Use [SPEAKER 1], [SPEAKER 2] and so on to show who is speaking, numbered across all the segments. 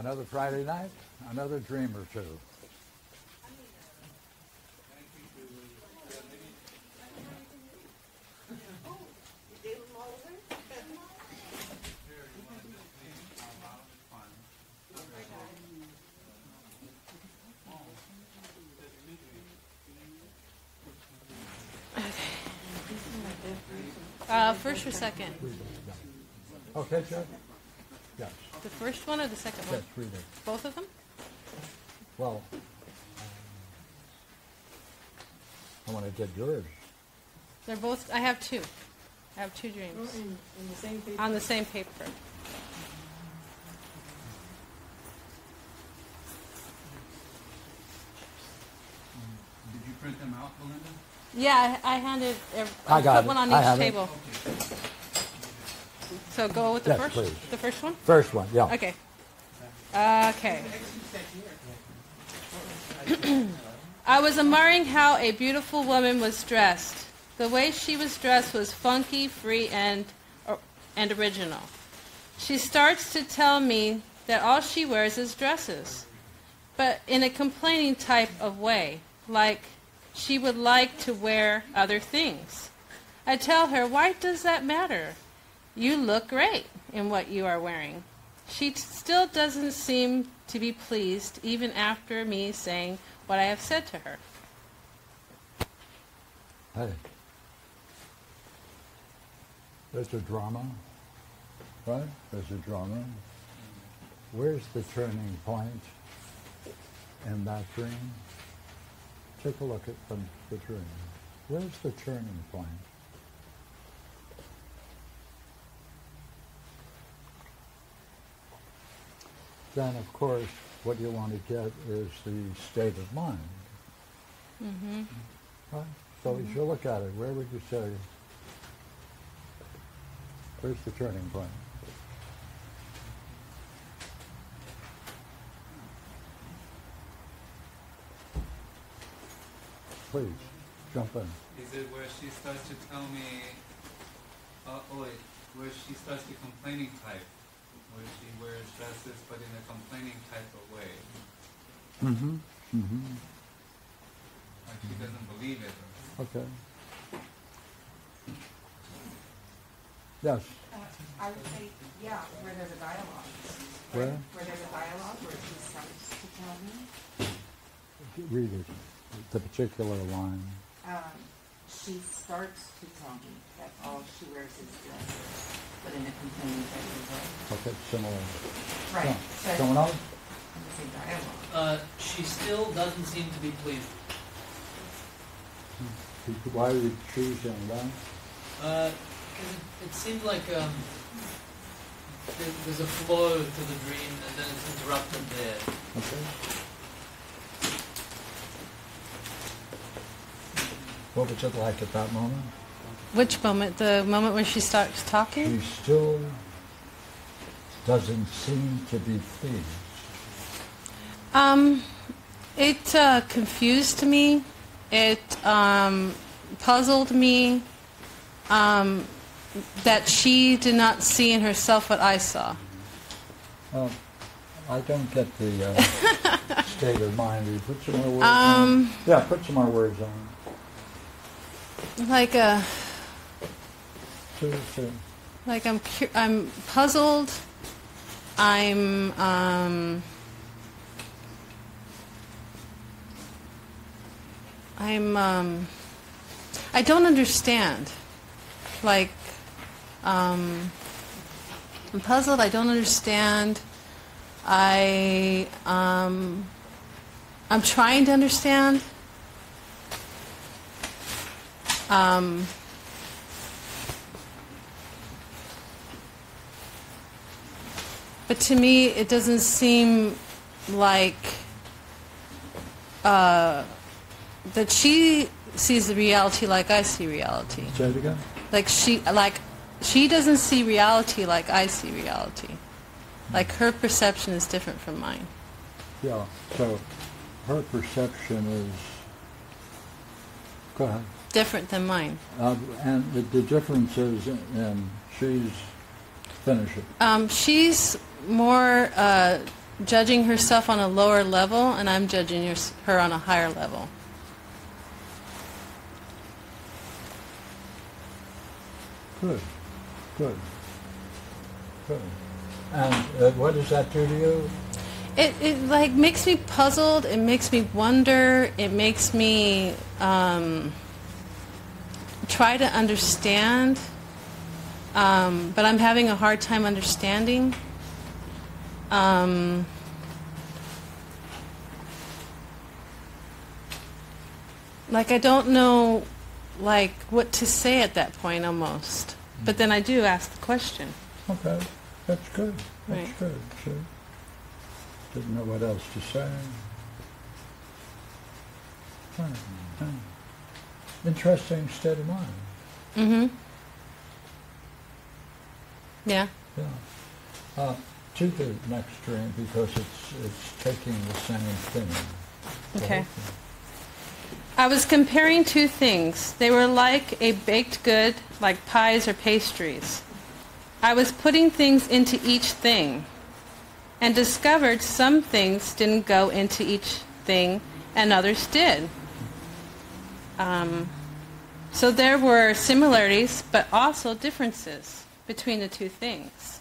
[SPEAKER 1] Another Friday night, another dream or two.
[SPEAKER 2] Uh, first or second?
[SPEAKER 1] Okay, Chuck? Yes,
[SPEAKER 2] The first one or the second
[SPEAKER 1] yes,
[SPEAKER 2] one?
[SPEAKER 1] read it.
[SPEAKER 2] Both of them?
[SPEAKER 1] Well, um, I want to get yours.
[SPEAKER 2] They're both. I have two. I have two dreams
[SPEAKER 3] In, in the same paper.
[SPEAKER 2] on the same paper.
[SPEAKER 4] Did you print them out, Belinda?
[SPEAKER 2] Yeah, I, I handed. ev-
[SPEAKER 1] I got
[SPEAKER 2] put
[SPEAKER 1] it.
[SPEAKER 2] one on
[SPEAKER 1] I
[SPEAKER 2] each
[SPEAKER 1] have it.
[SPEAKER 2] table. So go with the
[SPEAKER 1] Yes,
[SPEAKER 2] first.
[SPEAKER 1] please.
[SPEAKER 2] The first one.
[SPEAKER 1] First one, yeah.
[SPEAKER 2] Okay. Okay. I was admiring how a beautiful woman was dressed. The way she was dressed was funky, free, and, or, and original. She starts to tell me that all she wears is dresses, but in a complaining type of way, like she would like to wear other things. I tell her, why does that matter? You look great in what you are wearing. She still doesn't seem to be pleased, even after me saying what I have said to her.
[SPEAKER 1] Hey. There's a drama, right? There's a drama. Where's the turning point in that dream? Take a look at the, the dream. Where's the turning point? Then, of course, what you want to get is the state of mind.
[SPEAKER 2] Mm-hmm.
[SPEAKER 1] Right? So as you look at it, where would you say, where's the turning point? Please, jump in.
[SPEAKER 4] Is it where she starts to tell me, uh, oh wait, where she starts to complaining type, where she wears dresses but in a complaining type of way,
[SPEAKER 1] Mm-hmm. Mm-hmm.
[SPEAKER 4] like she doesn't believe it.
[SPEAKER 1] Okay. Yes.
[SPEAKER 5] Uh, I would say, yeah, where there's a dialogue.
[SPEAKER 1] Where?
[SPEAKER 5] Where there's a dialogue, where she starts to tell me.
[SPEAKER 1] Read it. The particular line.
[SPEAKER 5] Um, she starts to tell me that all she wears is dresses, but in a complaining type of way.
[SPEAKER 1] Okay, similar.
[SPEAKER 5] Right.
[SPEAKER 1] Yeah.
[SPEAKER 5] So
[SPEAKER 1] Someone else?
[SPEAKER 5] in the same dialogue.
[SPEAKER 6] Uh, she still doesn't seem to be pleased.
[SPEAKER 1] Why are you choosing that?
[SPEAKER 6] Uh, 'cause it, it seems like um, there, there's a flow to the dream and then it's interrupted there.
[SPEAKER 1] Okay. What was it like at that moment?
[SPEAKER 2] Which moment? The moment when she starts talking?
[SPEAKER 1] She still doesn't seem to be pleased.
[SPEAKER 2] Um, it uh, confused me. It um, puzzled me um, that she did not see in herself what I saw.
[SPEAKER 1] Well, I don't get the uh, state of mind. You put some more words
[SPEAKER 2] Um,
[SPEAKER 1] on? Yeah, put some more words on.
[SPEAKER 2] Like a, Like I'm, I'm puzzled. I'm, um, I'm, um, I don't understand. Like, um, I'm puzzled. I don't understand. I, um, I'm trying to understand. Um, But to me, it doesn't seem like uh, that she sees the reality like I see reality.
[SPEAKER 1] say it again?
[SPEAKER 2] Like she, like she doesn't see reality like I see reality. Like her perception is different from mine.
[SPEAKER 1] Yeah, so her perception is. Go ahead.
[SPEAKER 2] Different than mine.
[SPEAKER 1] Uh, and the, the difference is in she's.
[SPEAKER 2] Um, she's more uh, judging herself on a lower level, and I'm judging her, her on a higher level.
[SPEAKER 1] Good, good, good. And uh, what does that do to you?
[SPEAKER 2] It, it like makes me puzzled. It makes me wonder. It makes me um, try to understand. Um, but I'm having a hard time understanding. Um, like I don't know, like what to say at that point almost. But then I do ask the question.
[SPEAKER 1] Okay, that's good, that's
[SPEAKER 2] Right.
[SPEAKER 1] good, see? Didn't know what else to say. Hmm, hmm. Interesting state of mind,
[SPEAKER 2] Mm-hmm. Yeah.
[SPEAKER 1] yeah. Uh, to the next dream, because it's, it's taking the same thing.
[SPEAKER 2] Okay. I was comparing two things. They were like a baked good, like pies or pastries. I was putting things into each thing and discovered some things didn't go into each thing and others did. Um, so there were similarities, but also differences between the two things.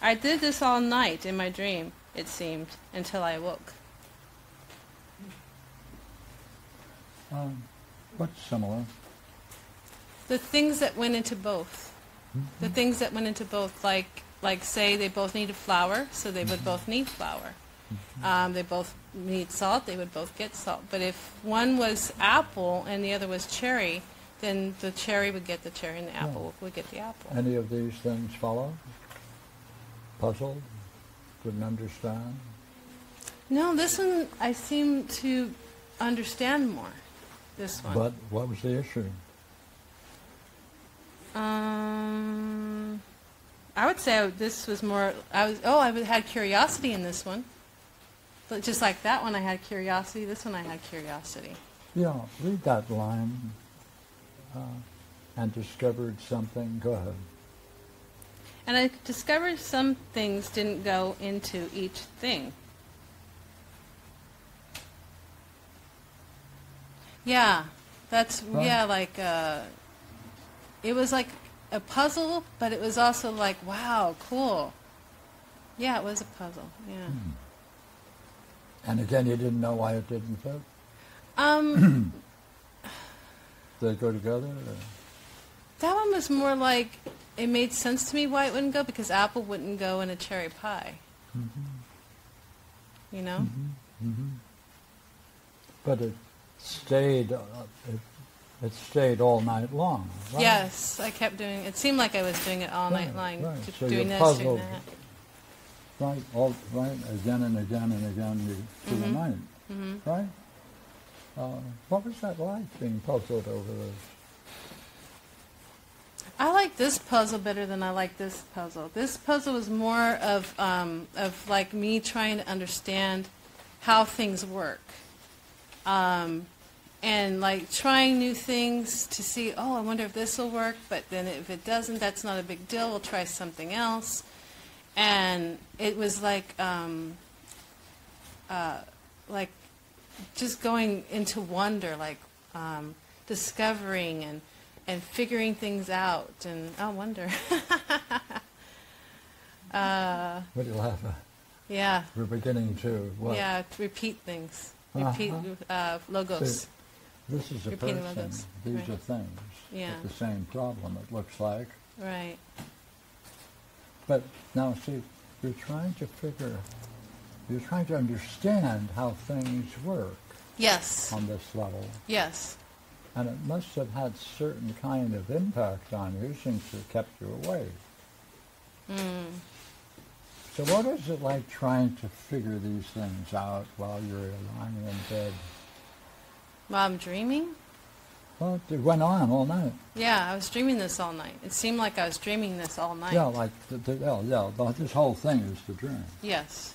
[SPEAKER 2] I did this all night in my dream, it seemed, until I woke.
[SPEAKER 1] Um, what's similar?
[SPEAKER 2] The things that went into both. The things that went into both, like like say they both needed flour, so they would both need flour. Um, they both need salt, they would both get salt. But if one was apple and the other was cherry, then the cherry would get the cherry and the apple would get the apple.
[SPEAKER 1] Any of these things follow? Puzzled? Couldn't understand?
[SPEAKER 2] No, this one I seem to understand more. This one.
[SPEAKER 1] But what was the issue?
[SPEAKER 2] Um, I would say this was more. I was. Oh, I would- had curiosity in this one. But just like that one, I had curiosity. This one, I had curiosity.
[SPEAKER 1] Yeah, read that line. Uh, and discovered something. Go ahead.
[SPEAKER 2] And I discovered some things didn't go into each thing. Yeah, that's yeah. Like uh, it was like a puzzle, but it was also like wow, cool. Yeah, it was a puzzle. Yeah.
[SPEAKER 1] And again, you didn't know why it didn't fit.
[SPEAKER 2] Um,
[SPEAKER 1] They go together. Or?
[SPEAKER 2] that one was more like it made sense to me why it wouldn't go because apple wouldn't go in a cherry pie. You know?
[SPEAKER 1] Mm-hmm. But it stayed. Uh, it, it stayed all night long. Right?
[SPEAKER 2] Yes, I kept doing. It seemed like I was doing it all night long,
[SPEAKER 1] right. So
[SPEAKER 2] doing this, doing that.
[SPEAKER 1] Right. All right. Again and again and again through the night.
[SPEAKER 2] hmm
[SPEAKER 1] Right. Uh, what was that like being puzzled over this?
[SPEAKER 2] I like this puzzle better than I like this puzzle. This puzzle was more of um, of like me trying to understand how things work, um, and like trying new things to see. Oh, I wonder if this will work. But then if it doesn't, that's not a big deal. We'll try something else. And it was like um, uh, like just going into wonder, like um, discovering and and figuring things out, and I wonder. uh,
[SPEAKER 1] What do you laugh at?
[SPEAKER 2] yeah,
[SPEAKER 1] We're beginning to what?
[SPEAKER 2] yeah, to repeat things,
[SPEAKER 1] Uh-huh.
[SPEAKER 2] repeat uh, logos.
[SPEAKER 1] See, This is a
[SPEAKER 2] Repeating
[SPEAKER 1] person.
[SPEAKER 2] logos,
[SPEAKER 1] These
[SPEAKER 2] right.
[SPEAKER 1] are things.
[SPEAKER 2] Yeah.
[SPEAKER 1] The same problem, it looks like.
[SPEAKER 2] Right.
[SPEAKER 1] But now, see, you're trying to figure, you're trying to understand how things work
[SPEAKER 2] Yes.
[SPEAKER 1] on this level.
[SPEAKER 2] Yes.
[SPEAKER 1] And it must have had certain kind of impact on you since it kept you awake.
[SPEAKER 2] Mm.
[SPEAKER 1] So what is it like trying to figure these things out while you're lying in bed?
[SPEAKER 2] While I'm dreaming.
[SPEAKER 1] Well, it went on all night.
[SPEAKER 2] Yeah, I was dreaming this all night. It seemed like I was dreaming this all night.
[SPEAKER 1] Yeah, like, the, the, yeah, yeah, this whole thing is the dream.
[SPEAKER 2] Yes.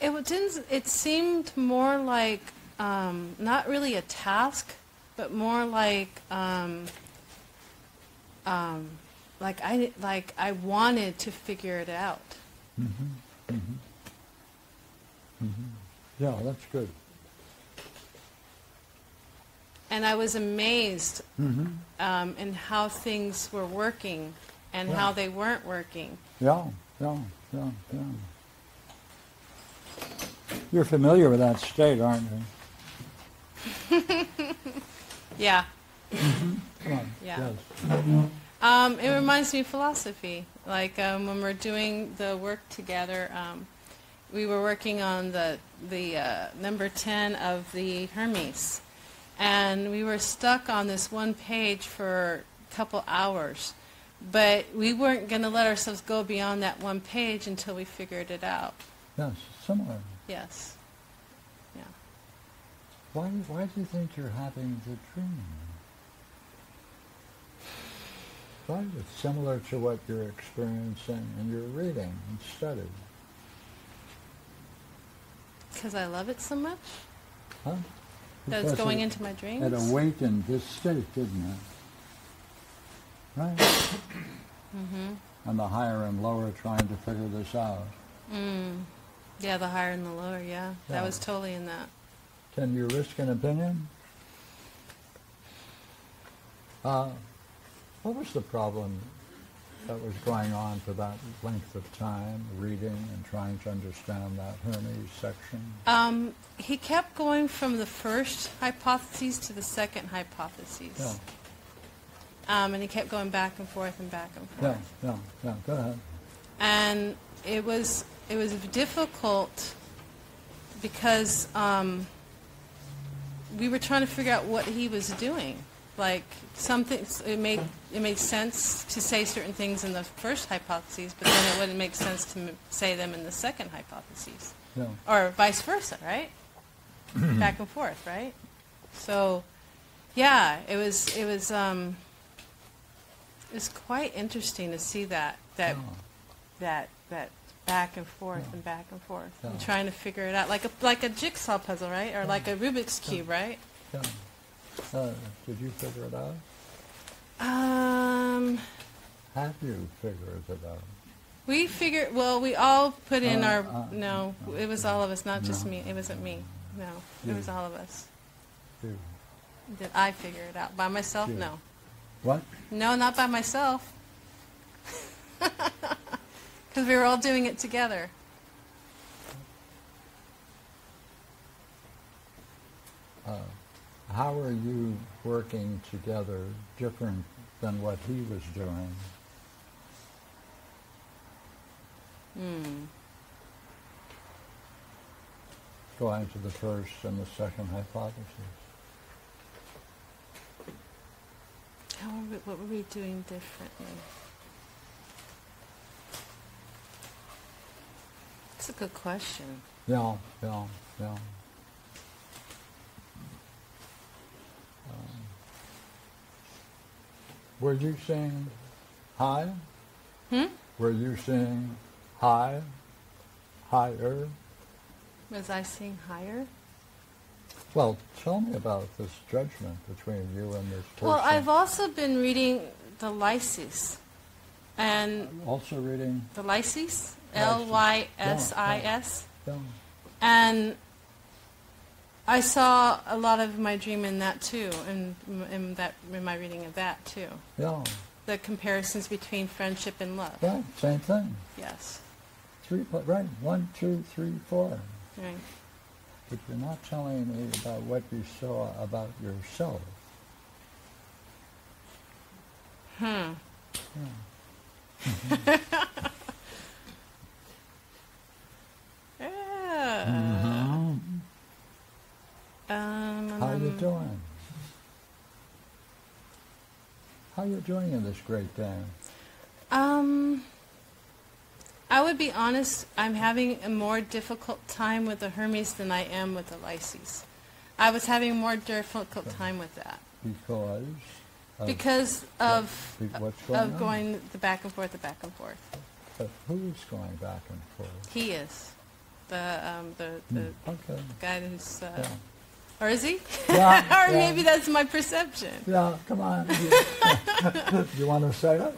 [SPEAKER 2] It didn't. It seemed more like um, not really a task, but more like um, um, like I like I wanted to figure it out.
[SPEAKER 1] Mm-hmm. Mm-hmm. Mm-hmm. Yeah, that's good.
[SPEAKER 2] And I was amazed
[SPEAKER 1] Mm-hmm.
[SPEAKER 2] um, in how things were working and
[SPEAKER 1] Yeah.
[SPEAKER 2] how they weren't working.
[SPEAKER 1] Yeah, yeah, yeah, yeah. You're familiar with that state, aren't you?
[SPEAKER 2] Yeah.
[SPEAKER 1] Come on.
[SPEAKER 2] Yeah.
[SPEAKER 1] Yes.
[SPEAKER 2] Um, it reminds me of philosophy. Like um, when we're doing the work together, um, we were working on the the uh, number ten of the Hermes, and we were stuck on this one page for a couple hours, but we weren't going to let ourselves go beyond that one page until we figured it out.
[SPEAKER 1] Yes, similar.
[SPEAKER 2] Yes. Yeah.
[SPEAKER 1] Why, why do you think you're having the dream? Right? It's similar to what you're experiencing and you're reading and studying.
[SPEAKER 2] Because I love it so much
[SPEAKER 1] Huh?
[SPEAKER 2] that it's going
[SPEAKER 1] it-
[SPEAKER 2] into my dreams.
[SPEAKER 1] It awakened this state, didn't it? Right?
[SPEAKER 2] mm-hmm.
[SPEAKER 1] And the higher and lower trying to figure this out.
[SPEAKER 2] Mm. Yeah, the higher and the lower. Yeah, that
[SPEAKER 1] Yeah.
[SPEAKER 2] was totally in that.
[SPEAKER 1] Can you risk an opinion? Uh, what was the problem that was going on for that length of time, reading and trying to understand that Hermes section?
[SPEAKER 2] Um, he kept going from the first hypothesis to the second hypothesis.
[SPEAKER 1] Yeah,
[SPEAKER 2] Um, and he kept going back and forth and back and forth.
[SPEAKER 1] yeah, yeah, yeah. Go ahead.
[SPEAKER 2] And it was it was difficult because um, we were trying to figure out what he was doing. Like something, it made it made sense to say certain things in the first hypothesis, but then it wouldn't make sense to m- say them in the second hypothesis.
[SPEAKER 1] Yeah,
[SPEAKER 2] or vice versa, right? Back and forth, right? So, yeah, it was it was um, it was quite interesting to see that that
[SPEAKER 1] yeah,
[SPEAKER 2] that that back and forth
[SPEAKER 1] Yeah.
[SPEAKER 2] and back and forth and
[SPEAKER 1] Yeah.
[SPEAKER 2] trying to figure it out like a like a jigsaw puzzle, right? Or like a Rubik's cube, right?
[SPEAKER 1] yeah. Uh, did you figure it out?
[SPEAKER 2] Um,
[SPEAKER 1] Have you figured it out?
[SPEAKER 2] we figured. Well, we all put in
[SPEAKER 1] Uh,
[SPEAKER 2] our.
[SPEAKER 1] uh,
[SPEAKER 2] no,
[SPEAKER 1] no.
[SPEAKER 2] it was all of us, not just me. It wasn't me. No, it was all of us.
[SPEAKER 1] You.
[SPEAKER 2] Did I figure it out by myself?
[SPEAKER 1] You.
[SPEAKER 2] No.
[SPEAKER 1] What?
[SPEAKER 2] No, not by myself. Because we were all doing it together.
[SPEAKER 1] Uh, how are you working together different than what he was doing?
[SPEAKER 2] Hmm.
[SPEAKER 1] Going to the first and the second hypothesis.
[SPEAKER 2] How were we, what were we doing differently? That's a good question.
[SPEAKER 1] Yeah, yeah, yeah. Um, were you saying high?
[SPEAKER 2] Hmm?
[SPEAKER 1] Were you saying high? Higher?
[SPEAKER 2] Was I seeing higher?
[SPEAKER 1] Well, tell me about this judgment between you and this person.
[SPEAKER 2] Well, I've also been reading the Lysis. And
[SPEAKER 1] also reading.
[SPEAKER 2] the Lysis?
[SPEAKER 1] Lysis.
[SPEAKER 2] L Y S I S. And I saw a lot of my dream in that too, and in, that in my reading of that too.
[SPEAKER 1] yeah,
[SPEAKER 2] The comparisons between friendship and love.
[SPEAKER 1] yeah, same thing.
[SPEAKER 2] Yes.
[SPEAKER 1] Three, right? One, two, three, four.
[SPEAKER 2] Right.
[SPEAKER 1] But you're not telling me about what you saw about yourself.
[SPEAKER 2] Hmm.
[SPEAKER 1] Yeah.
[SPEAKER 2] Yeah. Um,
[SPEAKER 1] Mm-hmm. How you
[SPEAKER 2] um,
[SPEAKER 1] doing? How you doing in this great day?
[SPEAKER 2] Um, I would be honest. I'm having a more difficult time with the Hermes than I am with the Lysis. I was having a more difficult time with that
[SPEAKER 1] Because of,
[SPEAKER 2] because of
[SPEAKER 1] going
[SPEAKER 2] of
[SPEAKER 1] on?
[SPEAKER 2] going the back and forth, the back and forth.
[SPEAKER 1] But who's going back and forth?
[SPEAKER 2] He is the um, the the
[SPEAKER 1] Hmm, Okay.
[SPEAKER 2] guy who's uh,
[SPEAKER 1] Yeah.
[SPEAKER 2] Or is he?
[SPEAKER 1] Yeah,
[SPEAKER 2] or
[SPEAKER 1] yeah.
[SPEAKER 2] maybe that's my perception.
[SPEAKER 1] Yeah, come on. you want to say it?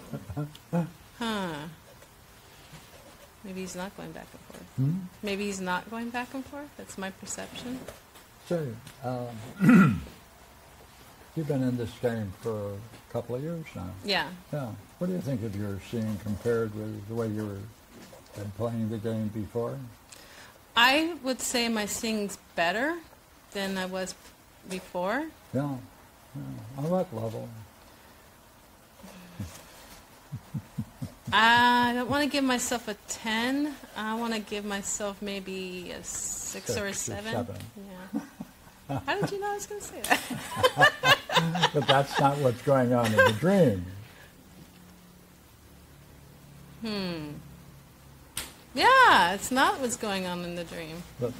[SPEAKER 2] Huh. Maybe he's not going back and forth.
[SPEAKER 1] Hmm?
[SPEAKER 2] Maybe he's not going back and forth. That's my perception.
[SPEAKER 1] Say, um, you've been in this game for a couple of years now.
[SPEAKER 2] Yeah.
[SPEAKER 1] Yeah. What do you think of your scene compared with the way you were been playing the game before?
[SPEAKER 2] I would say my singing's better than I was before.
[SPEAKER 1] Yeah. yeah. On what level?
[SPEAKER 2] I don't want to give myself a 10. I want to give myself maybe a 6 or a
[SPEAKER 1] Six or
[SPEAKER 2] 7.
[SPEAKER 1] seven.
[SPEAKER 2] Yeah. How did you know I was going to say that?
[SPEAKER 1] But that's not what's going on in the dream.
[SPEAKER 2] Hmm. Yeah, it's not what's going on in the dream.
[SPEAKER 1] But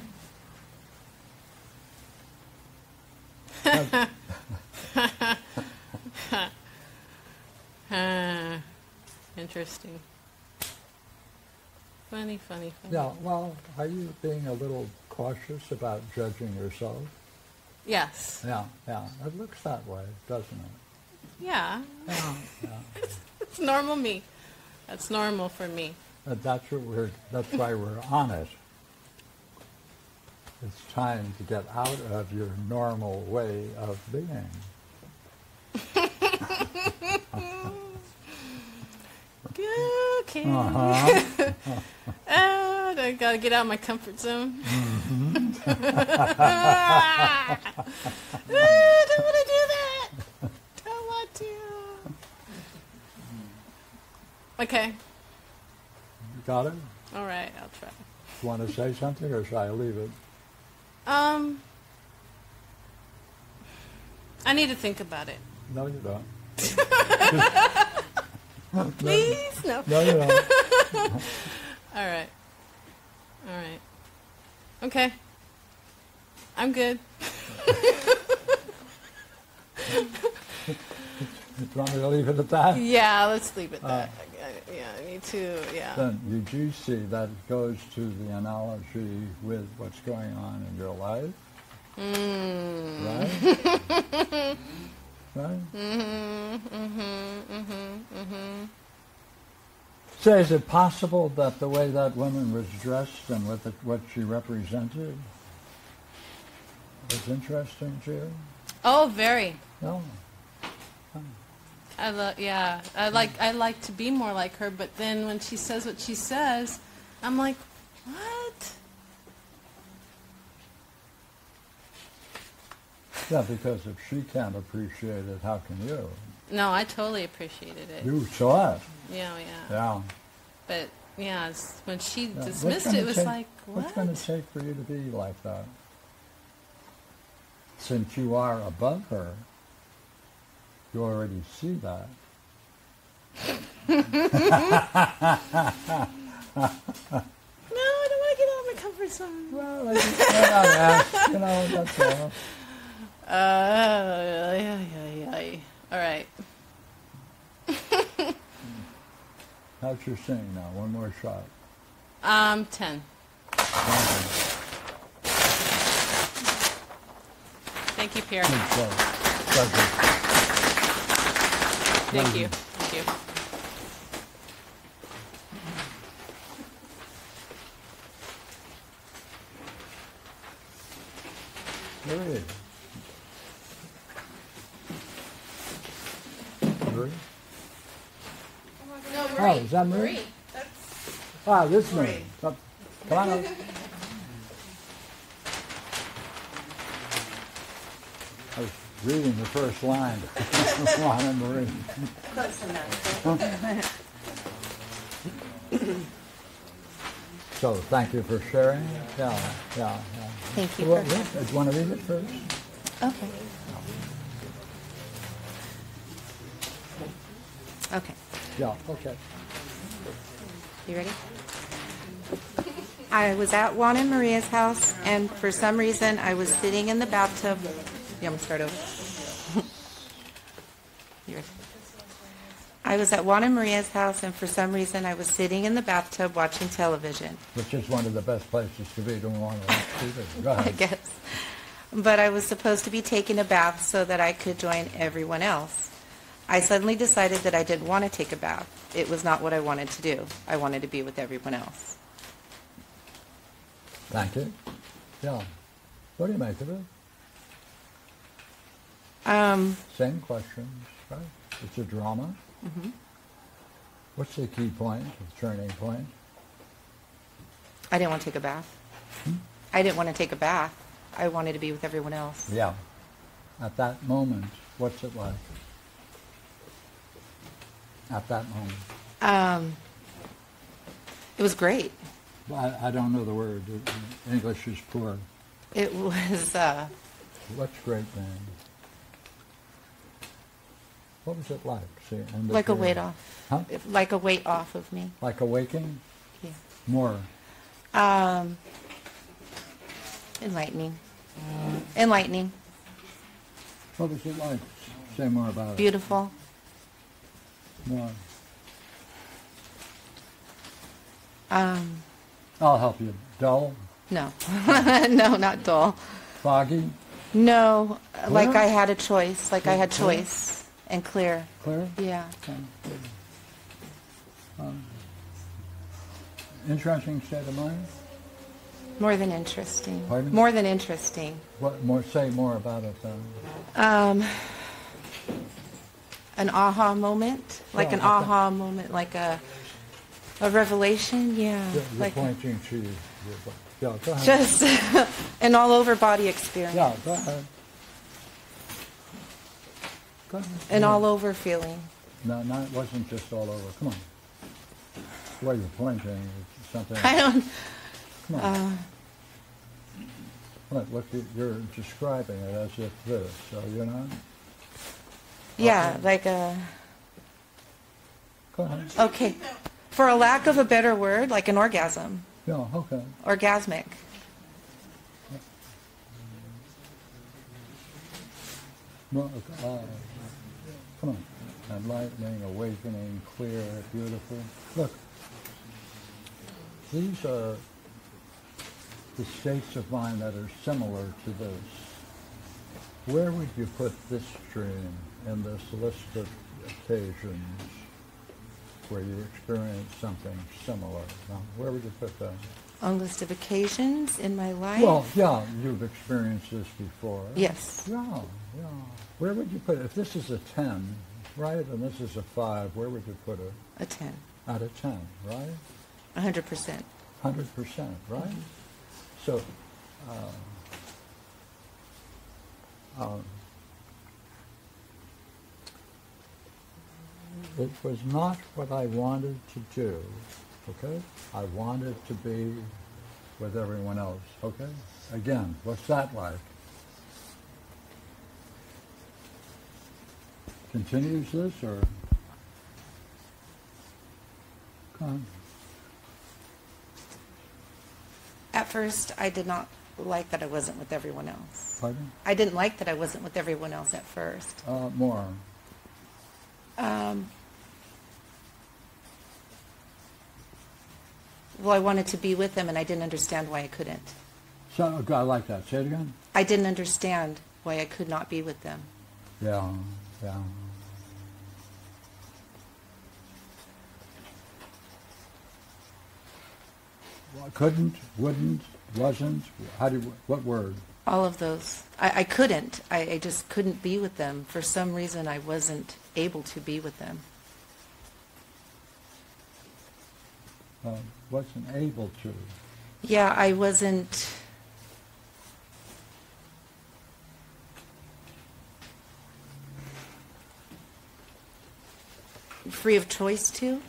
[SPEAKER 2] Huh. Interesting. Funny, funny, funny.
[SPEAKER 1] yeah, well, are you being a little cautious about judging yourself?
[SPEAKER 2] Yes.
[SPEAKER 1] Yeah, yeah. It looks that way, doesn't it?
[SPEAKER 2] Yeah.
[SPEAKER 1] Yeah, yeah.
[SPEAKER 2] It's normal me. That's normal for me.
[SPEAKER 1] But that's what we're. That's why we're on it. It's time to get out of your normal way of being.
[SPEAKER 2] Okay.
[SPEAKER 1] Uh-huh.
[SPEAKER 2] Ah, I gotta get out of my comfort zone.
[SPEAKER 1] Mm-hmm.
[SPEAKER 2] Ah, don't want to do that. Don't want to. Okay.
[SPEAKER 1] Got it?
[SPEAKER 2] All right. I'll try.
[SPEAKER 1] Want to say something, or should I leave it?
[SPEAKER 2] Um. I need to think about it.
[SPEAKER 1] No, you don't.
[SPEAKER 2] Please, no.
[SPEAKER 1] No, you don't.
[SPEAKER 2] All right. All right. Okay. I'm good.
[SPEAKER 1] Do you want me to leave it at that?
[SPEAKER 2] Yeah, let's leave it
[SPEAKER 1] Uh,
[SPEAKER 2] that. I- yeah, me too. Yeah.
[SPEAKER 1] Then you do see that goes to the analogy with what's going on in your life,
[SPEAKER 2] Mm.
[SPEAKER 1] right? right?
[SPEAKER 2] Mhm. Mhm. Mhm. Mhm.
[SPEAKER 1] So is it possible that the way that woman was dressed and what, the, what she represented was interesting to you?
[SPEAKER 2] Oh, very.
[SPEAKER 1] No?
[SPEAKER 2] I love. Yeah, I like. I like to be more like her. But then when she says what she says, I'm like, what?
[SPEAKER 1] Yeah, because if she can't appreciate it, how can you?
[SPEAKER 2] No, I totally appreciated it.
[SPEAKER 1] You saw it.
[SPEAKER 2] Yeah, oh, yeah.
[SPEAKER 1] Yeah.
[SPEAKER 2] But yeah, when she
[SPEAKER 1] Yeah.
[SPEAKER 2] Dismissed it, it was
[SPEAKER 1] take-
[SPEAKER 2] like,
[SPEAKER 1] What's going to take for you to be like that? Since you are above her, you already see that.
[SPEAKER 2] No, I don't want to get out of my comfort zone.
[SPEAKER 1] Well, I just thought I'd ask, you know, that's all.
[SPEAKER 2] Uh, yeah, yeah, yeah. All right.
[SPEAKER 1] How's your singing now? One more shot.
[SPEAKER 2] Um, ten. Thank you, Pierre.
[SPEAKER 1] Good show. Pleasure.
[SPEAKER 2] Thank you. Thank you.
[SPEAKER 1] Marie. Marie?
[SPEAKER 2] No,
[SPEAKER 1] Oh, is that Marie? Ah, this Marie. Come come on up. I was reading the first line. Juana Marie.
[SPEAKER 5] Close enough.
[SPEAKER 1] So thank you for sharing. Yeah, yeah, yeah.
[SPEAKER 5] Thank you
[SPEAKER 1] Well,
[SPEAKER 5] for-
[SPEAKER 1] yeah, Do you want to read it first?
[SPEAKER 5] Okay. Okay.
[SPEAKER 1] Yeah, okay.
[SPEAKER 5] You ready? I was at Juan and Maria's house, and for some reason, I was sitting in the bathtub. You want me to start over? I was at Juan and Maria's house, and for some reason, I was sitting in the bathtub watching television.
[SPEAKER 1] Which is one of the best places to be to want to watch TV. Go
[SPEAKER 5] I guess. but I was supposed to be taking a bath so that I could join everyone else. I suddenly decided that I didn't want to take a bath. It was not what I wanted to do. I wanted to be with everyone else.
[SPEAKER 1] Thank you. Yeah. What do you make of it?
[SPEAKER 5] Um,
[SPEAKER 1] Same questions, right? It's a drama. What's the key point, the turning point?
[SPEAKER 5] I didn't want to take a bath. I didn't want to take a bath. I wanted to be with everyone else.
[SPEAKER 1] Yeah. At that moment, what's it like? At that moment.
[SPEAKER 5] Um, it was great.
[SPEAKER 1] I, I don't know the word. English is poor.
[SPEAKER 5] It was, uh,
[SPEAKER 1] What's great then? What was it like? See,
[SPEAKER 5] like a weight off.
[SPEAKER 1] Huh?
[SPEAKER 5] Like a weight off of me.
[SPEAKER 1] Like a waking?
[SPEAKER 5] Yeah.
[SPEAKER 1] More.
[SPEAKER 5] Um, enlightening. Enlightening.
[SPEAKER 1] What was it like? Say more about it.
[SPEAKER 5] Beautiful.
[SPEAKER 1] More.
[SPEAKER 5] Um,
[SPEAKER 1] I'll help you. Dull?
[SPEAKER 5] no. no, not dull.
[SPEAKER 1] Foggy?
[SPEAKER 5] No, like
[SPEAKER 1] Clear?
[SPEAKER 5] I had a choice. Like I had choice and clear.
[SPEAKER 1] Clear?
[SPEAKER 5] Yeah.
[SPEAKER 1] Um, interesting state of mind?
[SPEAKER 5] More than interesting.
[SPEAKER 1] Pardon?
[SPEAKER 5] More than interesting.
[SPEAKER 1] What more? Say more about it then.
[SPEAKER 5] Um, an aha moment, like
[SPEAKER 1] Yeah,
[SPEAKER 5] an
[SPEAKER 1] okay.
[SPEAKER 5] aha moment, like a a revelation. Yeah,
[SPEAKER 1] You're, you're
[SPEAKER 5] like
[SPEAKER 1] pointing to your, yeah, go ahead.
[SPEAKER 5] just an all over body experience,
[SPEAKER 1] yeah, go ahead. Ahead.
[SPEAKER 5] an all over feeling.
[SPEAKER 1] No, no, it wasn't just all over. Come on. The way you're pointing, something.
[SPEAKER 5] I don't.
[SPEAKER 1] Come on.
[SPEAKER 5] Uh,
[SPEAKER 1] Look, look, you- you're describing it as if this, so you're not.
[SPEAKER 5] yeah,
[SPEAKER 1] Okay.
[SPEAKER 5] like a.
[SPEAKER 1] Go ahead.
[SPEAKER 5] Okay, for a lack of a better word, like an orgasm,
[SPEAKER 1] Yeah, okay.
[SPEAKER 5] orgasmic.
[SPEAKER 1] No, uh, come on. Enlightening, awakening, clear, beautiful. Look, these are the states of mind that are similar to this. Where would you put this dream in this list of occasions where you experience something similar? Now, where would you put that?
[SPEAKER 5] A list of occasions in my life.
[SPEAKER 1] Well, yeah, you've experienced this before.
[SPEAKER 5] yes.
[SPEAKER 1] Yeah, yeah. Where would you put it? If this is a 10, right, and this is a 5, where would you put it?
[SPEAKER 5] A ten.
[SPEAKER 1] Out of 10, right?
[SPEAKER 5] A hundred percent.
[SPEAKER 1] 100%, right? So, uh, um, it was not what I wanted to do, okay? I wanted to be with everyone else, okay? Again, what's that like? Continues this or?
[SPEAKER 5] At first, I did not like that I wasn't with everyone else.
[SPEAKER 1] Pardon?
[SPEAKER 5] I didn't like that I wasn't with everyone else at first.
[SPEAKER 1] Uh, more.
[SPEAKER 5] Um, well, I wanted to be with them, and I didn't understand why I couldn't.
[SPEAKER 1] So, I like that. Say it again.
[SPEAKER 5] I didn't understand why I could not be with them.
[SPEAKER 1] Yeah, yeah. Couldn't, wouldn't, wasn't. How do you, what word?
[SPEAKER 5] All of those. I, I couldn't. I, I just couldn't be with them. For some reason, I wasn't able to be with them.
[SPEAKER 1] Uh, wasn't able to.
[SPEAKER 5] Yeah, I wasn't. Free of choice to?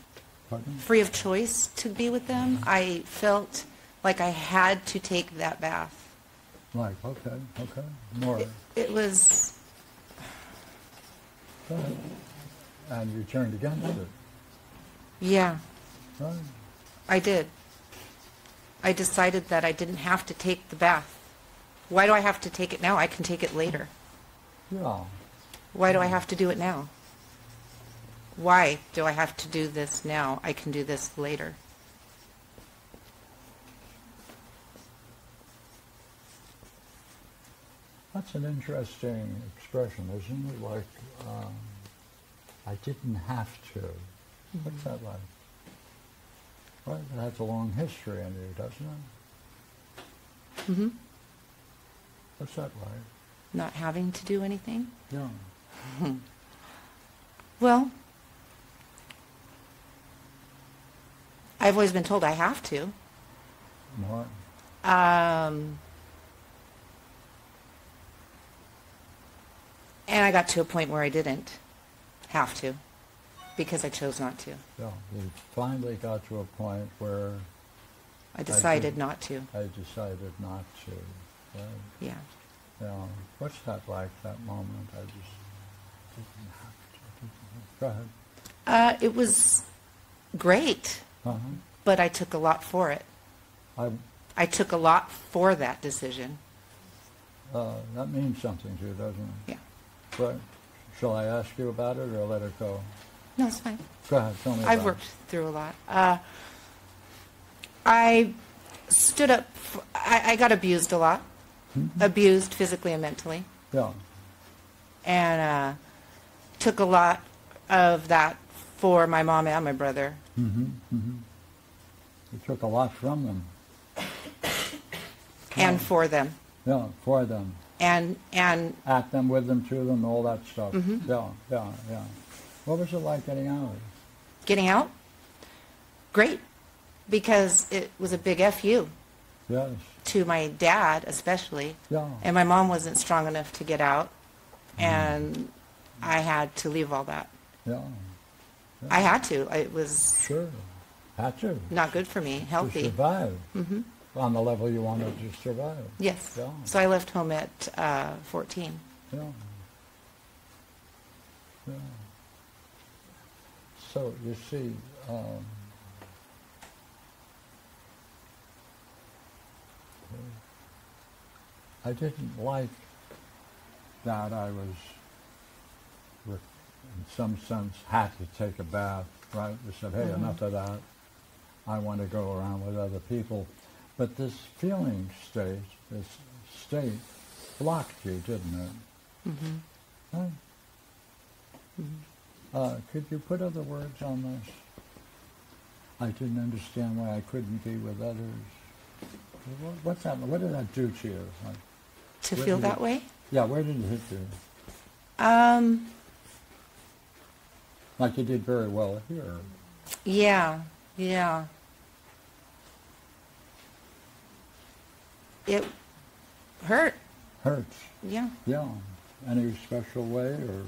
[SPEAKER 1] Pardon?
[SPEAKER 5] Free of choice to be with them. Mm-hmm. I felt like I had to take that bath.
[SPEAKER 1] Right. Okay. Okay. More.
[SPEAKER 5] It, it was.
[SPEAKER 1] And you turned against it.
[SPEAKER 5] yeah,
[SPEAKER 1] Right.
[SPEAKER 5] I did. I decided that I didn't have to take the bath. Why do I have to take it now? I can take it later.
[SPEAKER 1] Yeah.
[SPEAKER 5] Why do I have to do it now? Why do I have to do this now? I can do this later.
[SPEAKER 1] That's an interesting expression, isn't it? Like, um, I didn't have to. What's that like? Well, it has a long history in you, doesn't it?
[SPEAKER 5] Mm-hmm.
[SPEAKER 1] What's that like?
[SPEAKER 5] Not having to do anything.
[SPEAKER 1] Yeah.
[SPEAKER 5] Well, I've always been told I have to.
[SPEAKER 1] What?
[SPEAKER 5] Um, and I got to a point where I didn't have to because I chose not to.
[SPEAKER 1] Yeah. You finally got to a point where
[SPEAKER 5] I decided
[SPEAKER 1] see.
[SPEAKER 5] not to.
[SPEAKER 1] I decided not to. Right?
[SPEAKER 5] Yeah.
[SPEAKER 1] Yeah. What's that like, that moment? I just didn't have to. Go ahead.
[SPEAKER 5] Uh, it was great,
[SPEAKER 1] Uh-huh.
[SPEAKER 5] but I took a lot for it.
[SPEAKER 1] I,
[SPEAKER 5] I took a lot for that decision.
[SPEAKER 1] uh, that means something to you, doesn't it?
[SPEAKER 5] Yeah.
[SPEAKER 1] But shall I ask you about it or let it go?
[SPEAKER 5] No, it's fine.
[SPEAKER 1] Go ahead, tell me
[SPEAKER 5] I've worked through a lot. Uh, I stood up. I got abused a lot, abused physically and mentally.
[SPEAKER 1] Yeah.
[SPEAKER 5] and uh, took a lot of that for my mom and my brother.
[SPEAKER 1] Mm-hmm. Mm-hmm. You took a lot from them.
[SPEAKER 5] and for them,
[SPEAKER 1] Yeah, for them.
[SPEAKER 5] and and
[SPEAKER 1] At them, with them, to them, all that stuff.
[SPEAKER 5] Mm-hmm.
[SPEAKER 1] Yeah, yeah, yeah. What was it like getting out?
[SPEAKER 5] getting out. Great, because it was a big fu
[SPEAKER 1] Yes.
[SPEAKER 5] to my dad, especially,
[SPEAKER 1] Yeah.
[SPEAKER 5] and my mom wasn't strong enough to get out, and I had to leave all that.
[SPEAKER 1] Yeah.
[SPEAKER 5] I had to. It was
[SPEAKER 1] Sure. Had to.
[SPEAKER 5] not good for me,
[SPEAKER 1] To
[SPEAKER 5] healthy.
[SPEAKER 1] survive.
[SPEAKER 5] hmm
[SPEAKER 1] On the level you wanted to survive.
[SPEAKER 5] Yes.
[SPEAKER 1] Yeah.
[SPEAKER 5] So I left home at uh, 14.
[SPEAKER 1] Yeah. Yeah. So you see, um, I didn't like that I was, in some sense, had to take a bath, right? We said, hey,
[SPEAKER 5] Mhm.
[SPEAKER 1] enough of that. I want to go around with other people. But this feeling state, this state, blocked you, didn't it?
[SPEAKER 5] hmm
[SPEAKER 1] Huh? Uh, could you put other words on this? I didn't understand why I couldn't be with others. What, what's that? What did that do to you? Like,
[SPEAKER 5] To feel that way?
[SPEAKER 1] yeah, where did it hit you?
[SPEAKER 5] Um,
[SPEAKER 1] Like you did very well here.
[SPEAKER 5] yeah, yeah. It hurt.
[SPEAKER 1] Hurts.
[SPEAKER 5] Yeah.
[SPEAKER 1] Yeah. Any special way or?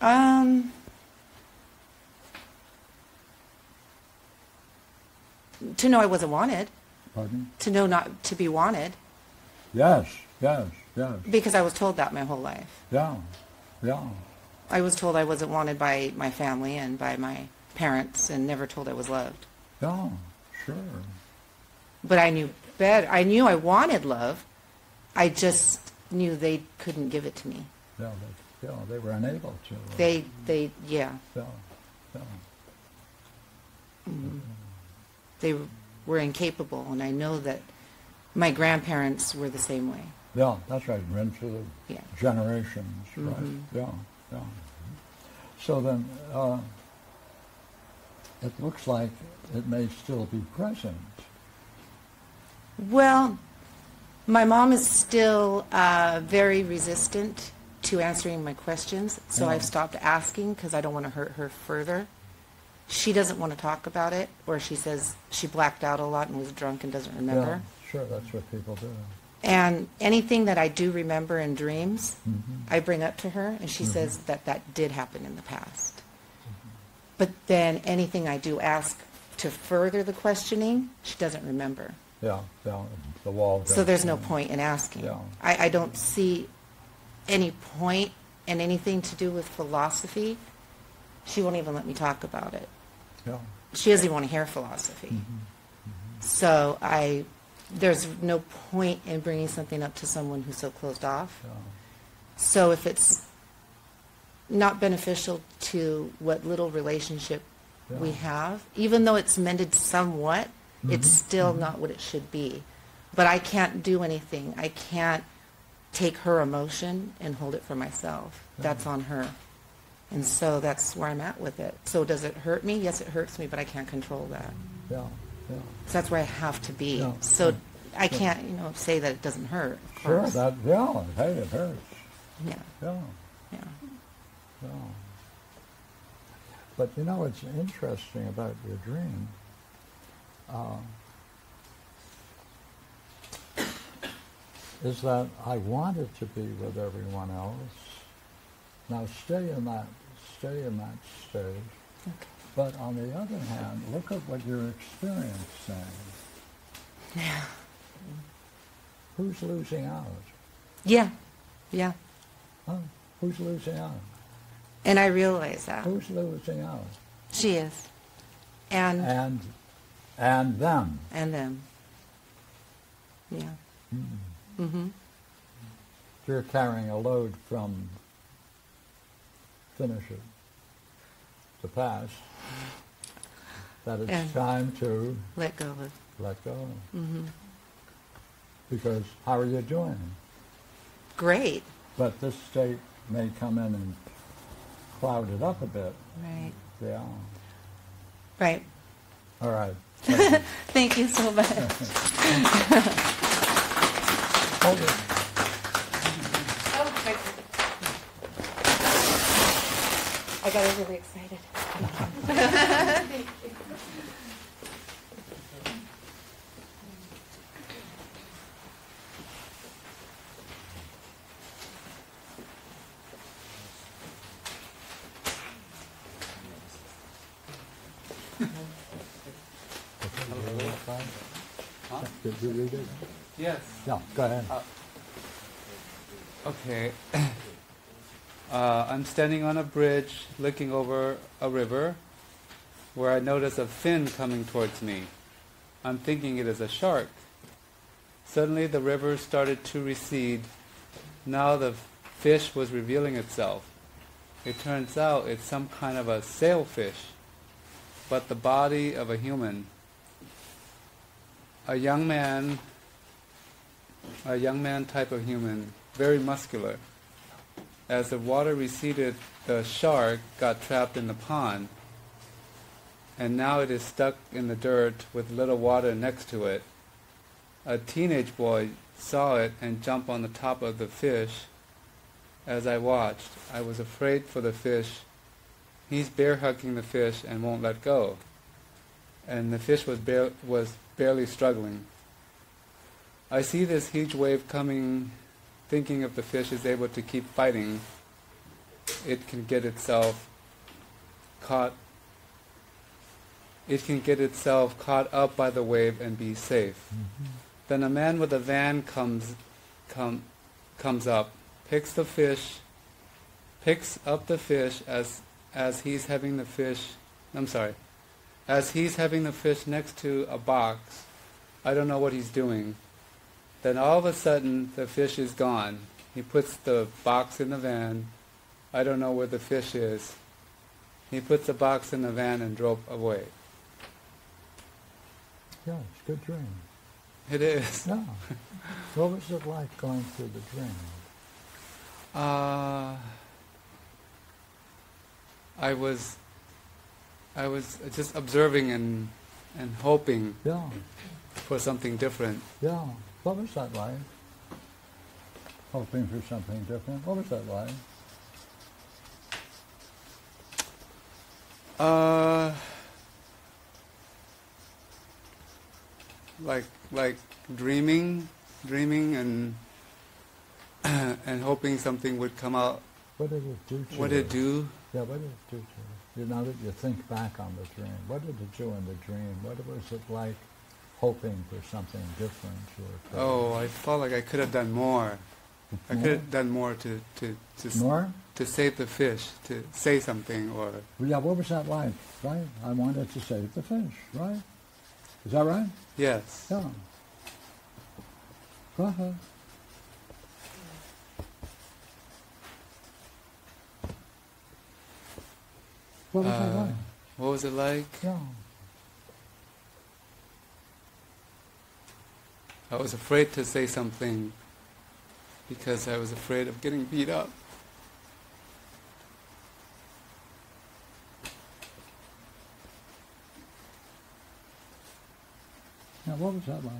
[SPEAKER 5] Um, to know I wasn't wanted,
[SPEAKER 1] Pardon?
[SPEAKER 5] to know not to be wanted,
[SPEAKER 1] Yes. Yes. Yes.
[SPEAKER 5] because I was told that my whole life.
[SPEAKER 1] Yeah. Yeah.
[SPEAKER 5] I was told I wasn't wanted by my family and by my parents and never told I was loved.
[SPEAKER 1] Yeah. Sure.
[SPEAKER 5] But I knew better. I knew I wanted love. I just knew they couldn't give it to me.
[SPEAKER 1] Yeah. They, yeah. They were unable to.
[SPEAKER 5] They, they, yeah,
[SPEAKER 1] Yeah. Yeah. Mm-hmm.
[SPEAKER 5] they were incapable. And I know that my grandparents were the same way.
[SPEAKER 1] Yeah, that's right. Run through the
[SPEAKER 5] Yeah.
[SPEAKER 1] generations, right? Mm-hmm. Yeah, yeah. So then, uh, it looks like it may still be present.
[SPEAKER 5] Well, my mom is still uh, very resistant to answering my questions, so
[SPEAKER 1] Yeah.
[SPEAKER 5] I've stopped asking because I don't want to hurt her further. She doesn't want to talk about it, or she says she blacked out a lot and was drunk and doesn't remember.
[SPEAKER 1] Yeah, sure, that's what people do.
[SPEAKER 5] And anything that I do remember in dreams,
[SPEAKER 1] Mhm.
[SPEAKER 5] I bring up to her, and she
[SPEAKER 1] Mhm.
[SPEAKER 5] says that that did happen in the past. But then anything I do ask to further the questioning, she doesn't remember.
[SPEAKER 1] Yeah, yeah, the wall.
[SPEAKER 5] So there's no point in asking.
[SPEAKER 1] Yeah.
[SPEAKER 5] I, I don't see any point in anything to do with philosophy. She won't even let me talk about it.
[SPEAKER 1] Yeah,
[SPEAKER 5] She doesn't even want to hear philosophy.
[SPEAKER 1] Mm-hmm.
[SPEAKER 5] So I, there's no point in bringing something up to someone who's so closed off.
[SPEAKER 1] yeah,
[SPEAKER 5] So if it's not beneficial to what little relationship we have, even though it's mended somewhat, it's
[SPEAKER 1] Mhm,
[SPEAKER 5] still not what it should be. But I can't do anything. I can't take her emotion and hold it for myself. That's on her. And so that's where I'm at with it. So does it hurt me? Yes, it hurts me, but I can't control that.
[SPEAKER 1] Yeah, yeah.
[SPEAKER 5] So that's where I have to be.
[SPEAKER 1] Yeah.
[SPEAKER 5] So I can't, you know, say that it doesn't hurt. Of
[SPEAKER 1] Sure, that, yeah, hey, it hurts.
[SPEAKER 5] Yeah,
[SPEAKER 1] Yeah,
[SPEAKER 5] yeah.
[SPEAKER 1] yeah. But you know what's interesting about your dream? Uh, is that I wanted to be with everyone else. Now stay in that, stay in that stage.
[SPEAKER 5] Okay.
[SPEAKER 1] But on the other hand, look at what you're experiencing.
[SPEAKER 5] Yeah.
[SPEAKER 1] Who's losing out?
[SPEAKER 5] Yeah. Yeah.
[SPEAKER 1] Huh? Who's losing out?
[SPEAKER 5] And I realize that.
[SPEAKER 1] Who's losing out?
[SPEAKER 5] She is. And
[SPEAKER 1] And and them.
[SPEAKER 5] and them. Yeah. Mm-hmm.
[SPEAKER 1] You're carrying a load from finish it, the past, that it's
[SPEAKER 5] And-
[SPEAKER 1] time to
[SPEAKER 5] Let go of.
[SPEAKER 1] let go.
[SPEAKER 5] Mhm.
[SPEAKER 1] Because how are you doing?
[SPEAKER 5] Great.
[SPEAKER 1] But this state may come in and cloud it up a bit.
[SPEAKER 5] Right.
[SPEAKER 1] Yeah.
[SPEAKER 5] Right.
[SPEAKER 1] All right. Thank you.
[SPEAKER 5] Thank you so much.
[SPEAKER 1] Hold it.
[SPEAKER 5] I got really excited.
[SPEAKER 4] Huh?
[SPEAKER 1] Did you read it?
[SPEAKER 4] Yes.
[SPEAKER 1] Yeah, go ahead.
[SPEAKER 4] Uh, okay. Uh, I'm standing on a bridge looking over a river where I notice a fin coming towards me. I'm thinking it is a shark. Suddenly the river started to recede. Now the fish was revealing itself. It turns out it's some kind of a sailfish, but the body of a human. A young man, a young man type of human, very muscular. As the water receded, the shark got trapped in the pond, and now it is stuck in the dirt with little water next to it. A teenage boy saw it and jumped on the top of the fish. As I watched, I was afraid for the fish. He's bear hugging the fish and won't let go, and the fish was bar- was barely struggling. I see this huge wave coming thinking if the fish is able to keep fighting, it can get itself caught. It can get itself caught up by the wave and be safe. Mm-hmm. Then a man with a van comes, come, comes up, picks the fish, picks up the fish as as he's having the fish. I'm sorry, as he's having the fish next to a box. I don't know what he's doing. Then all of a sudden, the fish is gone. He puts the box in the van. I don't know where the fish is. He puts the box in the van and drove away.
[SPEAKER 1] Yeah, it's a good dream.
[SPEAKER 4] It is.
[SPEAKER 1] Yeah. what was it like going through the dream?
[SPEAKER 4] Uh, I was, I was just observing and and hoping
[SPEAKER 1] Yeah,
[SPEAKER 4] for something different.
[SPEAKER 1] yeah. What was that like? Hoping for something different. What was that like?
[SPEAKER 4] Uh, like like dreaming, dreaming and and hoping something would come out.
[SPEAKER 1] What did it do to
[SPEAKER 4] What
[SPEAKER 1] you?
[SPEAKER 4] did it do?
[SPEAKER 1] Yeah, what did it do to you? You now that you think back on the dream, what did it do in the dream? What was it like hoping for something different or
[SPEAKER 4] Oh, I felt like I could have done more. I could have done more to to to,
[SPEAKER 1] more?
[SPEAKER 4] to save the fish, to say something or
[SPEAKER 1] yeah, what was that like, right? I wanted to save the fish, right? Is that right?
[SPEAKER 4] yes.
[SPEAKER 1] Yeah. Ahead. What was that
[SPEAKER 4] Uh,
[SPEAKER 1] like?
[SPEAKER 4] What was it like?
[SPEAKER 1] Yeah.
[SPEAKER 4] I was afraid to say something because I was afraid of getting beat up.
[SPEAKER 1] Now, what was that like?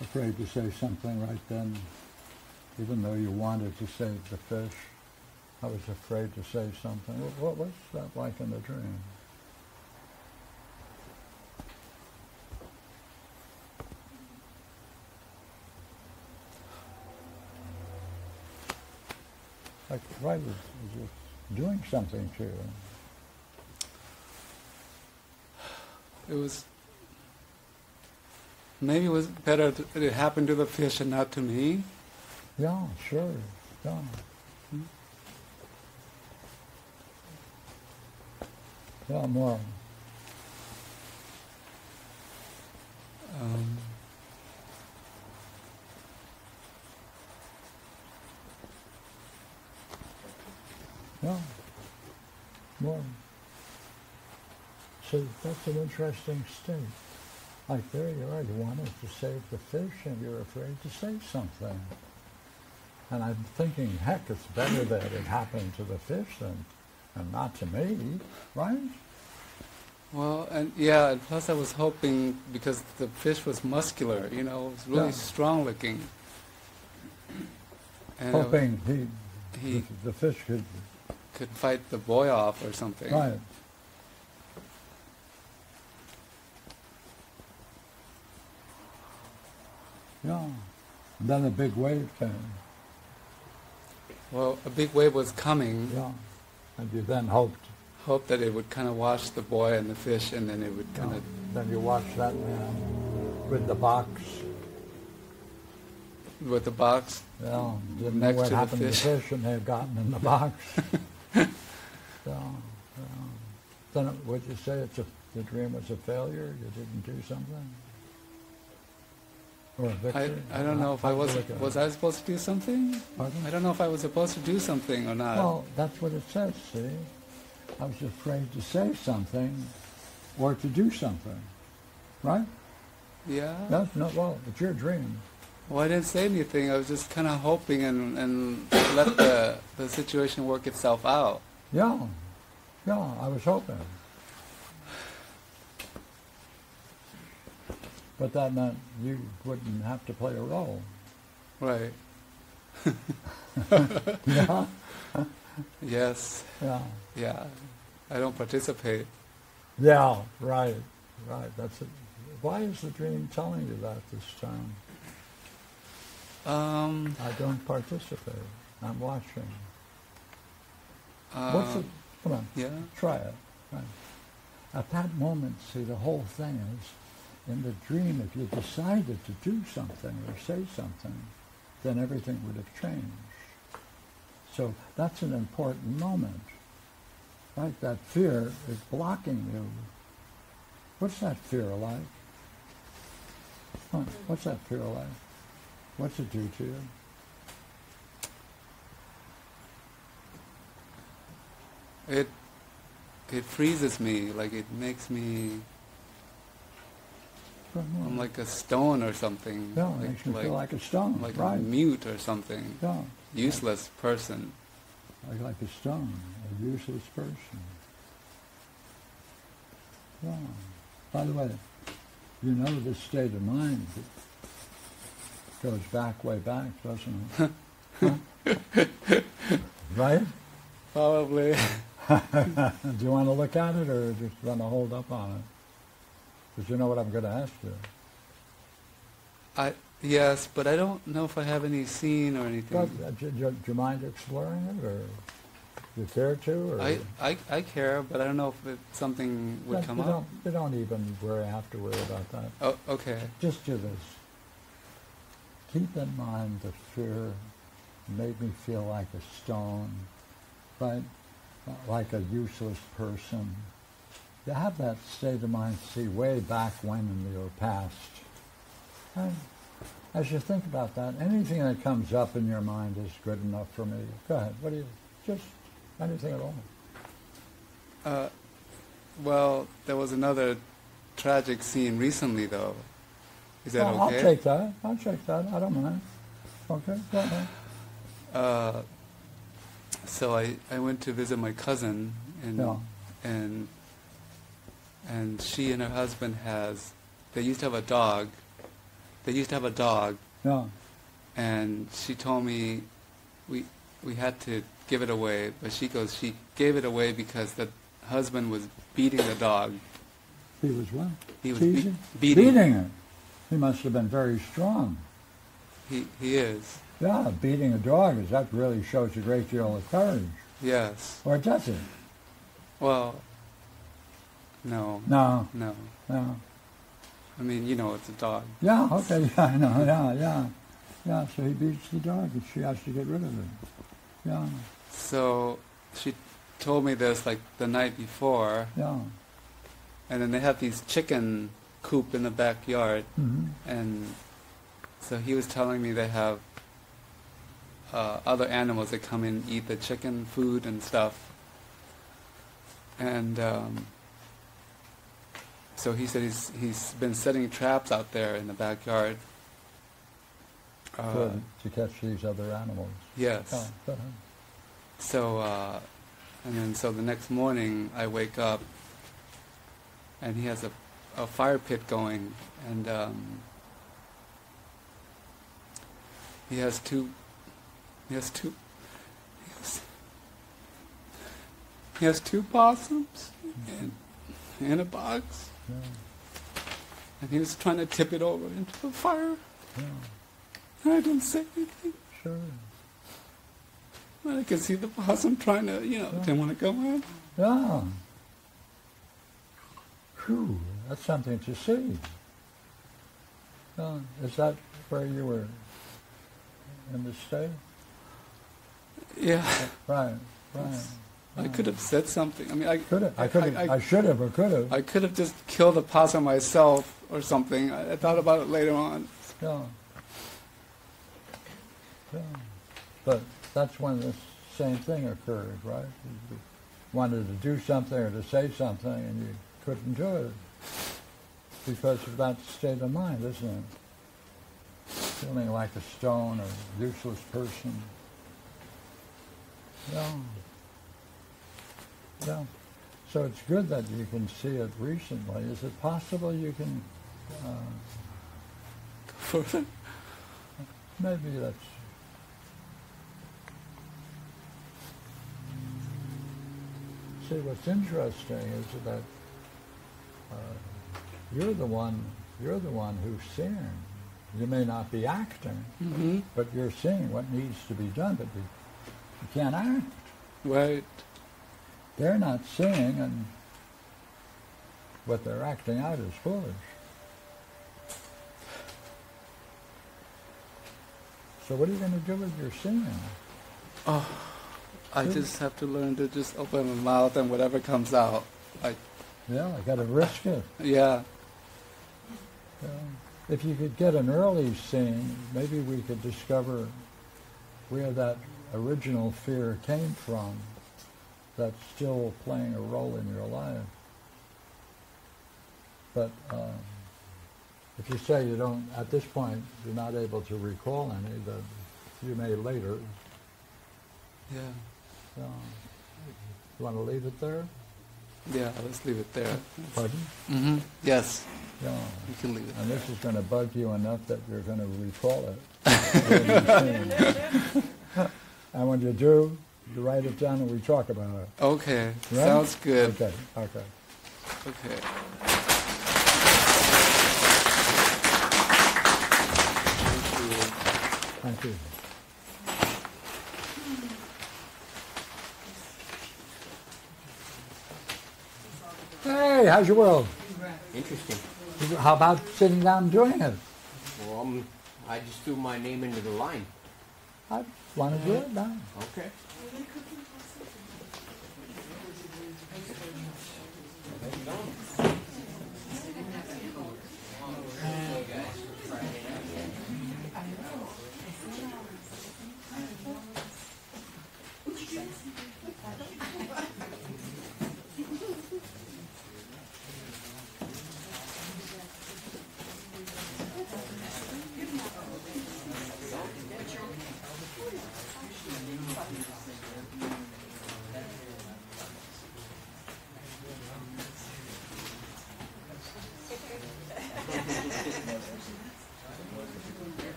[SPEAKER 1] Afraid to say something right then, even though you wanted to save the fish. I was afraid to say something. What- was that like in the dream? Like, right, was, was doing something to you?
[SPEAKER 4] It was maybe it was better to, that it happened to the fish and not to me.
[SPEAKER 1] Yeah, sure, yeah. Yeah, more.
[SPEAKER 4] Um,
[SPEAKER 1] Yeah, more. See, that's an interesting state. Like there you are, you wanted to save the fish and you're afraid to say something. And I'm thinking, heck, it's better that it happened to the fish than and not to me, right?
[SPEAKER 4] well, and yeah, and plus I was hoping because the fish was muscular, you know, it was really
[SPEAKER 1] Yeah.
[SPEAKER 4] strong looking. And
[SPEAKER 1] Hoping he,
[SPEAKER 4] he
[SPEAKER 1] the, the fish could,
[SPEAKER 4] could fight the boy off or something.
[SPEAKER 1] right. Yeah. And then a big wave came.
[SPEAKER 4] Well, a big wave was coming.
[SPEAKER 1] Yeah. And you then hoped.
[SPEAKER 4] Hoped that it would kind of wash the boy and the fish, and then it would kind
[SPEAKER 1] Yeah.
[SPEAKER 4] of
[SPEAKER 1] Then you watch that man with the box.
[SPEAKER 4] with the box.
[SPEAKER 1] Yeah. Didn't
[SPEAKER 4] Next
[SPEAKER 1] know what
[SPEAKER 4] to the
[SPEAKER 1] happened
[SPEAKER 4] fish.
[SPEAKER 1] to the fish and they had gotten in the box. Then would you say it's a, the dream was a failure? You didn't do something? Or a
[SPEAKER 4] I,
[SPEAKER 1] victory?
[SPEAKER 4] I don't know if I was was? I supposed to do something.
[SPEAKER 1] Pardon?
[SPEAKER 4] I don't know if I was supposed to do something or not.
[SPEAKER 1] Well, that's what it says, see? I was afraid to say something or to do something. Right?
[SPEAKER 4] yeah.
[SPEAKER 1] That's not, well, it's your dream.
[SPEAKER 4] Well, I didn't say anything. I was just kind of hoping and and let the the situation work itself out.
[SPEAKER 1] Yeah, yeah, I was hoping. But that meant you wouldn't have to play a role.
[SPEAKER 4] Right.
[SPEAKER 1] Yeah,
[SPEAKER 4] Yes.
[SPEAKER 1] yeah,
[SPEAKER 4] Yeah. I don't participate.
[SPEAKER 1] yeah, right, right. That's it. Why is the dream telling you that this time?
[SPEAKER 4] Um.
[SPEAKER 1] I don't participate. I'm watching.
[SPEAKER 4] Uh,
[SPEAKER 1] What's it? Come on,
[SPEAKER 4] Yeah.
[SPEAKER 1] try it. Right. At that moment, see, the whole thing is, in the dream, if you decided to do something or say something, then everything would have changed. So that's an important moment. Right? That fear is blocking you. What's that fear like? Huh, What's that fear like? What's it do to you?
[SPEAKER 4] It it freezes me. Like it makes me. I'm like a stone or something.
[SPEAKER 1] yeah, it
[SPEAKER 4] like,
[SPEAKER 1] makes me
[SPEAKER 4] like,
[SPEAKER 1] feel like a stone.
[SPEAKER 4] like
[SPEAKER 1] right.
[SPEAKER 4] a mute or something.
[SPEAKER 1] yeah.
[SPEAKER 4] Useless person.
[SPEAKER 1] like, like a stone, a useless person. Yeah. By the way, you know this state of mind goes back way back, doesn't it? Huh? right?
[SPEAKER 4] Probably.
[SPEAKER 1] Do you want to look at it or just want to hold up on it? Because you know what I'm going to ask you.
[SPEAKER 4] I yes, but I don't know if I have any scene or
[SPEAKER 1] But,
[SPEAKER 4] anything.
[SPEAKER 1] uh, do, do, do you mind exploring it or do you care to? Or
[SPEAKER 4] I, I I care, but I don't know if it, something would
[SPEAKER 1] you
[SPEAKER 4] come
[SPEAKER 1] don't,
[SPEAKER 4] up.
[SPEAKER 1] You don't even worry, have to worry about that.
[SPEAKER 4] Oh, okay.
[SPEAKER 1] Just do this. Keep in mind the fear made me feel like a stone, right? Like a useless person. You have that state of mind, see, way back when in your past. And as you think about that, anything that comes up in your mind is good enough for me. Go ahead. What do you, just anything at all.
[SPEAKER 4] Uh, well, there was another tragic scene recently, though. Is that
[SPEAKER 1] Well,
[SPEAKER 4] okay?
[SPEAKER 1] I'll take that. I'll take that. I don't mind. Okay, go ahead.
[SPEAKER 4] Uh, so I, I went to visit my cousin and
[SPEAKER 1] Yeah.
[SPEAKER 4] and and she and her husband has they used to have a dog. They used to have a dog
[SPEAKER 1] Yeah,
[SPEAKER 4] and she told me we we had to give it away, but she goes she gave it away because the husband was beating the dog.
[SPEAKER 1] he was what?
[SPEAKER 4] He was be- beating.
[SPEAKER 1] Beating it. He must have been very strong.
[SPEAKER 4] He he is.
[SPEAKER 1] Yeah, beating a dog is that really shows a great deal of courage,
[SPEAKER 4] Yes.
[SPEAKER 1] or does it?
[SPEAKER 4] Well. No.
[SPEAKER 1] No,
[SPEAKER 4] No.
[SPEAKER 1] no.
[SPEAKER 4] I mean, you know, it's a dog.
[SPEAKER 1] Yeah, okay, yeah, I know, yeah, yeah, yeah. So he beats the dog, and she has to get rid of it. Yeah,
[SPEAKER 4] So she told me this like the night before,
[SPEAKER 1] yeah.
[SPEAKER 4] and then they have these chicken coop in the backyard,
[SPEAKER 1] hmm
[SPEAKER 4] and so he was telling me they have uh, other animals that come in and eat the chicken food and stuff. And um, so he said he's he's been setting traps out there in the backyard. Uh,
[SPEAKER 1] to catch these other animals.
[SPEAKER 4] yes.
[SPEAKER 1] Oh.
[SPEAKER 4] So, uh, and then so the next morning I wake up and he has a, a fire pit going and um, he has two, he has two, he has, he has two possums in, in a box
[SPEAKER 1] Yeah,
[SPEAKER 4] and he was trying to tip it over into the fire
[SPEAKER 1] yeah,
[SPEAKER 4] and I didn't say anything.
[SPEAKER 1] sure.
[SPEAKER 4] I could see the possum trying to, you know, didn't want to go in.
[SPEAKER 1] Yeah. Whew, that's something to see. Yeah, is that where you were in the state?
[SPEAKER 4] Yeah.
[SPEAKER 1] Right, right.
[SPEAKER 4] I could have said something. I mean, I
[SPEAKER 1] Could have, I could have,
[SPEAKER 4] I,
[SPEAKER 1] I should have, or could have.
[SPEAKER 4] I could have just killed the possum myself or something. I, I thought about it later on.
[SPEAKER 1] Yeah. Yeah. But that's when the same thing occurred, right? You wanted to do something or to say something and you couldn't do it because of that state of mind, isn't it? Feeling like a stone or useless person. Yeah. Yeah. So it's good that you can see it recently. Is it possible you can uh, Maybe that's. See, what's interesting is that uh, you're the one. You're the one who's seeing. You may not be acting,
[SPEAKER 4] Mm-hmm.
[SPEAKER 1] but you're seeing what needs to be done. But you, can't act.
[SPEAKER 4] Right.
[SPEAKER 1] They're not seeing, and what they're acting out is foolish. So what are you going to do with your seeing?
[SPEAKER 4] Oh, I just have to learn to just open my mouth and whatever comes out. I,
[SPEAKER 1] Yeah, I got to risk it.
[SPEAKER 4] yeah.
[SPEAKER 1] Yeah. If you could get an early scene, maybe we could discover where that original fear came from that's still playing a role in your life. But um, if you say you don't, at this point, you're not able to recall any, then you may later.
[SPEAKER 4] Yeah.
[SPEAKER 1] So, you want to leave it there?
[SPEAKER 4] Yeah. Let's leave it there.
[SPEAKER 1] Pardon?
[SPEAKER 4] Mm-hmm. Yes.
[SPEAKER 1] Yeah.
[SPEAKER 4] You can leave it.
[SPEAKER 1] And this is going to bug you enough that you're going to recall it. and when you do, you write it down and we talk about it.
[SPEAKER 4] Okay.
[SPEAKER 1] Right?
[SPEAKER 4] Sounds good.
[SPEAKER 1] Okay, okay.
[SPEAKER 4] Okay. Thank you.
[SPEAKER 1] Thank you. Hey, how's your world?
[SPEAKER 3] Interesting.
[SPEAKER 1] How about sitting down and doing it?
[SPEAKER 3] Well, um, I just threw my name into the line.
[SPEAKER 1] I one good, done.
[SPEAKER 3] Okay. Thank you.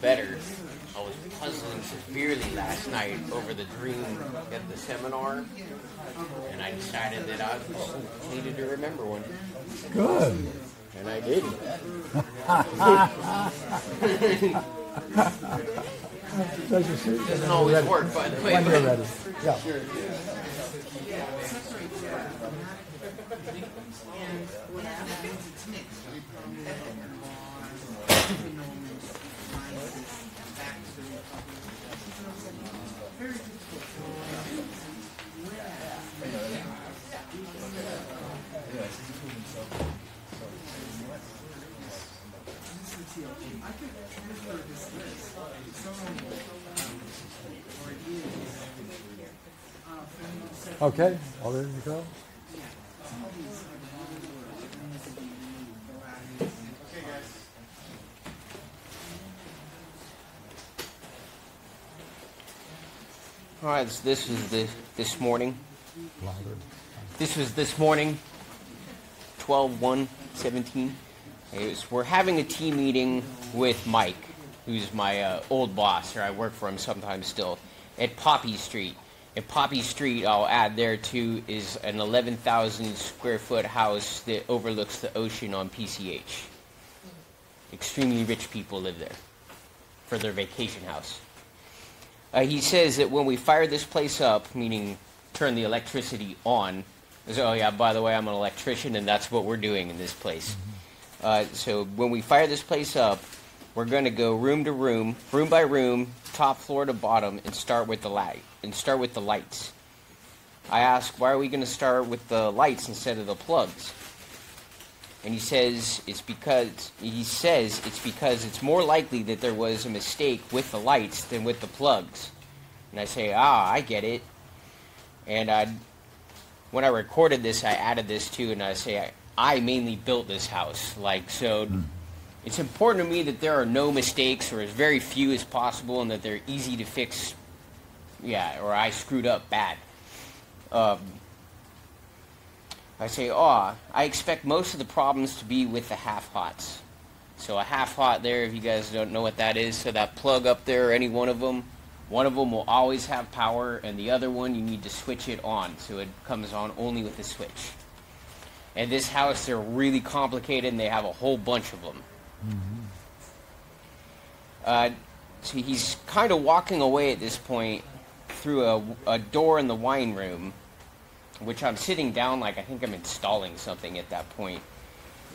[SPEAKER 3] Better, I was puzzling severely last night over the dream at the seminar, and I decided that I needed to remember one,
[SPEAKER 1] Good.
[SPEAKER 3] and I did.
[SPEAKER 1] Does you see?
[SPEAKER 3] Doesn't always work, by the way.
[SPEAKER 1] When you're ready. Yeah. Okay, all ready to go?
[SPEAKER 3] All right, so this was the this morning. This was this morning, 12 1 17. It was- we're having a team meeting with Mike, who's my uh, old boss, or I work for him sometimes still, at Poppy Street. At Poppy Street, I'll add there too, is an 11,000 square foot house that overlooks the ocean on PCH. Extremely rich people live there for their vacation house. Uh, he says that when we fire this place up, meaning turn the electricity on, says, oh yeah, by the way, I'm an electrician, and that's what we're doing in this place. Uh, so when we fire this place up, we're going to go room to room, room by room, top floor to bottom, and start with the light and start with the lights. I ask, why are we going to start with the lights instead of the plugs? And he says it's because he says it's because it's more likely that there was a mistake with the lights than with the plugs. And I say, ah, I get it. And I, when I recorded this, I added this too, and I say I, I mainly built this house. Like so, it's important to me that there are no mistakes or as very few as possible, and that they're easy to fix. Yeah, or I screwed up bad. Um, I say, oh, I expect most of the problems to be with the half hots. So a half hot there, if you guys don't know what that is, so that plug up there, any one of them, one of them will always have power, and the other one you need to switch it on, so it comes on only with the switch. And this house, they're really complicated, and they have a whole bunch of them. Uh, so he's kind of walking away at this point through a, a door in the wine room, which I'm sitting down like I think I'm installing something at that point.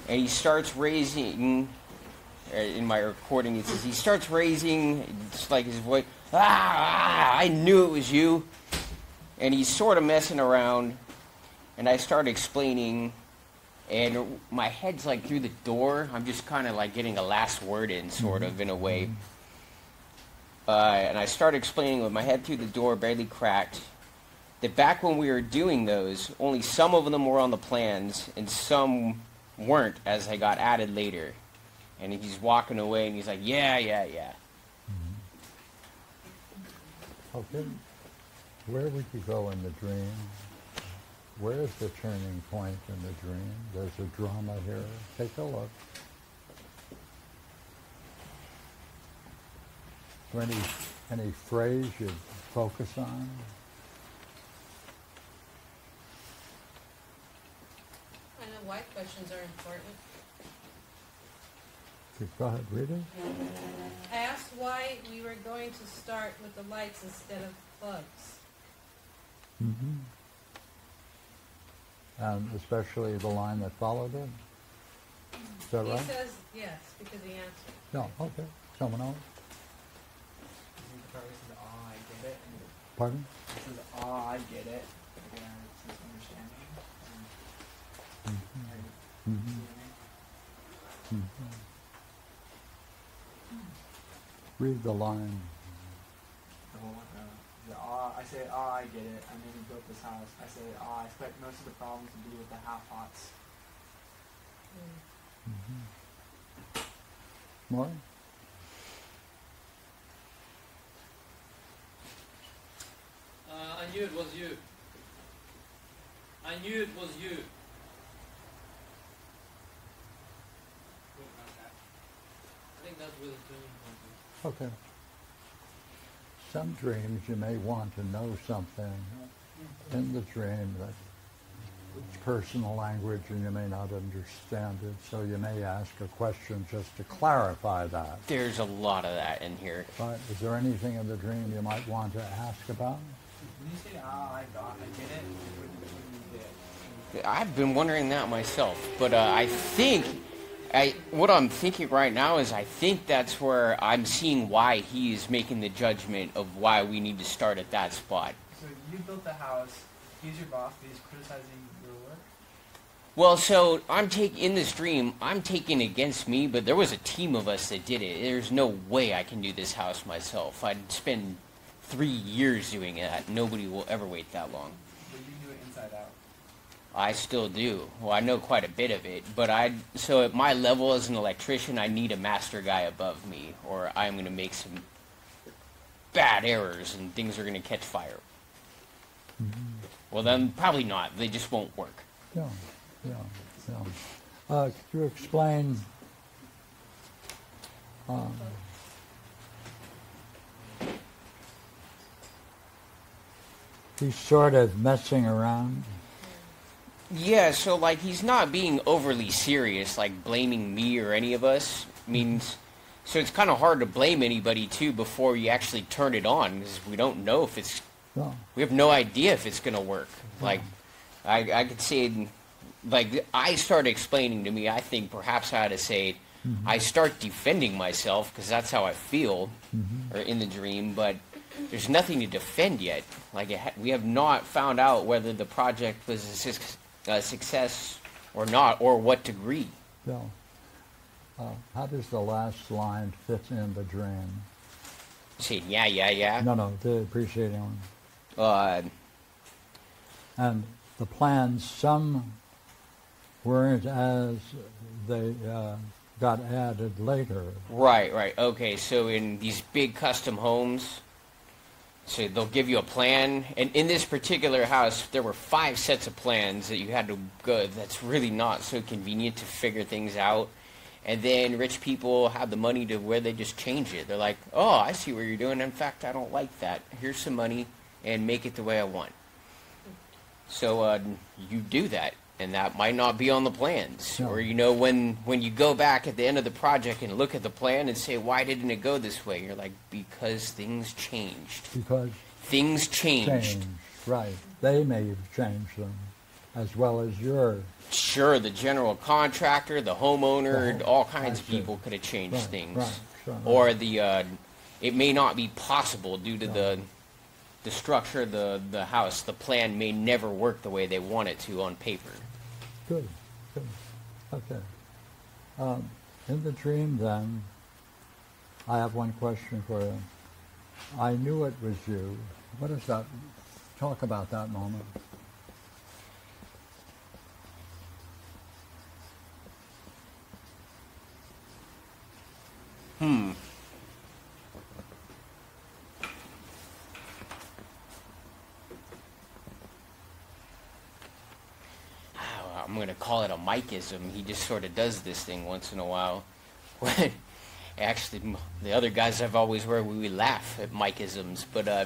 [SPEAKER 3] And he starts raising, uh, in my recording, it says he starts raising, just like his voice, ah, ah, I knew it was you. And he's sort of messing around, and I start explaining, and my head's like through the door. I'm just kind of like getting a last word in, sort of, in a way. Uh, and I start explaining with my head through the door, barely cracked, that back when we were doing those, only some of them were on the plans, and some weren't as they got added later. And he's walking away, and he's like, "Yeah, yeah, yeah."
[SPEAKER 1] Oh, okay. Where would you go in the dream? Where is the turning point in the dream? There's a drama here. Take a look. Any, any phrase you'd focus on?
[SPEAKER 2] I know why questions are important.
[SPEAKER 1] Okay, Go ahead, read it.
[SPEAKER 2] I asked why we were going to start with the lights instead of plugs.
[SPEAKER 1] Mm-hmm. And especially the line that followed it? Is that
[SPEAKER 2] He
[SPEAKER 1] right?
[SPEAKER 2] says yes because he answered.
[SPEAKER 1] No, okay. Someone else?
[SPEAKER 7] This is the part where it says, "Ah, I get it."
[SPEAKER 1] Pardon?
[SPEAKER 7] It says, "Ah, I get it." Again, it says understanding.
[SPEAKER 1] Mm-hmm.
[SPEAKER 7] And-
[SPEAKER 1] Read the line.
[SPEAKER 7] I say, oh, I get it. I mean, we built this house. I say, oh, I expect most of the problems to be with the half hots.
[SPEAKER 1] More?
[SPEAKER 6] Uh, I knew it was you. I knew it was you. Think that's where the turning point is.
[SPEAKER 1] Okay. Some dreams you may want to know something in the dream that it's personal language and you may not understand it, so you may ask a question just to clarify that.
[SPEAKER 3] There's a lot of that in here.
[SPEAKER 1] But Is there anything in the dream you might want to ask about?
[SPEAKER 7] When you say, ah, I got, I get it, what do you get?
[SPEAKER 3] I've been wondering that myself, but uh, I think I what I'm thinking right now is I think that's where I'm seeing why he is making the judgment of why we need to start at that spot.
[SPEAKER 7] So you built the house. He's your boss, but he's criticizing your work.
[SPEAKER 3] Well, so I'm taking in this dream. I'm taking against me, but there was a team of us that did it. There's no way I can do this house myself. I'd spend three years doing that. Nobody will ever wait that long.
[SPEAKER 7] But you do it inside out.
[SPEAKER 3] I still do. Well, I know quite a bit of it, but I so at my level as an electrician, I need a master guy above me, or I'm going to make some bad errors and things are going to catch fire. Well, then probably not. They just won't work.
[SPEAKER 1] Yeah, yeah, yeah. Uh, could you explain um, he's sort of messing around?
[SPEAKER 3] Yeah, so like he's not being overly serious, like blaming me or any of us. Means mm-hmm. so it's kind of hard to blame anybody too before you actually turn it on because we don't know if it's
[SPEAKER 1] No.
[SPEAKER 3] we have no idea if it's gonna work. Mm-hmm. Like, I I could say, like I started explaining to me. I think perhaps I had to say, mm-hmm. I start defending myself because that's how I feel, or in the dream. But there's nothing to defend yet. Like it ha- we have not found out whether the project was a, a success or not, or what degree.
[SPEAKER 1] No. Uh, how does the last line fit in the dream?
[SPEAKER 3] Saying yeah, yeah, yeah.
[SPEAKER 1] No, no, the appreciating one.
[SPEAKER 3] Uh,
[SPEAKER 1] And the plans, some weren't as they uh, got added later.
[SPEAKER 3] Right, right. Okay, so in these big custom homes, so they'll give you a plan, and in this particular house, there were five sets of plans that you had to go. That's really not so convenient to figure things out. And then rich people have the money to where they just change it. They're like, "Oh, I see what you're doing. In fact, I don't like that. Here's some money, and make it the way I want." So uh, you do that, and that might not be on the plans. Or you know, when when you go back at the end of the project and look at the plan and say, "Why didn't it go this way?" You're like, "Because things changed.
[SPEAKER 1] Because
[SPEAKER 3] Things changed."
[SPEAKER 1] changed, right. They may have changed them as well as your,
[SPEAKER 3] Sure, the general contractor, the homeowner, all kinds of people could have changed
[SPEAKER 1] Right,
[SPEAKER 3] things.
[SPEAKER 1] right, sure.
[SPEAKER 3] Or the uh, it may not be possible due to the the structure of the the house. The plan may never work the way they want it to on paper.
[SPEAKER 1] Good, good, okay. Um, in the dream then, I have one question for you. I knew it was you. What is that? Talk about that moment.
[SPEAKER 3] Hmm. Ah, I'm going to call it a Mikeism. He just sort of does this thing once in a while. When actually, the other guys I've always heard, we, laugh at Mikeisms, but uh,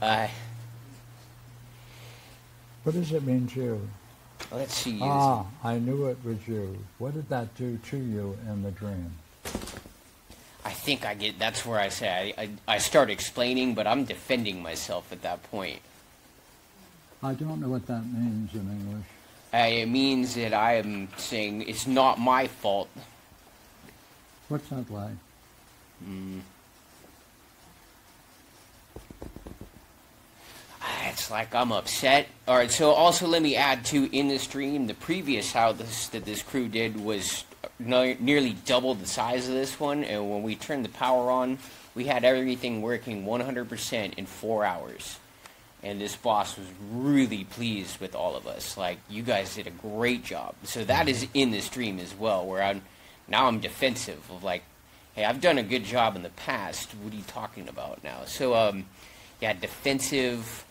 [SPEAKER 3] uh,
[SPEAKER 1] What does it mean to you?
[SPEAKER 3] let's see.
[SPEAKER 1] Ah, I knew it was you. What did that do to you in the dream?
[SPEAKER 3] I think I get. That's where I say I, I, I start explaining, but I'm defending myself at that point.
[SPEAKER 1] I don't know what that means in English.
[SPEAKER 3] Uh, it means that I am saying it's not my fault.
[SPEAKER 1] What's not like?
[SPEAKER 3] Ah, It's like I'm upset. All right. So also let me add to in the stream, the previous house that this crew did was no, nearly double the size of this one, and when we turned the power on, we had everything working 100% in four hours. And this boss was really pleased with all of us. Like you guys did a great job. So that is in this dream as well, where I'm now I'm defensive of like, hey, I've done a good job in the past. What are you talking about now? So um, yeah, defensive.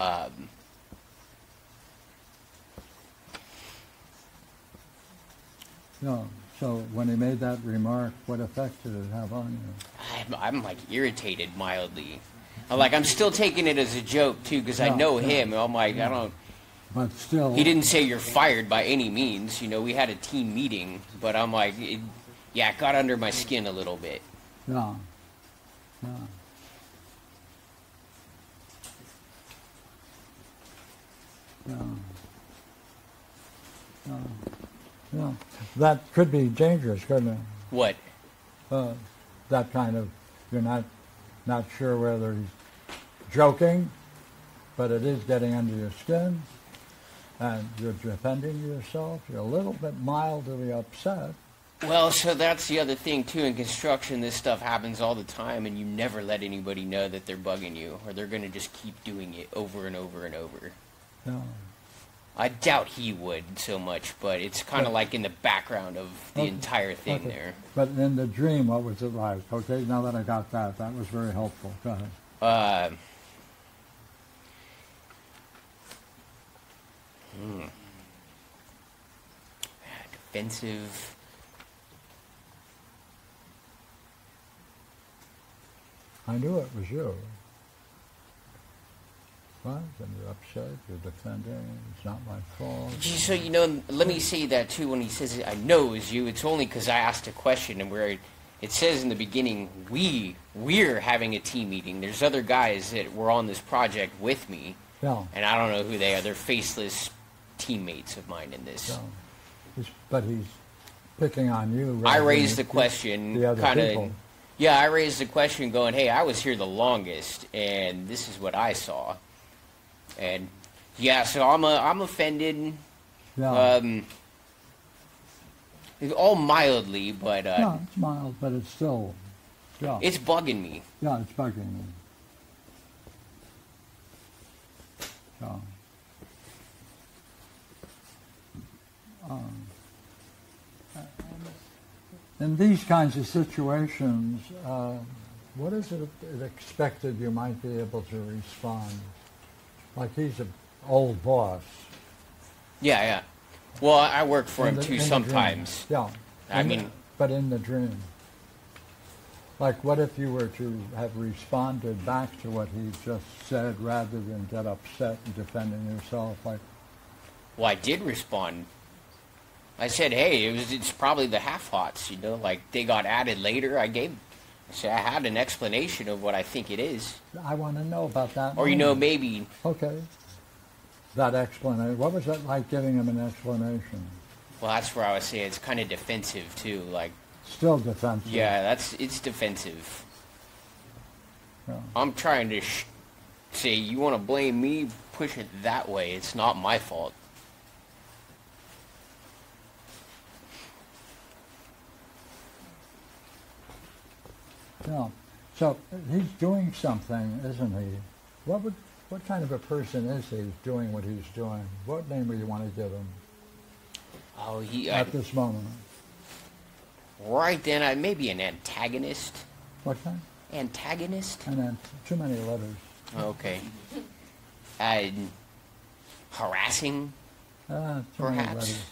[SPEAKER 3] Um,
[SPEAKER 1] No. So when he made that remark, what effect did it have on you?
[SPEAKER 3] I'm, I'm like irritated mildly. I'm like I'm still taking it as a joke too because I know him. I'm like I don't.
[SPEAKER 1] But still,
[SPEAKER 3] He didn't say you're fired by any means. You know, we had a team meeting, but I'm like, it, yeah, it got under my skin a little bit.
[SPEAKER 1] Yeah. Yeah. Yeah. Yeah. Yeah. That could be dangerous, couldn't it?
[SPEAKER 3] What?
[SPEAKER 1] Uh, that kind of, you're not, not sure whether he's joking, but it is getting under your skin, and you're defending yourself. You're a little bit mildly upset.
[SPEAKER 3] Well, so that's the other thing too. In construction, this stuff happens all the time, and you never let anybody know that they're bugging you, or they're gonna just keep doing it over and over and over.
[SPEAKER 1] Yeah.
[SPEAKER 3] I doubt he would so much, but it's kind of like in the background of the
[SPEAKER 1] Okay.
[SPEAKER 3] entire thing
[SPEAKER 1] Okay.
[SPEAKER 3] there.
[SPEAKER 1] But in the dream, what was it like? Okay, now that I got that, that was very helpful. Go ahead.
[SPEAKER 3] Uh, hmm. Defensive.
[SPEAKER 1] I knew it was you. Right? And you're upset, you're defending, it's not my fault.
[SPEAKER 3] So you know, let me say that too. When he says, "I know it was you," it's only because I asked a question, and where it says in the beginning, "We we're having a team meeting." There's other guys that were on this project with me,
[SPEAKER 1] Yeah,
[SPEAKER 3] and I don't know who they are. They're faceless teammates of mine in this.
[SPEAKER 1] yeah. But he's picking on you.
[SPEAKER 3] I raised the question,
[SPEAKER 1] the other
[SPEAKER 3] kind
[SPEAKER 1] people.
[SPEAKER 3] of. Yeah, I raised the question, going, "Hey, I was here the longest, and this is what I saw." And yeah, so I'm a, I'm offended.
[SPEAKER 1] Yeah,
[SPEAKER 3] Um, all mildly, but uh,
[SPEAKER 1] yeah, it's mild, but it's still, yeah,
[SPEAKER 3] it's bugging me.
[SPEAKER 1] yeah, it's bugging me. Yeah. Um, in these kinds of situations, uh, what is it expected you might be able to respond? Like he's an old boss.
[SPEAKER 3] Yeah, yeah. Well, I work for
[SPEAKER 1] in
[SPEAKER 3] him
[SPEAKER 1] the-
[SPEAKER 3] too
[SPEAKER 1] the
[SPEAKER 3] sometimes.
[SPEAKER 1] Yeah.
[SPEAKER 3] I
[SPEAKER 1] In the-
[SPEAKER 3] mean-
[SPEAKER 1] but in the dream. Like, what if you were to have responded back to what he just said rather than get upset and defending yourself? Like,
[SPEAKER 3] Well, I did respond. I said, "Hey, it was it's probably the half hots, you know, like they got added later." I gave, I I had an explanation of what I think it is,
[SPEAKER 1] I want to know about that.
[SPEAKER 3] or you know, maybe
[SPEAKER 1] Okay. That explanation. What was that like giving him an explanation?
[SPEAKER 3] Well, that's where I was saying it's kind of defensive too. Like,
[SPEAKER 1] Still defensive.
[SPEAKER 3] yeah, that's it's defensive.
[SPEAKER 1] Yeah.
[SPEAKER 3] I'm trying to sh- say you want to blame me, push it that way. It's not my fault.
[SPEAKER 1] Yeah. So he's doing something, isn't he? What would, what kind of a person is he doing what he's doing? What name would you want to give him
[SPEAKER 3] Oh, he I,
[SPEAKER 1] at this moment?
[SPEAKER 3] right then. I maybe an antagonist.
[SPEAKER 1] What kind?
[SPEAKER 3] Antagonist.
[SPEAKER 1] And then too many letters.
[SPEAKER 3] Okay. Uh, harassing.
[SPEAKER 1] Ah, too many
[SPEAKER 3] Perhaps.
[SPEAKER 1] letters.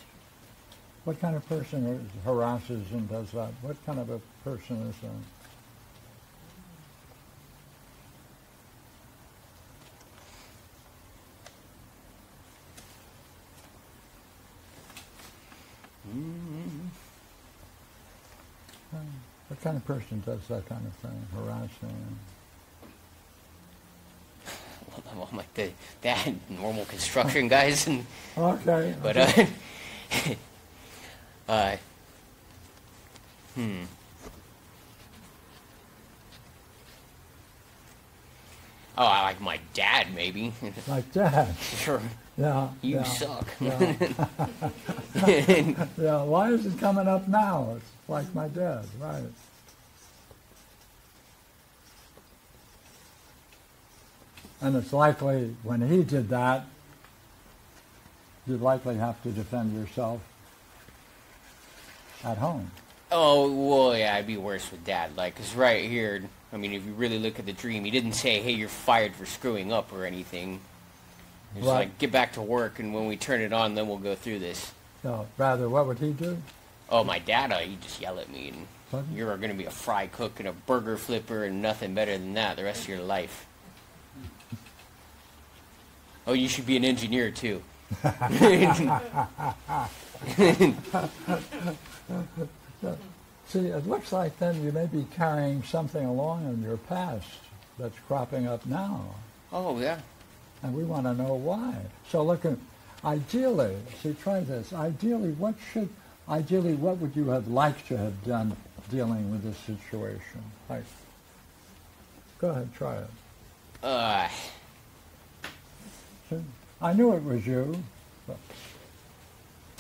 [SPEAKER 1] What kind of person harasses and does that? What kind of a person is that? What kind of person does that kind of thing, harassing?
[SPEAKER 3] I'm like the that normal construction guys, and
[SPEAKER 1] Okay.
[SPEAKER 3] but uh, uh, hmm. Oh, I like my dad, maybe.
[SPEAKER 1] Like that.
[SPEAKER 3] sure,
[SPEAKER 1] Yeah.
[SPEAKER 3] you
[SPEAKER 1] yeah,
[SPEAKER 3] suck.
[SPEAKER 1] Yeah. yeah. Why is it coming up now? It's like my dad, right? And it's likely when he did that, you'd likely have to defend yourself at home.
[SPEAKER 3] Oh well, yeah, I'd be worse with Dad. Like, cause right here, I mean, if you really look at the dream, he didn't say, "Hey, you're fired for screwing up" or anything. He's
[SPEAKER 1] Right.
[SPEAKER 3] like, "Get back to work, and when we turn it on, then we'll go through this."
[SPEAKER 1] No, rather, what would he do?
[SPEAKER 3] Oh, my dad, uh, he just yell at me, and
[SPEAKER 1] Pardon?
[SPEAKER 3] you're going to be a fry cook and a burger flipper and nothing better than that the rest of your life. Oh, you should be an engineer too.
[SPEAKER 1] See, it looks like then you may be carrying something along in your past that's cropping up now.
[SPEAKER 3] Oh yeah.
[SPEAKER 1] And we want to know why. So look at, ideally, see, try this. Ideally, what should, ideally, what would you have liked to have done dealing with this situation? Like, go ahead, try it.
[SPEAKER 3] Uh,
[SPEAKER 1] See? I knew it was you.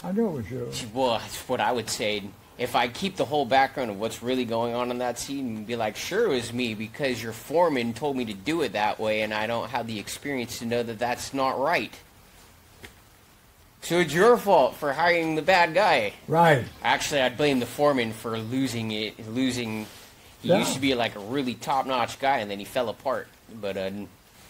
[SPEAKER 1] I knew it was you.
[SPEAKER 3] well, that's what I would say. If I keep the whole background of what's really going on in that scene and be like, sure, it was me because your foreman told me to do it that way, and I don't have the experience to know that that's not right. So it's your fault for hiring the bad guy.
[SPEAKER 1] Right.
[SPEAKER 3] Actually, I'd blame the foreman for losing it. Losing. He
[SPEAKER 1] Yeah.
[SPEAKER 3] used to be like a really top-notch guy, and then he fell apart. But uh,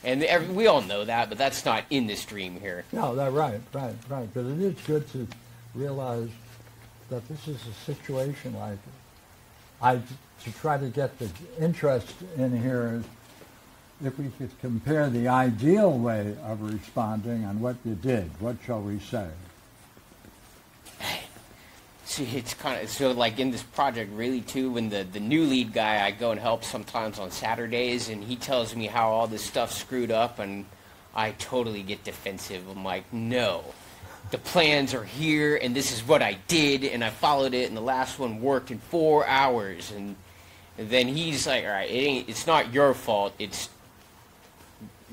[SPEAKER 3] and every, we all know that, but that's not in this dream here.
[SPEAKER 1] No, that right, right, right. But it is good to realize that this is a situation like I to try to get the interest in here if we could compare the ideal way of responding and what you did, what shall we say?
[SPEAKER 3] See, it's kind of so like in this project, really too. When the the new lead guy, I go and help sometimes on Saturdays, and he tells me how all this stuff screwed up, and I totally get defensive. I'm like, no, the plans are here, and this is what I did, and I followed it, and the last one worked in four hours, and, and then he's like, all right, it ain't, it's not your fault, it's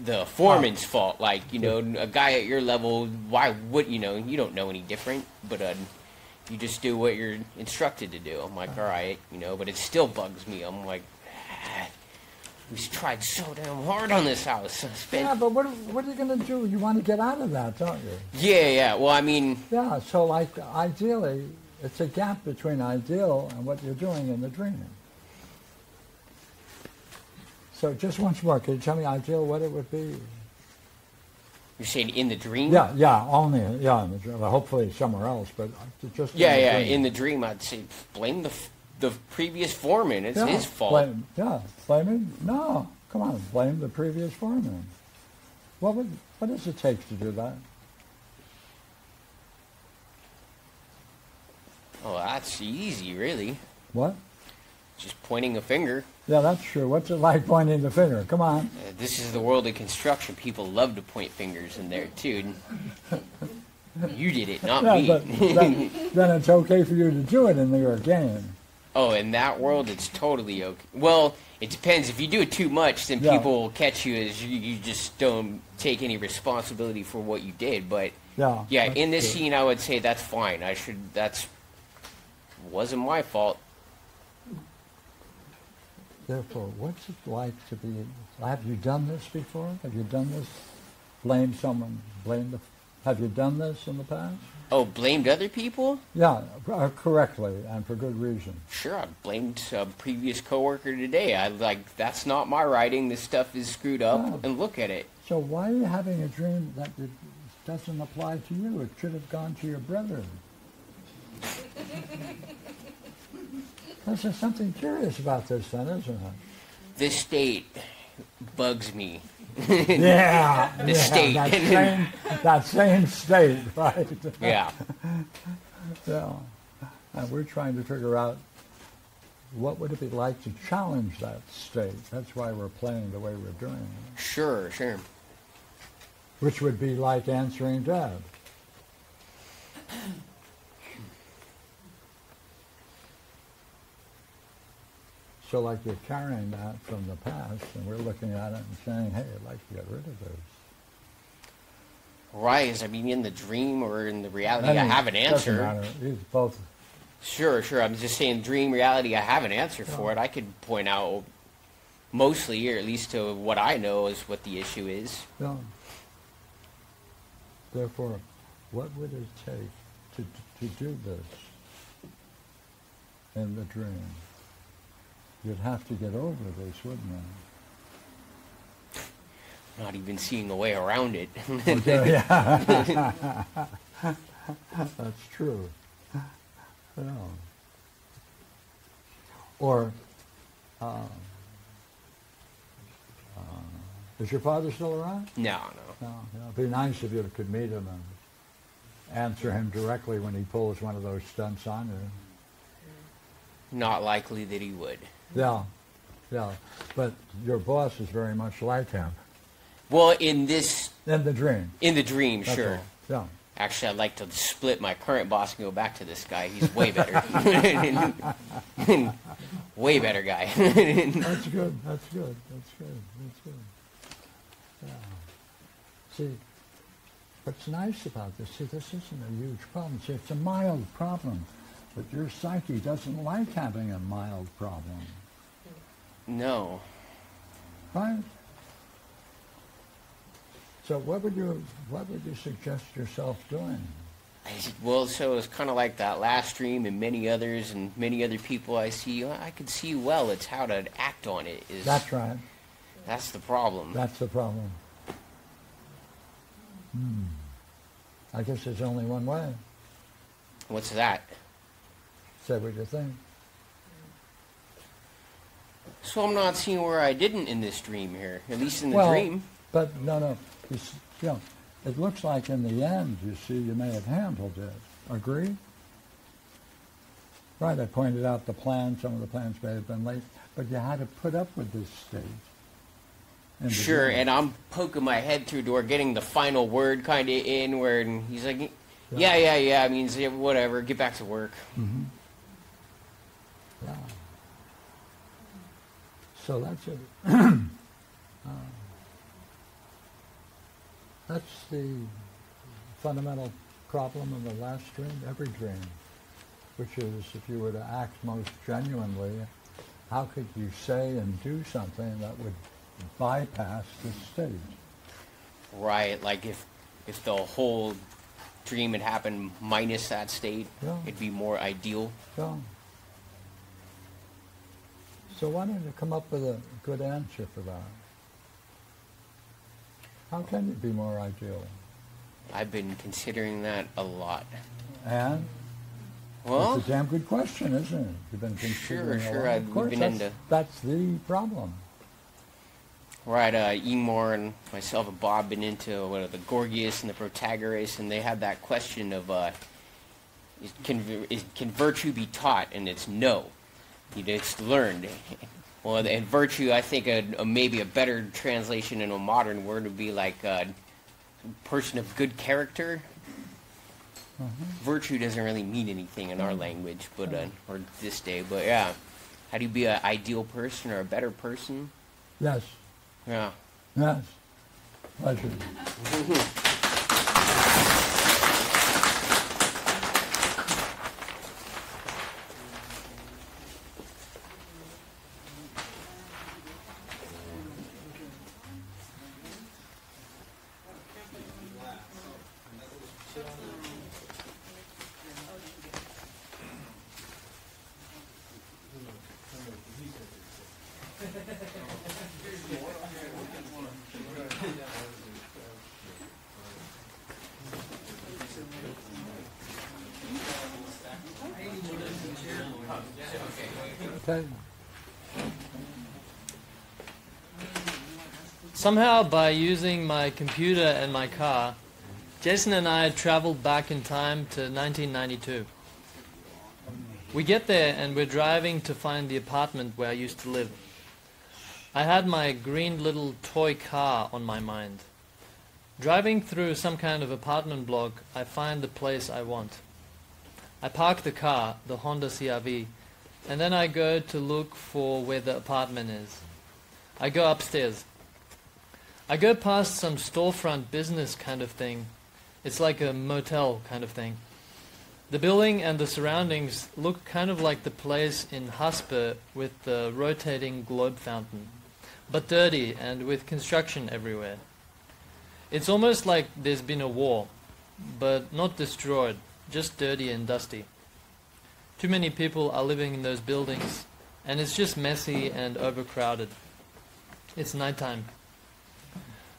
[SPEAKER 3] the foreman's fault. Like, you know, a guy at your level, why would you know? You don't know any different, but uh, you just do what you're instructed to do. I'm like, all right, you know, but it still bugs me. I'm like, ah, we tried so damn hard on this house. Spent-
[SPEAKER 1] Yeah, but what, what are you going to do? You want to get out of that, don't you?
[SPEAKER 3] yeah, yeah. Well, I mean,
[SPEAKER 1] Yeah, so like ideally, it's a gap between ideal and what you're doing in the dream. So just once more, can you tell me ideal what it would be?
[SPEAKER 3] you're saying in the dream.
[SPEAKER 1] Yeah, yeah, only, yeah, in the dream. Hopefully somewhere else, but just
[SPEAKER 3] Yeah,
[SPEAKER 1] in the
[SPEAKER 3] yeah.
[SPEAKER 1] dream.
[SPEAKER 3] In the dream, I'd say blame the f- the previous foreman. It's
[SPEAKER 1] yeah,
[SPEAKER 3] his fault.
[SPEAKER 1] Blame, yeah, blame him? No, come on, blame the previous foreman. What would, what does it take to do that?
[SPEAKER 3] Oh, that's easy, really.
[SPEAKER 1] What?
[SPEAKER 3] Just pointing a finger.
[SPEAKER 1] Yeah, that's true. What's it like pointing the finger? Come on.
[SPEAKER 3] Uh, this is the world of construction. People love to point fingers in there too. You did it, not
[SPEAKER 1] Yeah,
[SPEAKER 3] me.
[SPEAKER 1] but then, then it's okay for you to do it in your game.
[SPEAKER 3] Oh, in that world, it's totally okay. Well, it depends. If you do it too much, then
[SPEAKER 1] Yeah.
[SPEAKER 3] people will catch you as you, you just don't take any responsibility for what you did. But
[SPEAKER 1] Yeah.
[SPEAKER 3] yeah, in this
[SPEAKER 1] true.
[SPEAKER 3] scene, I would say that's fine. I should. That's wasn't my fault.
[SPEAKER 1] Therefore, what's it like to be? Have you done this before? Have you done this? Blame someone. Blame the. Have you done this in the past?
[SPEAKER 3] Oh, blamed other people?
[SPEAKER 1] Yeah, uh, correctly and for good reason.
[SPEAKER 3] Sure, I blamed a previous coworker today. I like that's not my writing. This stuff is screwed up,
[SPEAKER 1] Oh.
[SPEAKER 3] and look at it.
[SPEAKER 1] So why are you having a dream that doesn't apply to you? It should have gone to your brother. There's something curious about this, then, isn't it?
[SPEAKER 3] This state bugs me.
[SPEAKER 1] Yeah,
[SPEAKER 3] The
[SPEAKER 1] yeah,
[SPEAKER 3] state.
[SPEAKER 1] That same, that same state, right?
[SPEAKER 3] Yeah.
[SPEAKER 1] so, And we're trying to figure out what would it be like to challenge that state. That's why we're playing the way we're doing it.
[SPEAKER 3] Sure, sure.
[SPEAKER 1] Which would be like answering Dad. So like you're carrying that from the past and we're looking at it and saying, hey, I'd like to get rid of this.
[SPEAKER 3] Right, I mean, in the dream or in the reality, I
[SPEAKER 1] Any-
[SPEAKER 3] have an answer.
[SPEAKER 1] It's both.
[SPEAKER 3] Sure, sure. I'm just saying, dream, reality, I have an answer for it. I could point out mostly, or at least to what I know, is what the issue is.
[SPEAKER 1] Therefore, what would it take to, to do this in the dream? You'd have to get over this, wouldn't you?
[SPEAKER 3] Not even seeing a way around it.
[SPEAKER 1] Okay, yeah. That's true. Yeah. Or, uh, uh, is your father still around?
[SPEAKER 3] no, no.
[SPEAKER 1] No, no. It'd be nice if you could meet him and answer him directly when he pulls one of those stunts on you.
[SPEAKER 3] Not likely that he would.
[SPEAKER 1] Yeah, yeah. But your boss is very much like him
[SPEAKER 3] Well, in this,
[SPEAKER 1] in the dream.
[SPEAKER 3] in the dream,
[SPEAKER 1] That's
[SPEAKER 3] sure.
[SPEAKER 1] all. Yeah.
[SPEAKER 3] Actually, I'd like to split my current boss and go back to this guy. He's way better. way better guy.
[SPEAKER 1] That's good. That's good. That's good. That's good. Yeah. See, what's nice about this, see, this isn't a huge problem. See, it's a mild problem, but your psyche doesn't like having a mild problem,
[SPEAKER 3] no.
[SPEAKER 1] Fine. So what would you what would you suggest yourself doing?
[SPEAKER 3] Well, so it's kind of like that last stream and many others and many other people I see. I could see well. It's how to act on it. Is
[SPEAKER 1] That's right.
[SPEAKER 3] that's the problem.
[SPEAKER 1] That's the problem. Hmm. I guess there's only one way.
[SPEAKER 3] What's that?
[SPEAKER 1] Say what you think.
[SPEAKER 3] So I'm not seeing where I didn't in this dream here. At least in the
[SPEAKER 1] well,
[SPEAKER 3] dream.
[SPEAKER 1] But no, no. You, know, it looks like in the end, you see, you may have handled it. Agree? Right. I pointed out the plan. Some of the plans may have been late, but you had to put up with this stage.
[SPEAKER 3] Sure,
[SPEAKER 1] dream.
[SPEAKER 3] and I'm poking my head through door, getting the final word kind of in where and he's like, yeah, yeah, yeah. I mean, whatever. Get back to work.
[SPEAKER 1] Mm -hmm. Yeah. So that's it. Uh, that's the fundamental problem of the last dream, every dream, which is if you were to act most genuinely, how could you say and do something that would bypass this stage?
[SPEAKER 3] Right, like if if the whole dream had happened minus that state,
[SPEAKER 1] Yeah.
[SPEAKER 3] it'd be more ideal.
[SPEAKER 1] So, so why don't you come up with a good answer for that? How can it be more ideal?
[SPEAKER 3] I've been considering that a lot.
[SPEAKER 1] And
[SPEAKER 3] Well,
[SPEAKER 1] it's a damn good question, isn't it? You've been considering
[SPEAKER 3] sure,
[SPEAKER 1] a lot.
[SPEAKER 3] I've
[SPEAKER 1] Of course,
[SPEAKER 3] been
[SPEAKER 1] that's,
[SPEAKER 3] into-
[SPEAKER 1] that's the problem.
[SPEAKER 3] right, uh, Emor and myself and Bob been into what are the Gorgias and the Protagoras, and they had that question of uh, is, can is, can virtue be taught? And it's no, it's learned. Well, and virtue, I think a, a, maybe a better translation in a modern word would be like a person of good character. Mm-hmm. Virtue doesn't really mean anything in our mm-hmm. language, but mm-hmm. uh, or this day. But yeah, how do you be an ideal person or a better person?
[SPEAKER 1] Yes,
[SPEAKER 3] Yeah.
[SPEAKER 1] yes. Pleasure. Okay.
[SPEAKER 6] Somehow, by using my computer and my car, Jason and I traveled back in time to 1992. We get there and we're driving to find the apartment where I used to live. I had my green little toy car on my mind. Driving through some kind of apartment block, I find the place I want. I park the car, the Honda CRV, and then I go to look for where the apartment is. I go upstairs. I go past some storefront business kind of thing. It's like a motel kind of thing. The building and the surroundings look kind of like the place in Hasper with the rotating globe fountain. but dirty and with construction everywhere. It's almost like there's been a war, but not destroyed, just dirty and dusty. Too many people are living in those buildings, and it's just messy and overcrowded. It's nighttime.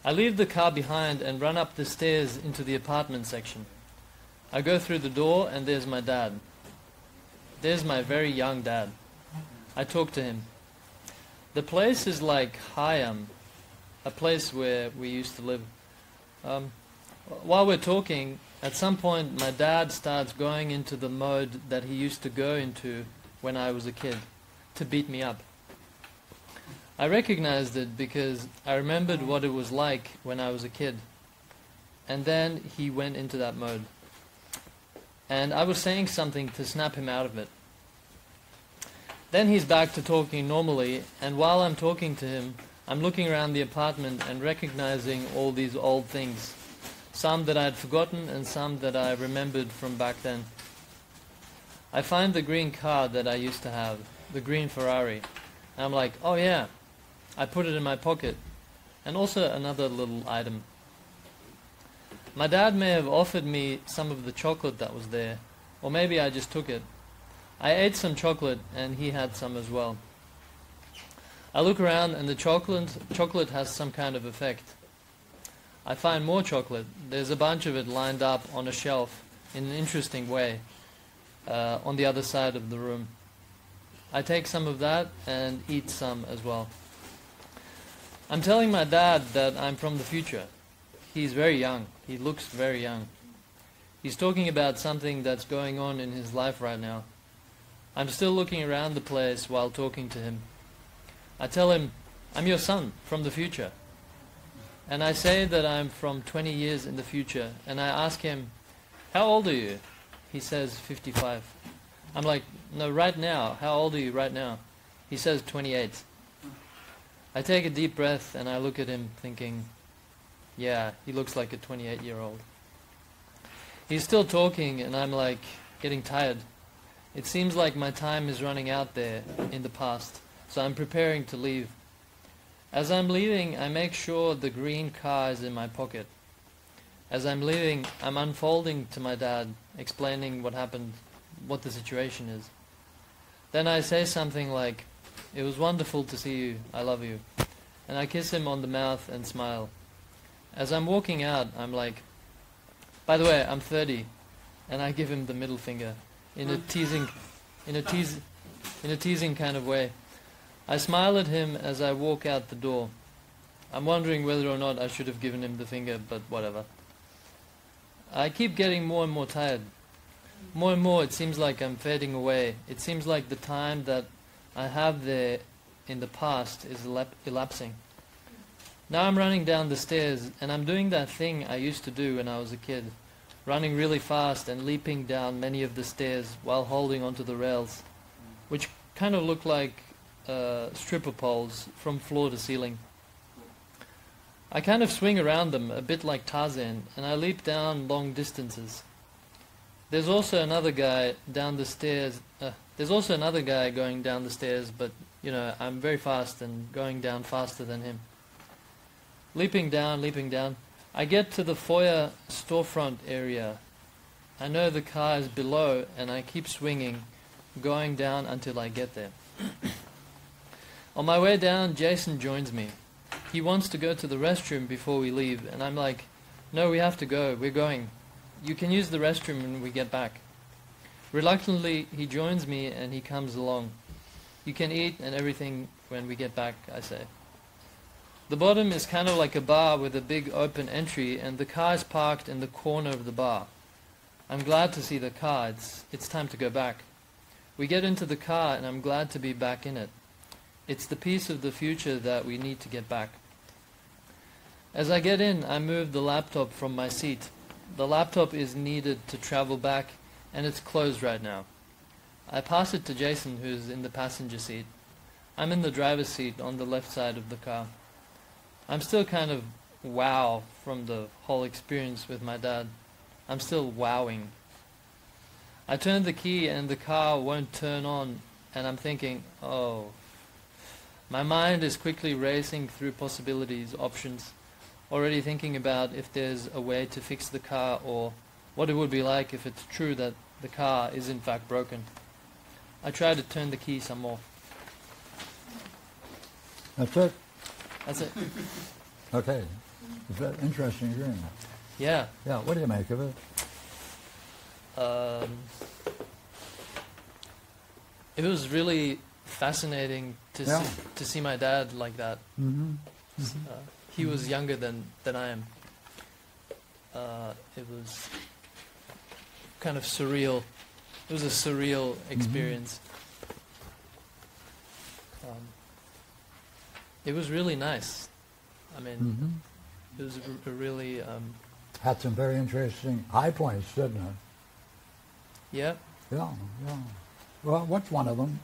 [SPEAKER 6] I leave the car behind and run up the stairs into the apartment section. I go through the door, and there's my dad. There's my very young dad. I talk to him. The place is like Hayam, a place where we used to live. Um, while we're talking, at some point my dad starts going into the mode that he used to go into when I was a kid, to beat me up. I recognized it because I remembered what it was like when I was a kid. And then he went into that mode. And I was saying something to snap him out of it. Then he's back to talking normally, and while I'm talking to him, I'm looking around the apartment and recognizing all these old things. Some that I had forgotten and some that I remembered from back then. I find the green car that I used to have, the green Ferrari. And I'm like, oh yeah. I put it in my pocket. And also another little item. My dad may have offered me some of the chocolate that was there, or maybe I just took it. I ate some chocolate and he had some as well. I look around and the chocolate, chocolate has some kind of effect. I find more chocolate. There's a bunch of it lined up on a shelf in an interesting way uh, on the other side of the room. I take some of that and eat some as well. I'm telling my dad that I'm from the future. He's very young. He looks very young. He's talking about something that's going on in his life right now. I'm still looking around the place while talking to him. I tell him, I'm your son from the future. And I say that I'm from 20 years in the future. And I ask him, How old are you? He says, 55. I'm like, No, right now. How old are you right now? He says, 28. I take a deep breath and I look at him thinking, Yeah, he looks like a 28 year old. He's still talking and I'm like getting tired. It seems like my time is running out there in the past, so I'm preparing to leave. As I'm leaving, I make sure the green car is in my pocket. As I'm leaving, I'm unfolding to my dad, explaining what happened, what the situation is. Then I say something like, It was wonderful to see you, I love you. And I kiss him on the mouth and smile. As I'm walking out, I'm like, By the way, I'm 30. And I give him the middle finger in a teasing, in a tease, in a teasing kind of way. I smile at him as I walk out the door. I'm wondering whether or not I should have given him the finger, but whatever. I keep getting more and more tired. More and more, it seems like I'm fading away. It seems like the time that I have there in the past is elap- elapsing. Now I'm running down the stairs, and I'm doing that thing I used to do when I was a kid running really fast and leaping down many of the stairs while holding onto the rails, which kind of look like uh, stripper poles from floor to ceiling. I kind of swing around them a bit like Tarzan, and I leap down long distances. There's also another guy down the stairs. Uh, there's also another guy going down the stairs, but you know I'm very fast and going down faster than him. Leaping down, leaping down. I get to the foyer storefront area. I know the car is below and I keep swinging, going down until I get there. On my way down, Jason joins me. He wants to go to the restroom before we leave, and I'm like, no, we have to go. We're going. You can use the restroom when we get back. Reluctantly, he joins me and he comes along. You can eat and everything when we get back, I say. The bottom is kind of like a bar with a big open entry, and the car is parked in the corner of the bar. I'm glad to see the car. It's, it's time to go back. We get into the car, and I'm glad to be back in it. It's the piece of the future that we need to get back. As I get in, I move the laptop from my seat. The laptop is needed to travel back, and it's closed right now. I pass it to Jason, who's in the passenger seat. I'm in the driver's seat on the left side of the car. I'm still kind of wow from the whole experience with my dad. I'm still wowing. I turn the key and the car won't turn on, and I'm thinking, oh, My mind is quickly racing through possibilities, options, already thinking about if there's a way to fix the car or what it would be like if it's true that the car is in fact broken. I try to turn the key some more.
[SPEAKER 1] That's it?
[SPEAKER 6] That's it.
[SPEAKER 1] Okay. Is that interesting dream?
[SPEAKER 6] Yeah.
[SPEAKER 1] Yeah, what do you make of it?
[SPEAKER 6] Um, it was really fascinating to
[SPEAKER 1] Yeah.
[SPEAKER 6] see, to see my dad like that.
[SPEAKER 1] Mm-hmm.
[SPEAKER 6] Uh, he was younger than, than I am. Uh, it was kind of surreal. It was a surreal experience. Um, it was really nice. I mean,
[SPEAKER 1] Mm-hmm.
[SPEAKER 6] it was a, a really um,
[SPEAKER 1] Had some very interesting high points, didn't it?
[SPEAKER 6] yeah.
[SPEAKER 1] Yeah, yeah. Well, what's one of them?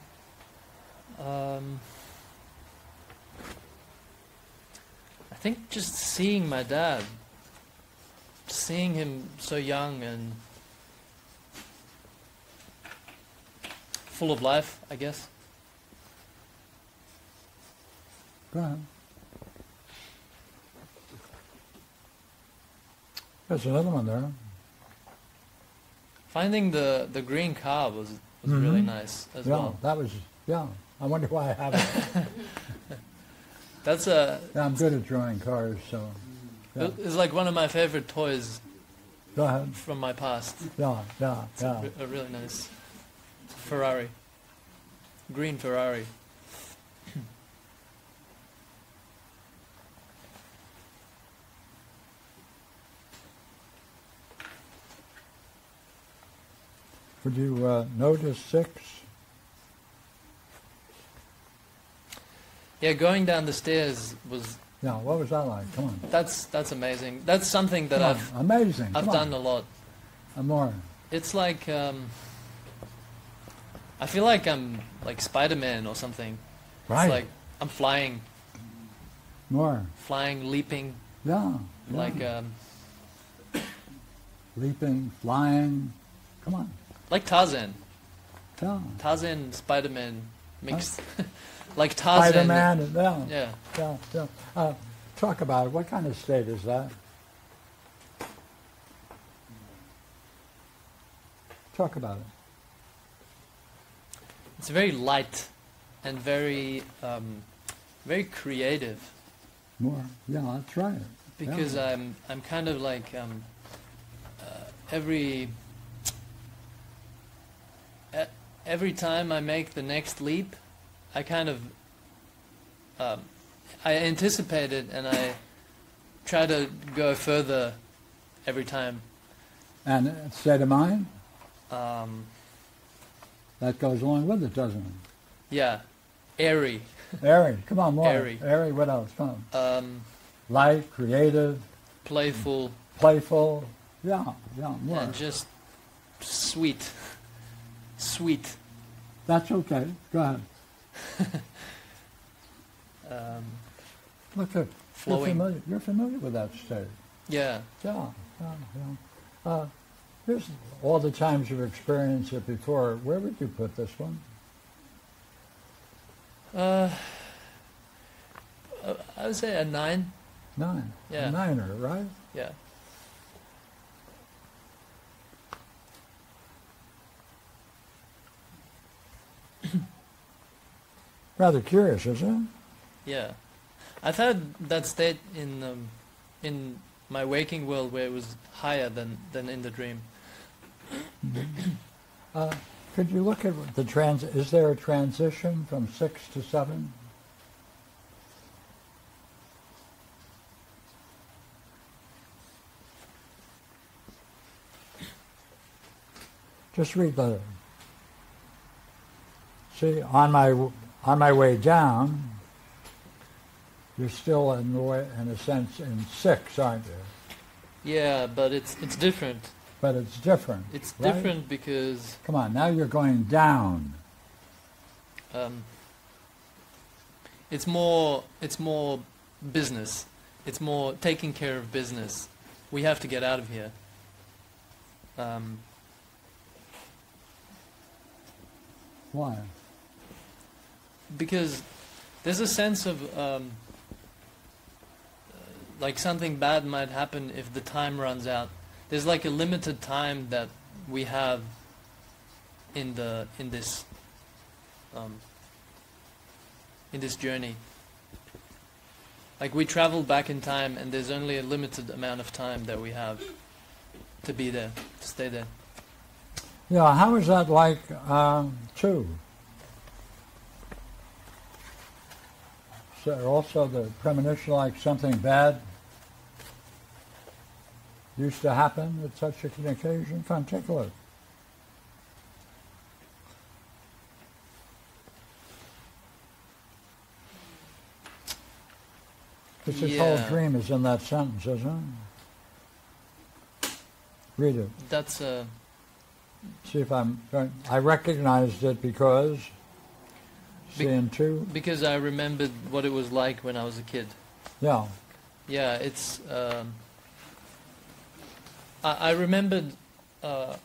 [SPEAKER 6] Um, think just seeing my dad, seeing him so young and full of life, I guess.
[SPEAKER 1] Go ahead. There's another one there.
[SPEAKER 6] Finding the, the green car was was really
[SPEAKER 1] Mhm.
[SPEAKER 6] nice as
[SPEAKER 1] yeah,
[SPEAKER 6] well.
[SPEAKER 1] that was, yeah. I wonder why I haven't.
[SPEAKER 6] That's a
[SPEAKER 1] yeah, I'm good at drawing cars, so. Yeah.
[SPEAKER 6] it's like one of my favorite toys from my past.
[SPEAKER 1] Yeah, yeah,
[SPEAKER 6] It's
[SPEAKER 1] yeah.
[SPEAKER 6] a, a really nice Ferrari, green Ferrari.
[SPEAKER 1] Would you uh, notice six?
[SPEAKER 6] Yeah, going down the stairs was
[SPEAKER 1] Yeah, what was that like? Come on.
[SPEAKER 6] That's that's amazing. That's something that
[SPEAKER 1] Come
[SPEAKER 6] I've
[SPEAKER 1] on. Amazing.
[SPEAKER 6] I've
[SPEAKER 1] Come
[SPEAKER 6] done
[SPEAKER 1] on.
[SPEAKER 6] a lot.
[SPEAKER 1] And more.
[SPEAKER 6] It's like um, I feel like I'm like Spider-Man or something.
[SPEAKER 1] Right.
[SPEAKER 6] It's like I'm flying,
[SPEAKER 1] more.
[SPEAKER 6] flying, leaping,
[SPEAKER 1] Yeah. yeah.
[SPEAKER 6] like um,
[SPEAKER 1] Leaping, flying. Come on.
[SPEAKER 6] like Tarzan.
[SPEAKER 1] Yeah.
[SPEAKER 6] Tarzan, Spider-Man mixed. like Tarzan.
[SPEAKER 1] Spider-Man. Yeah.
[SPEAKER 6] Yeah.
[SPEAKER 1] Yeah. yeah. Uh, talk about it. What kind of state is that? Talk about it.
[SPEAKER 6] It's very light and very um, very creative.
[SPEAKER 1] More. Yeah, that's right.
[SPEAKER 6] because
[SPEAKER 1] Yeah.
[SPEAKER 6] I'm I'm kind of like um, uh, every every time I make the next leap, I kind of um, I anticipate it and I try to go further every time.
[SPEAKER 1] And state of mind,
[SPEAKER 6] Um,
[SPEAKER 1] that goes along with it, doesn't it?
[SPEAKER 6] yeah, airy,
[SPEAKER 1] Airy. Come on, more.
[SPEAKER 6] Airy.
[SPEAKER 1] Airy, what else? Come on.
[SPEAKER 6] um,
[SPEAKER 1] Light, creative,
[SPEAKER 6] playful,
[SPEAKER 1] playful. Yeah, yeah, more.
[SPEAKER 6] and just sweet, sweet.
[SPEAKER 1] That's okay. Go ahead.
[SPEAKER 6] Um,
[SPEAKER 1] Look, at, you're familiar, you're familiar with that state.
[SPEAKER 6] yeah.
[SPEAKER 1] Yeah, yeah, yeah. Uh, here's all the times you've experienced it before. Where would you put this one?
[SPEAKER 6] Uh, uh, I would say a nine.
[SPEAKER 1] Nine.
[SPEAKER 6] Yeah.
[SPEAKER 1] A niner, right?
[SPEAKER 6] Yeah.
[SPEAKER 1] Rather curious, isn't it?
[SPEAKER 6] Yeah. I've had that state in um, in my waking world where it was higher than, than in the dream.
[SPEAKER 1] Uh, could you look at the trans? Is there a transition from six to seven? Just read the. See, on my on my way down, you're still in the way, in a sense in six, aren't you?
[SPEAKER 6] Yeah, but it's it's different.
[SPEAKER 1] But it's different.
[SPEAKER 6] It's
[SPEAKER 1] right?
[SPEAKER 6] different because
[SPEAKER 1] Come on, now you're going down.
[SPEAKER 6] um, it's more it's more business. It's more taking care of business. We have to get out of here. Um,
[SPEAKER 1] Why?
[SPEAKER 6] Because there's a sense of um, uh, like something bad might happen if the time runs out. There's like a limited time that we have in the in this um, in this journey. Like we travel back in time, and there's only a limited amount of time that we have to be there, to stay there.
[SPEAKER 1] Yeah, how is that like um, also the premonition like something bad used to happen at such an occasion? A. Because this whole dream is in that sentence, isn't it? Read it.
[SPEAKER 6] That's a.
[SPEAKER 1] See if I'm. I recognized it because
[SPEAKER 6] Be-
[SPEAKER 1] seeing two.
[SPEAKER 6] because I remembered what it was like when I was a kid.
[SPEAKER 1] Yeah,
[SPEAKER 6] Yeah, it's. Um, I, I remembered. Uh,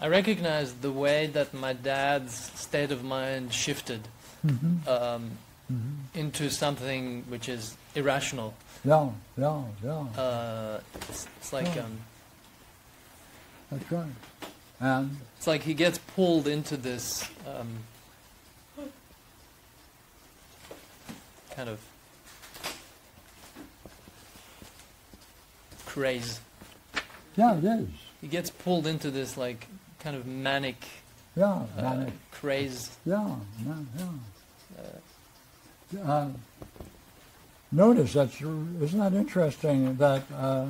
[SPEAKER 6] I recognized the way that my dad's state of mind shifted
[SPEAKER 1] hmm
[SPEAKER 6] um,
[SPEAKER 1] hmm
[SPEAKER 6] into something which is irrational.
[SPEAKER 1] yeah, yeah, yeah.
[SPEAKER 6] Uh, it's, it's like
[SPEAKER 1] Oh.
[SPEAKER 6] um,
[SPEAKER 1] That's right. And
[SPEAKER 6] it's like he gets pulled into this um, kind of craze.
[SPEAKER 1] yeah, it is.
[SPEAKER 6] He gets pulled into this like kind of manic
[SPEAKER 1] Yeah,
[SPEAKER 6] uh,
[SPEAKER 1] manic.
[SPEAKER 6] craze.
[SPEAKER 1] Yeah, yeah, yeah.
[SPEAKER 6] Uh,
[SPEAKER 1] Uh, notice that's isn't that interesting? That uh,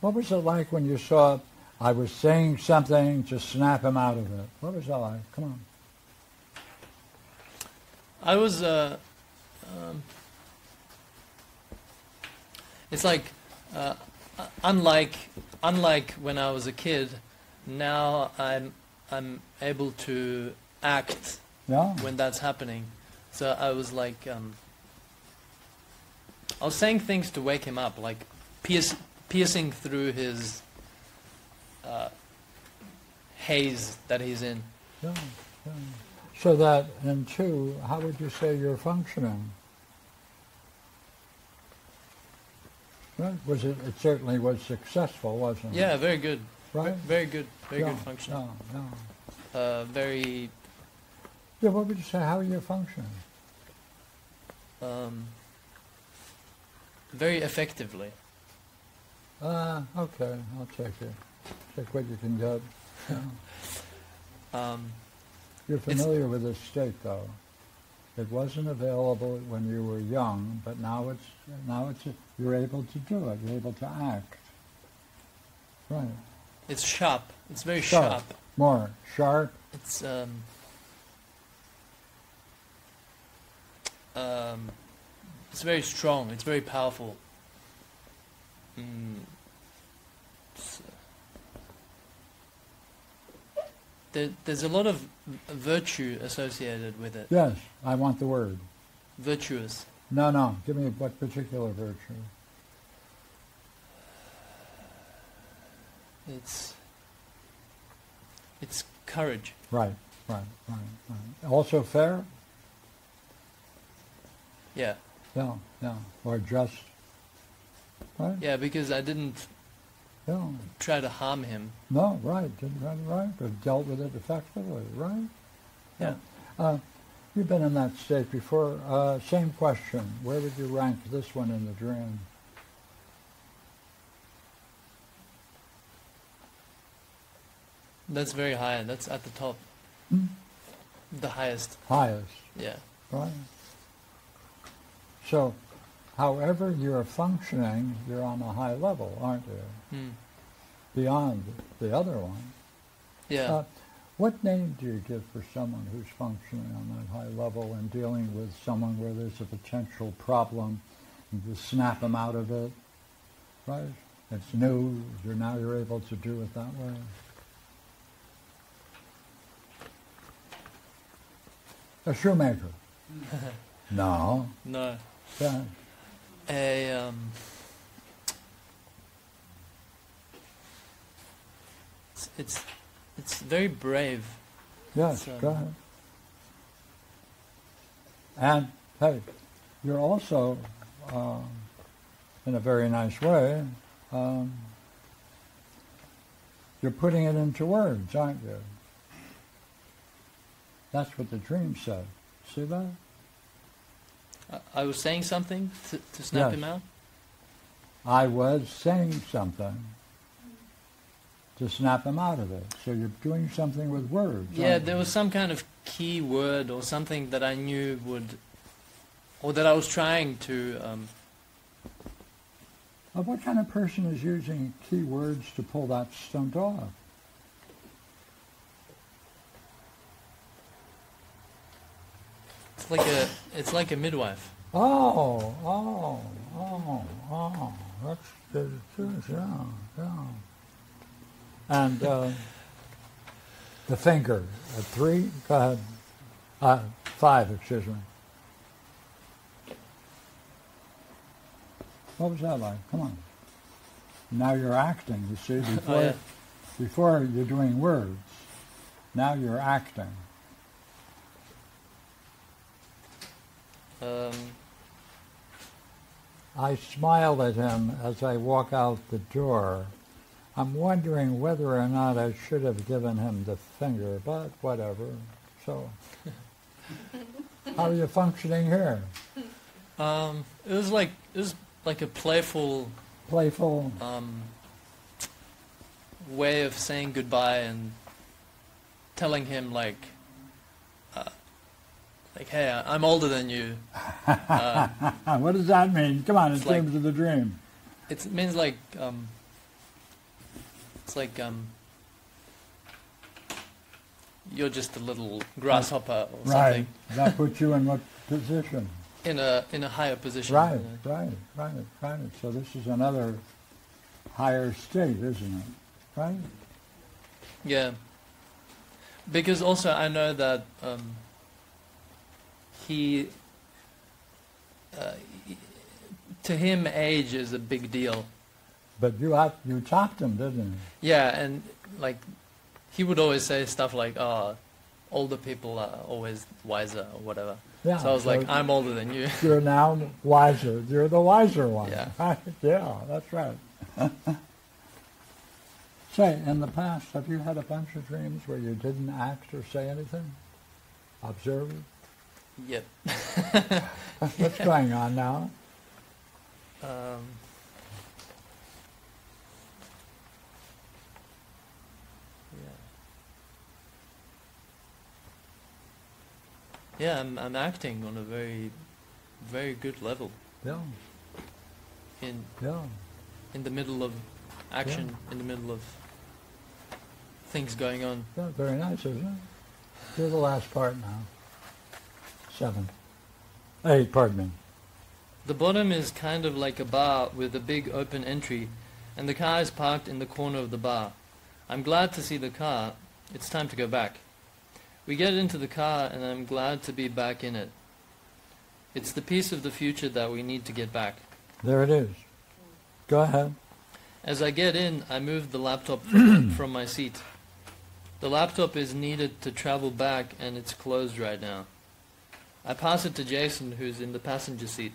[SPEAKER 1] what was it like when you saw? I was saying something to snap him out of it. What was that like? Come on.
[SPEAKER 6] I was. Um, it's like, uh, uh, unlike unlike when I was a kid, now I'm I'm able to act
[SPEAKER 1] Yeah.
[SPEAKER 6] when that's happening. So I was like, um, I was saying things to wake him up, like pierce, piercing through his uh, haze that he's in.
[SPEAKER 1] Yeah, yeah. So that, and two, how would you say you're functioning? Right? Was it? It certainly was successful, wasn't it?
[SPEAKER 6] Yeah, very good.
[SPEAKER 1] Right.
[SPEAKER 6] Very good. Very
[SPEAKER 1] yeah,
[SPEAKER 6] good function.
[SPEAKER 1] Yeah, yeah.
[SPEAKER 6] Uh, very
[SPEAKER 1] Yeah. What would you say? How are you functioning?
[SPEAKER 6] um, very effectively.
[SPEAKER 1] Ah, okay. I'll check it. Take what you can get. Yeah.
[SPEAKER 6] Um,
[SPEAKER 1] You're familiar with this state, though. It wasn't available when you were young, but now it's now it's you're able to do it. You're able to act. Right.
[SPEAKER 6] it's sharp. It's very
[SPEAKER 1] Sharp.
[SPEAKER 6] sharp.
[SPEAKER 1] More sharp.
[SPEAKER 6] It's um, um, it's very strong. It's very powerful. Mm, it's, uh, there, there's a lot of virtue associated with it.
[SPEAKER 1] Yes, I want the word.
[SPEAKER 6] Virtuous.
[SPEAKER 1] No, no. Give me what particular virtue.
[SPEAKER 6] It's it's courage.
[SPEAKER 1] Right, right, right, right. Also fair.
[SPEAKER 6] Yeah,
[SPEAKER 1] Yeah, yeah. Or just. Right.
[SPEAKER 6] yeah. Because I didn't
[SPEAKER 1] Yeah.
[SPEAKER 6] try to harm him.
[SPEAKER 1] No, right. Did right, right. But dealt with it effectively. Right.
[SPEAKER 6] Yeah.
[SPEAKER 1] Uh, you've been in that state before. Uh, same question. Where would you rank this one in the dream?
[SPEAKER 6] That's very high. That's at the top.
[SPEAKER 1] Hmm?
[SPEAKER 6] The highest.
[SPEAKER 1] Highest.
[SPEAKER 6] Yeah.
[SPEAKER 1] Right. So, however you're functioning, you're on a high level, aren't you?
[SPEAKER 6] Hmm.
[SPEAKER 1] Beyond the other one.
[SPEAKER 6] Yeah.
[SPEAKER 1] Uh, what name do you give for someone who's functioning on that high level and dealing with someone where there's a potential problem and to snap them out of it? Right? It's new. You're now you're able to do it that way. A shoemaker. no.
[SPEAKER 6] no.
[SPEAKER 1] Yeah.
[SPEAKER 6] A um. It's it's, it's very brave.
[SPEAKER 1] Yes.
[SPEAKER 6] So-
[SPEAKER 1] Go ahead. And Hey, you're also, um, in a very nice way, um, you're putting it into words, aren't you? That's what the dream said. See that?
[SPEAKER 6] I, was saying something to, to snap
[SPEAKER 1] Yes.
[SPEAKER 6] him out.
[SPEAKER 1] I was saying something to snap him out of it. So you're doing something with words.
[SPEAKER 6] Yeah, there
[SPEAKER 1] you?
[SPEAKER 6] was some kind of key word or something that I knew would, or that I was trying to. Um,
[SPEAKER 1] Well, what kind of person is using key words to pull that stunt off?
[SPEAKER 6] Like a, it's like a midwife.
[SPEAKER 1] Oh, oh, oh, oh. That's good. good, Yeah, yeah. And uh, the finger at three. Go ahead. Uh, five. Excuse me. What was that like? Come on. Now you're acting. You see, before
[SPEAKER 6] Oh, yeah.
[SPEAKER 1] before you're doing words. Now you're acting.
[SPEAKER 6] Um,
[SPEAKER 1] I smile at him as I walk out the door. I'm wondering whether or not I should have given him the finger, but whatever. So, how are you functioning here?
[SPEAKER 6] um, it was like it was like a playful
[SPEAKER 1] Playful?
[SPEAKER 6] um, way of saying goodbye and telling him like, like, hey, I'm older than you. Uh,
[SPEAKER 1] what does that mean? Come on, in
[SPEAKER 6] like-
[SPEAKER 1] terms of the dream.
[SPEAKER 6] It's, it means like um, it's like um, you're just a little grasshopper or
[SPEAKER 1] Right.
[SPEAKER 6] something
[SPEAKER 1] That puts you in what position?
[SPEAKER 6] in a in a higher position.
[SPEAKER 1] Right, right, right, right. So this is another higher state, isn't it? Right?
[SPEAKER 6] Yeah. Because also I know that um, he, uh, to him, age is a big deal.
[SPEAKER 1] But you you topped him, didn't you?
[SPEAKER 6] Yeah, and like he would always say stuff like, "Oh, older people are always wiser" or whatever.
[SPEAKER 1] Yeah.
[SPEAKER 6] so I was like, "I'm older than you."
[SPEAKER 1] you're now wiser. You're the wiser one.
[SPEAKER 6] Yeah.
[SPEAKER 1] Right? Yeah, that's right. say, in the past, have you had a bunch of dreams where you didn't act or say anything? Observe?
[SPEAKER 6] Yep.
[SPEAKER 1] What's going on now?
[SPEAKER 6] Um, yeah. Yeah, I'm I'm acting on a very, very good level
[SPEAKER 1] Yeah,
[SPEAKER 6] in
[SPEAKER 1] yeah.
[SPEAKER 6] in the middle of action, yeah. in the middle of things going on.
[SPEAKER 1] Yeah, very nice, isn't it? Do the last part now. Seven. Eight, pardon me.
[SPEAKER 6] The bottom is kind of like a bar with a big open entry, and the car is parked in the corner of the bar. I'm glad to see the car. It's time to go back. We get into the car, and I'm glad to be back in it. It's the piece of the future that we need to get back.
[SPEAKER 1] There it is. Go ahead.
[SPEAKER 6] As I get in, I move the laptop from, from my seat. The laptop is needed to travel back, and it's closed right now. I pass it to Jason, who's in the passenger seat.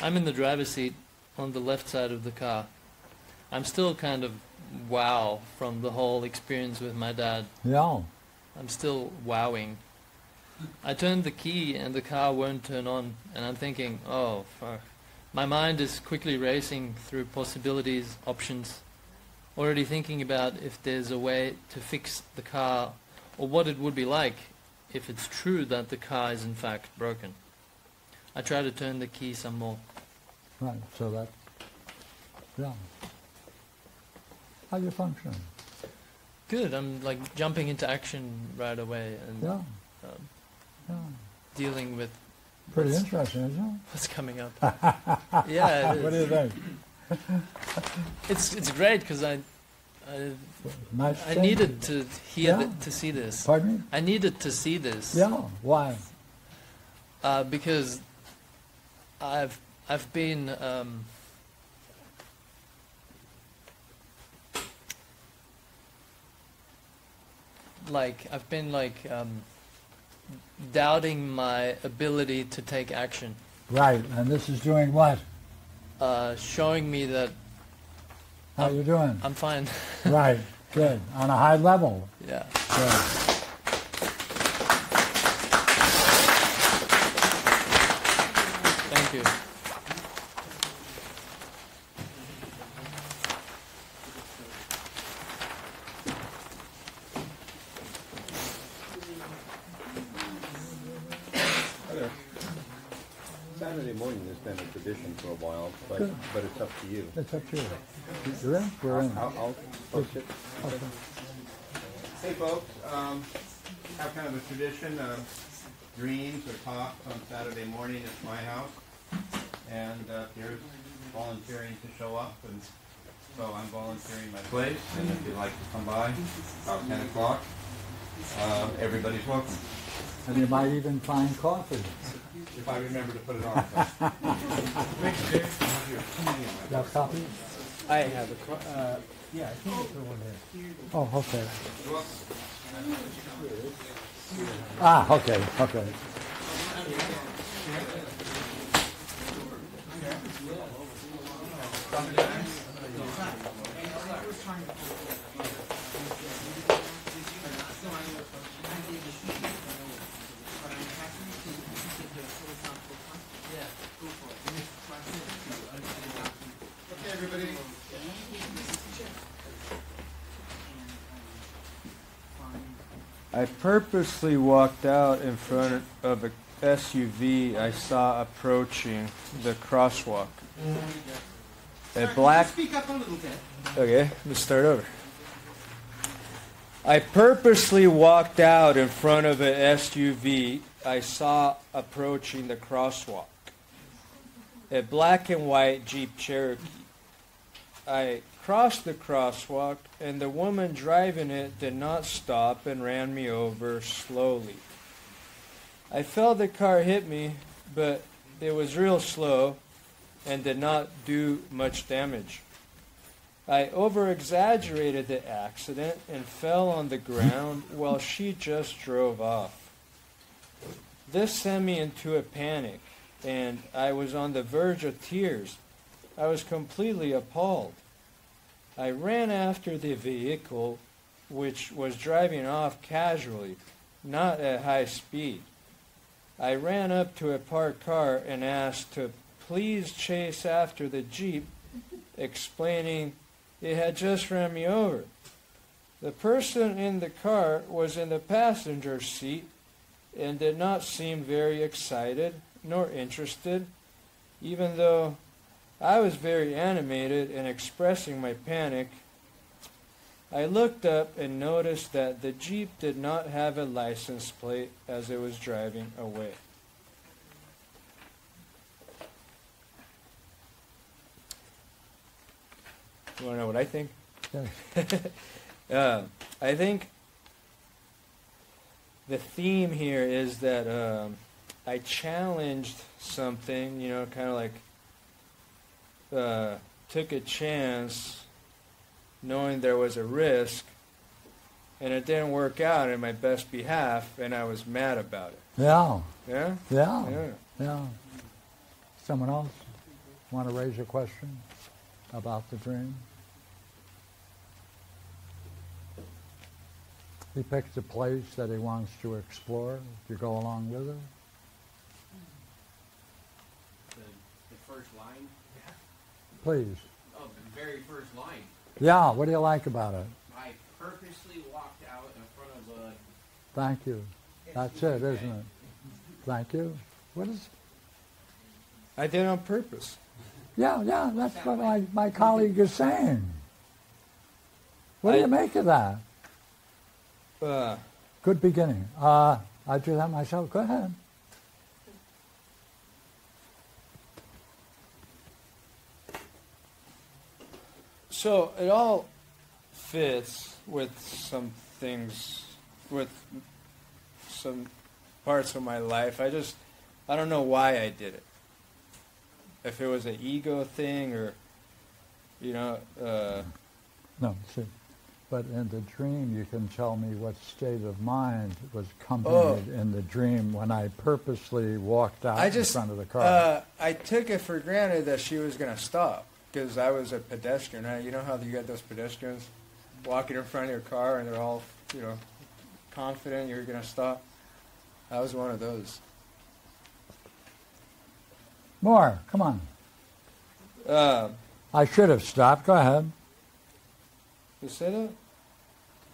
[SPEAKER 6] I'm in the driver's seat on the left side of the car. I'm still kind of wow from the whole experience with my dad.
[SPEAKER 1] Yeah.
[SPEAKER 6] I'm still wowing. I turn the key and the car won't turn on, and I'm thinking, oh, fuck. My mind is quickly racing through possibilities, options, already thinking about if there's a way to fix the car or what it would be like if it's true that the car is in fact broken. I try to turn the key some more.
[SPEAKER 1] Right. So that. Yeah. How you functioning?
[SPEAKER 6] Good, I'm like jumping into action right away and
[SPEAKER 1] Yeah.
[SPEAKER 6] um,
[SPEAKER 1] Yeah.
[SPEAKER 6] dealing with
[SPEAKER 1] Pretty interesting, isn't it?
[SPEAKER 6] what's coming up. yeah,
[SPEAKER 1] What do you think?
[SPEAKER 6] It's it's great because I, I. I needed to hear
[SPEAKER 1] Yeah.
[SPEAKER 6] th- to see this.
[SPEAKER 1] Pardon me?
[SPEAKER 6] I needed to see this.
[SPEAKER 1] Yeah. Why?
[SPEAKER 6] Uh, because I've I've been um, like I've been like um, doubting my ability to take action,
[SPEAKER 1] Right, and this is doing what?
[SPEAKER 6] uh, showing me that
[SPEAKER 1] How you doing?
[SPEAKER 6] I'm fine.
[SPEAKER 1] Right, good. On a high level.
[SPEAKER 6] yeah.
[SPEAKER 1] Good.
[SPEAKER 6] Thank you.
[SPEAKER 8] Saturday morning has been a tradition for a while, but,
[SPEAKER 1] Good.
[SPEAKER 8] but it's up to you.
[SPEAKER 1] It's up to you. You're in? We're in.
[SPEAKER 8] I'll, I'll post it.
[SPEAKER 1] Okay.
[SPEAKER 8] Hey folks, um, have kind of a tradition of dreams or talks on Saturday morning at my house. And uh, here's volunteering to show up and so I'm volunteering my place and if you'd like to come by about ten o'clock, uh, everybody's welcome.
[SPEAKER 1] And you might even find coffee.
[SPEAKER 8] If I remember to put it on.
[SPEAKER 1] You have coffee?
[SPEAKER 4] I have a. qu- Uh, yeah, I think it's the one here.
[SPEAKER 1] Oh, okay. Ah, okay, okay.
[SPEAKER 8] Okay, everybody.
[SPEAKER 9] I purposely walked out in front of a SUV I saw approaching the crosswalk. A black.
[SPEAKER 8] Speak up a little bit.
[SPEAKER 9] Okay, let's start over. I purposely walked out in front of an SUV I saw approaching the crosswalk. A black and white Jeep Cherokee. I crossed the crosswalk, and the woman driving it did not stop and ran me over slowly. I felt the car hit me, but it was real slow and did not do much damage. I over exaggerated the accident and fell on the ground while she just drove off. This sent me into a panic, and I was on the verge of tears. I was completely appalled. I ran after the vehicle, which was driving off casually, not at high speed. I ran up to a parked car and asked to please chase after the Jeep, explaining it had just ran me over. The person in the car was in the passenger seat and did not seem very excited nor interested, even though I was very animated and expressing my panic. I looked up and noticed that the Jeep did not have a license plate as it was driving away. You want to know what I think?
[SPEAKER 1] Yes.
[SPEAKER 9] Uh, I think the theme here is that um, I challenged something, you know, kind of like uh, took a chance knowing there was a risk, and it didn't work out in my best behalf, and I was mad about it.
[SPEAKER 1] Yeah,
[SPEAKER 9] Yeah?
[SPEAKER 1] yeah,
[SPEAKER 9] Yeah.
[SPEAKER 1] yeah. Someone else want to raise a question about the dream? He picks a place that he wants to explore. You go along with it?
[SPEAKER 3] The, the first line,
[SPEAKER 1] Please.
[SPEAKER 3] oh, the very first line.
[SPEAKER 1] Yeah, what do you like about it?
[SPEAKER 3] I purposely walked out in front of a
[SPEAKER 1] Thank you. That's it, isn't it? Thank you. What is,
[SPEAKER 9] I did it on purpose.
[SPEAKER 1] yeah, yeah, that's what my, my colleague is saying. What do you make of that?
[SPEAKER 9] Uh,
[SPEAKER 1] Good beginning. Uh, I do that myself. Go ahead.
[SPEAKER 9] So it all fits with some things, with some parts of my life. I just, I don't know why I did it. If it was an ego thing or, you know, uh,
[SPEAKER 1] No, see. but in the dream you can tell me what state of mind was accompanied in the dream when I purposely walked out
[SPEAKER 9] I just,
[SPEAKER 1] in front of the car.
[SPEAKER 9] Uh, I took it for granted that she was going to stop because I was a pedestrian. Right? You know how you get those pedestrians walking in front of your car and they're all, you know, confident you're going to stop. I was one of those.
[SPEAKER 1] More, come on.
[SPEAKER 9] Uh,
[SPEAKER 1] I should have stopped. Go ahead.
[SPEAKER 9] you said it?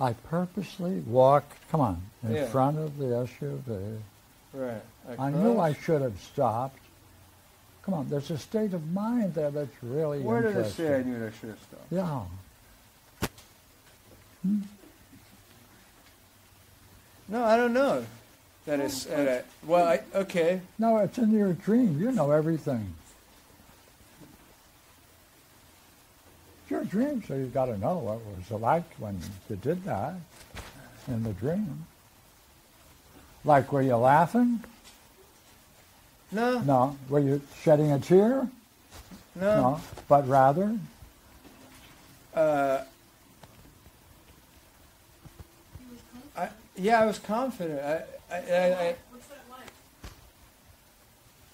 [SPEAKER 1] I purposely walked, come on, in
[SPEAKER 9] Yeah.
[SPEAKER 1] front of the SUV.
[SPEAKER 9] Right.
[SPEAKER 1] I knew I should have stopped. Come on, there's a state of mind there that's really
[SPEAKER 9] Where did it
[SPEAKER 1] interesting.
[SPEAKER 9] say I knew should have stopped?
[SPEAKER 1] Yeah.
[SPEAKER 9] No, I don't know. That is, uh, well, I, okay.
[SPEAKER 1] No, it's in your dream. You know everything. It's your dream, so you've got to know what it was like when you did that in the dream. Like, were you laughing?
[SPEAKER 9] No,
[SPEAKER 1] No. Were you shedding a tear?
[SPEAKER 9] no.
[SPEAKER 1] No. But rather,
[SPEAKER 9] Uh, I, yeah, I was confident. I, I, I, I,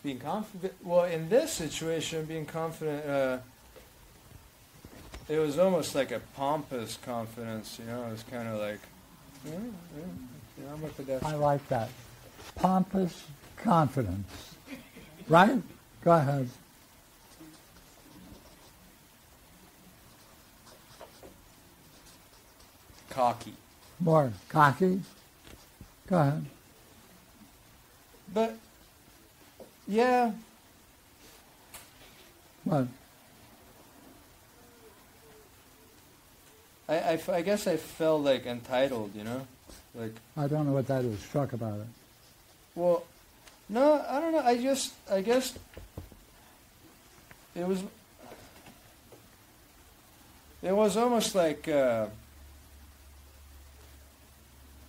[SPEAKER 9] being confident. Well, in this situation, being confident, uh, it was almost like a pompous confidence. You know, it was kind of like, yeah, yeah, yeah, I'm a
[SPEAKER 1] I
[SPEAKER 9] pedestrian.
[SPEAKER 1] like that. Pompous confidence. Right? Go ahead.
[SPEAKER 9] Cocky,
[SPEAKER 1] More cocky. Go ahead.
[SPEAKER 9] but yeah,
[SPEAKER 1] What?
[SPEAKER 9] I, I I guess I felt like entitled. You know, like.
[SPEAKER 1] I don't know what that is. Talk about it.
[SPEAKER 9] Well, no, I don't know. I just, I guess, it was, it was almost like uh,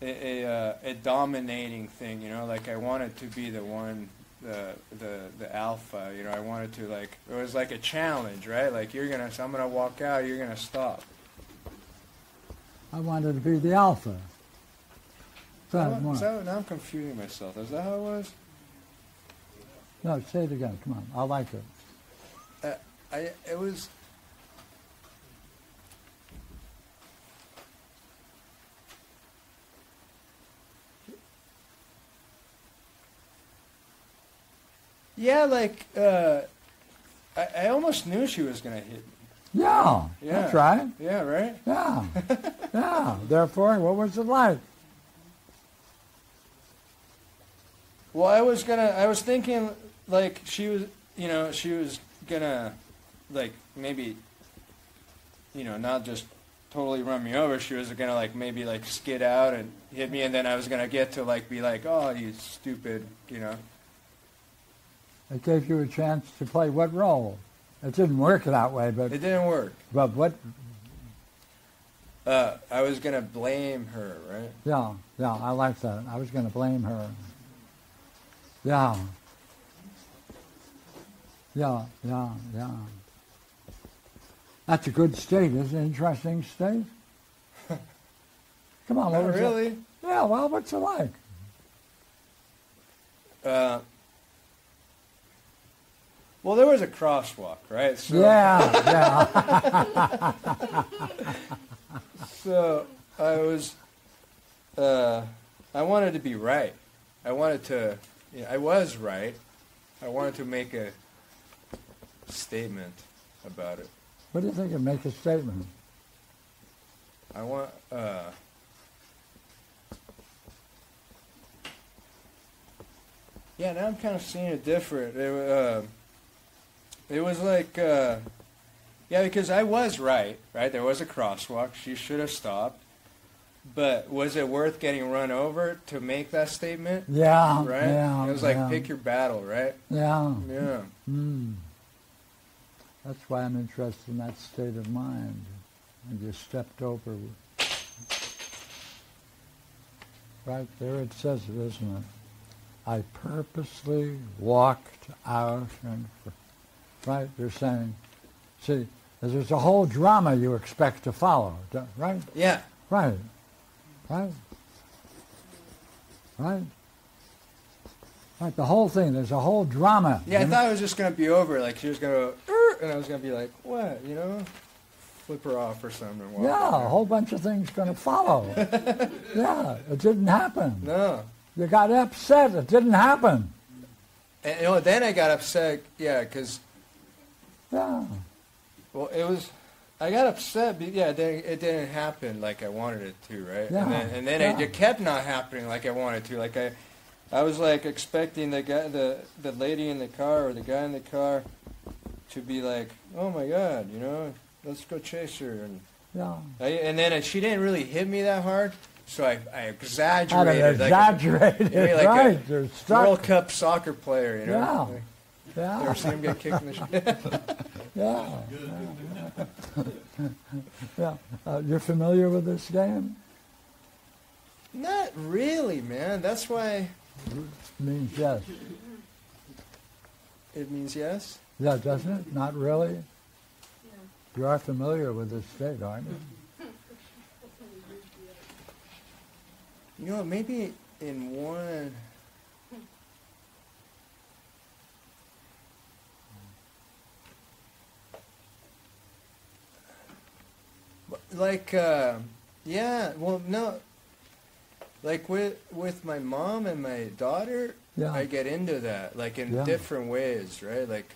[SPEAKER 9] a a, uh, a dominating thing, you know. Like I wanted to be the one, the the the alpha, you know. I wanted to like it was like a challenge, right? Like you're gonna, so I'm gonna walk out, you're gonna stop.
[SPEAKER 1] I wanted to be the alpha.
[SPEAKER 9] So,
[SPEAKER 1] more.
[SPEAKER 9] now I'm confusing myself. Is that how it was?
[SPEAKER 1] No, say it again. Come on. I like it.
[SPEAKER 9] Uh, I it was. Yeah, like uh, I, I almost knew she was gonna hit me.
[SPEAKER 1] Yeah,
[SPEAKER 9] Yeah.
[SPEAKER 1] that's right.
[SPEAKER 9] Yeah, right.
[SPEAKER 1] Yeah, yeah. Therefore, what was it like?
[SPEAKER 9] Well, I was gonna. I was thinking like she was. You know, she was gonna, like maybe. You know, not just totally run me over. She was gonna like maybe like skid out and hit me, and then I was gonna get to like be like, oh, you stupid. You know.
[SPEAKER 1] It gave you a chance to play what role? It didn't work that way, but
[SPEAKER 9] It didn't work.
[SPEAKER 1] but what?
[SPEAKER 9] Uh, I was gonna blame her, right?
[SPEAKER 1] Yeah, yeah. I like that. I was going to blame her. Yeah. Yeah, yeah, yeah. That's a good state. It's an interesting state. Come on,
[SPEAKER 9] Not
[SPEAKER 1] was it?
[SPEAKER 9] really.
[SPEAKER 1] Yeah, well, what's it like?
[SPEAKER 9] Uh, well, there was a crosswalk, right? So,
[SPEAKER 1] Yeah, yeah.
[SPEAKER 9] So I was, uh, I wanted to be right. I wanted to, yeah, I was right. I wanted to make a statement about it.
[SPEAKER 1] what do you think of make a statement?
[SPEAKER 9] I want, uh, yeah, now I'm kind of seeing it different. It, uh, it was like, uh, yeah, because I was right, right? There was a crosswalk. She should have stopped. But was it worth getting run over to make that statement?
[SPEAKER 1] Yeah,
[SPEAKER 9] Right?
[SPEAKER 1] yeah.
[SPEAKER 9] it was like
[SPEAKER 1] yeah,
[SPEAKER 9] pick your battle, right?
[SPEAKER 1] Yeah.
[SPEAKER 9] Yeah.
[SPEAKER 1] Mm. That's why I'm interested in that state of mind. And you stepped over. Right there it says it, isn't it? I purposely walked out and, right, you're saying, see, There's a whole drama you expect to follow, right?
[SPEAKER 9] Yeah.
[SPEAKER 1] Right. Right. Right. Right. The whole thing. There's a whole drama.
[SPEAKER 9] Yeah, I thought it was just gonna be over. Like she was gonna, go, "Er," and I was gonna be like, what, you know, flip her off or something.
[SPEAKER 1] Yeah, a whole bunch of things going to follow. yeah, it didn't happen.
[SPEAKER 9] No.
[SPEAKER 1] You got upset. It didn't happen.
[SPEAKER 9] And you know, then I got upset. Yeah, because
[SPEAKER 1] Yeah.
[SPEAKER 9] well, it was. I got upset. But yeah, then it didn't happen like I wanted it to, right?
[SPEAKER 1] Yeah,
[SPEAKER 9] And then, and then
[SPEAKER 1] yeah.
[SPEAKER 9] it, it kept not happening like I wanted to. Like I, I was like expecting the guy, the the lady in the car or the guy in the car, to be like, oh my god, you know, let's go chase her. And
[SPEAKER 1] Yeah.
[SPEAKER 9] I, and then she didn't really hit me that hard, so I, I
[SPEAKER 1] Kind of
[SPEAKER 9] exaggerated. like a-
[SPEAKER 1] exaggerated,
[SPEAKER 9] like a
[SPEAKER 1] right? Stuck.
[SPEAKER 9] World Cup soccer player, you know.
[SPEAKER 1] Yeah.
[SPEAKER 9] Like,
[SPEAKER 1] yeah.
[SPEAKER 9] Ever see him get kicked in the shit?
[SPEAKER 1] Yeah. yeah. Uh, you're familiar with this game?
[SPEAKER 9] Not really, man. That's why It
[SPEAKER 1] means yes.
[SPEAKER 9] it means yes.
[SPEAKER 1] Yeah, doesn't it? Not really? You are familiar with this state, aren't you?
[SPEAKER 9] You know, maybe in one. Like, uh, yeah, well, no. Like with with my mom and my daughter,
[SPEAKER 1] Yeah.
[SPEAKER 9] I get into that, like in
[SPEAKER 1] Yeah.
[SPEAKER 9] different ways, right? Like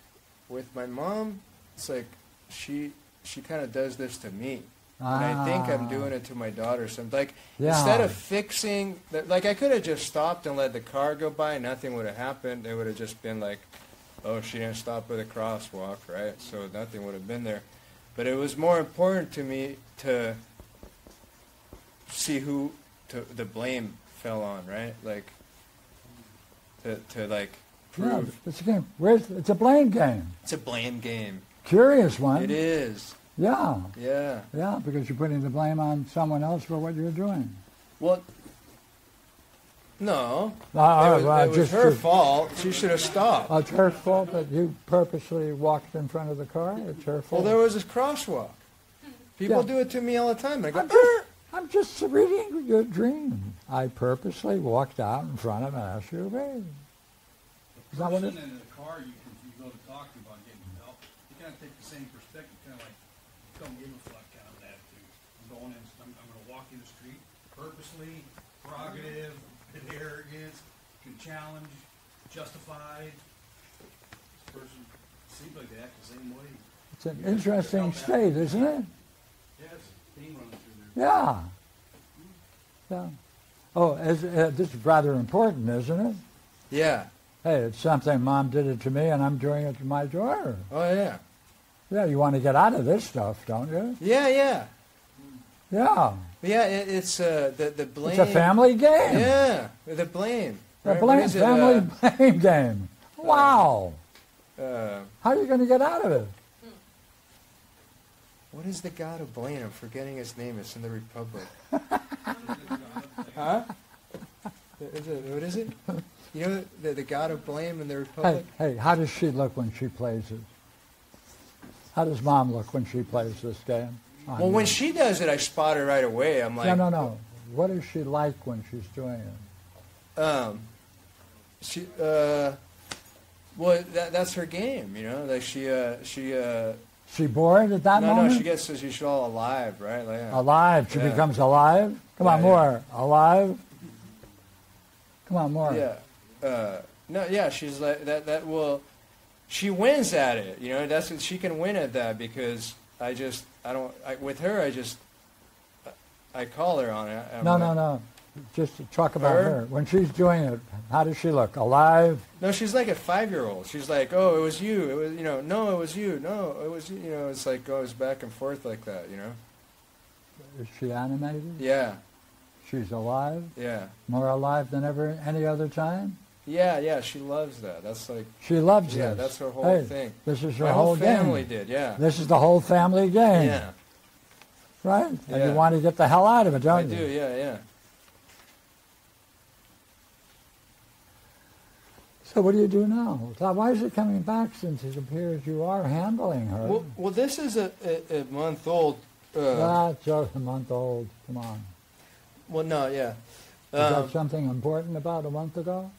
[SPEAKER 9] with my mom, it's like she she kind of does this to me. And I think I'm
[SPEAKER 1] Ah.
[SPEAKER 9] doing it to my daughter. So like
[SPEAKER 1] Yeah.
[SPEAKER 9] instead of fixing, the, like I could have just stopped and let the car go by, nothing would have happened. It would have just been like, oh, she didn't stop at a crosswalk, right? So nothing would have been there. But it was more important to me to see who to the blame fell on, right? Like to to like
[SPEAKER 1] Yeah, it's a game. Where's, it's a blame game.
[SPEAKER 9] it's a blame game.
[SPEAKER 1] Curious one.
[SPEAKER 9] It is.
[SPEAKER 1] Yeah.
[SPEAKER 9] Yeah.
[SPEAKER 1] Yeah, because you're putting the blame on someone else for what you're doing.
[SPEAKER 9] Well, no.
[SPEAKER 1] Ah,
[SPEAKER 9] it was,
[SPEAKER 1] well,
[SPEAKER 9] it was
[SPEAKER 1] just
[SPEAKER 9] her fault. She should have stopped.
[SPEAKER 1] Oh, it's her fault that you purposely walked in front of the car? It's her fault?
[SPEAKER 9] Well, there was this crosswalk. People
[SPEAKER 1] Yeah.
[SPEAKER 9] do it to me all the time. I go,
[SPEAKER 1] I'm just, I'm just reading your dream. I purposely walked out in front of an SUV. Is that what it
[SPEAKER 10] person in the car you can you go to talk to about getting help, you kind of take the same perspective, kind of like don't give a fuck kind of attitude. I'm going in, I'm, I'm going to walk in the street purposely, prerogative, with arrogance, can challenge, justified. This person seems like they act the same way.
[SPEAKER 1] It's an interesting state, isn't it?
[SPEAKER 10] Yes, theme running through there.
[SPEAKER 1] Yeah. Yeah. Oh, as, uh, this is rather important, isn't it?
[SPEAKER 9] yeah.
[SPEAKER 1] Hey, it's something mom did it to me and I'm doing it to my daughter.
[SPEAKER 9] Oh yeah.
[SPEAKER 1] Yeah, you want to get out of this stuff, don't you?
[SPEAKER 9] Yeah, yeah,
[SPEAKER 1] Yeah.
[SPEAKER 9] yeah. It, it's uh, the the blame.
[SPEAKER 1] It's a family game.
[SPEAKER 9] Yeah, the blame.
[SPEAKER 1] The
[SPEAKER 9] right?
[SPEAKER 1] Blame,
[SPEAKER 9] is it,
[SPEAKER 1] family blame game. Wow.
[SPEAKER 9] Uh, uh,
[SPEAKER 1] How are you going to get out of it?
[SPEAKER 9] what is the god of blame? I'm forgetting his name. It's in the Republic. huh? Is it, what is it? You know the, the god of blame in the
[SPEAKER 1] Hey,
[SPEAKER 9] Republic?
[SPEAKER 1] hey, how does she look when she plays it? How does mom look when she plays this game? on
[SPEAKER 9] Well, when she does it, I spot her right away. I'm like,
[SPEAKER 1] no, no, no. What is she like when she's doing it?
[SPEAKER 9] um, she, uh, well, that, that's her game, you know. Like she, uh, she, uh,
[SPEAKER 1] She bored at that
[SPEAKER 9] no,
[SPEAKER 1] moment?
[SPEAKER 9] no, she gets, she's all alive, right? Like, yeah.
[SPEAKER 1] alive. She
[SPEAKER 9] Yeah.
[SPEAKER 1] becomes alive. Come on,
[SPEAKER 9] Yeah,
[SPEAKER 1] more. Alive. Come on, more.
[SPEAKER 9] Yeah. Uh, no, yeah, she's like that. That will. She wins at it. You know, that's she can win at that because I just I don't I, with her I just I call her on it. I'm
[SPEAKER 1] No, no, no. Just to talk about
[SPEAKER 9] Her?
[SPEAKER 1] her. When she's doing it, how does she look? Alive?
[SPEAKER 9] No, she's like a five year old. She's like, oh, it was you. It was you know, no, it was you. No, it was you. You know, it's like goes back and forth like that. You know.
[SPEAKER 1] Is she animated?
[SPEAKER 9] Yeah,
[SPEAKER 1] She's alive?
[SPEAKER 9] yeah,
[SPEAKER 1] More alive than ever any other time?
[SPEAKER 9] Yeah, yeah. She loves that. That's like
[SPEAKER 1] She loves
[SPEAKER 9] yeah,
[SPEAKER 1] this.
[SPEAKER 9] that's her whole
[SPEAKER 1] Hey,
[SPEAKER 9] thing.
[SPEAKER 1] This is her
[SPEAKER 9] My
[SPEAKER 1] whole,
[SPEAKER 9] whole family
[SPEAKER 1] game.
[SPEAKER 9] did. Yeah,
[SPEAKER 1] This is the whole family game.
[SPEAKER 9] yeah.
[SPEAKER 1] Right? And
[SPEAKER 9] Yeah.
[SPEAKER 1] you want to get the hell out of it, don't
[SPEAKER 9] I
[SPEAKER 1] you?
[SPEAKER 9] do. Yeah, yeah.
[SPEAKER 1] So what do you do now? Why is it coming back since it appears you are handling her?
[SPEAKER 9] Well, well, this is a, a, a month old. Uh,
[SPEAKER 1] That's just a month old. Come on.
[SPEAKER 9] well, no, yeah.
[SPEAKER 1] Is
[SPEAKER 9] Um,
[SPEAKER 1] that something important about a month ago?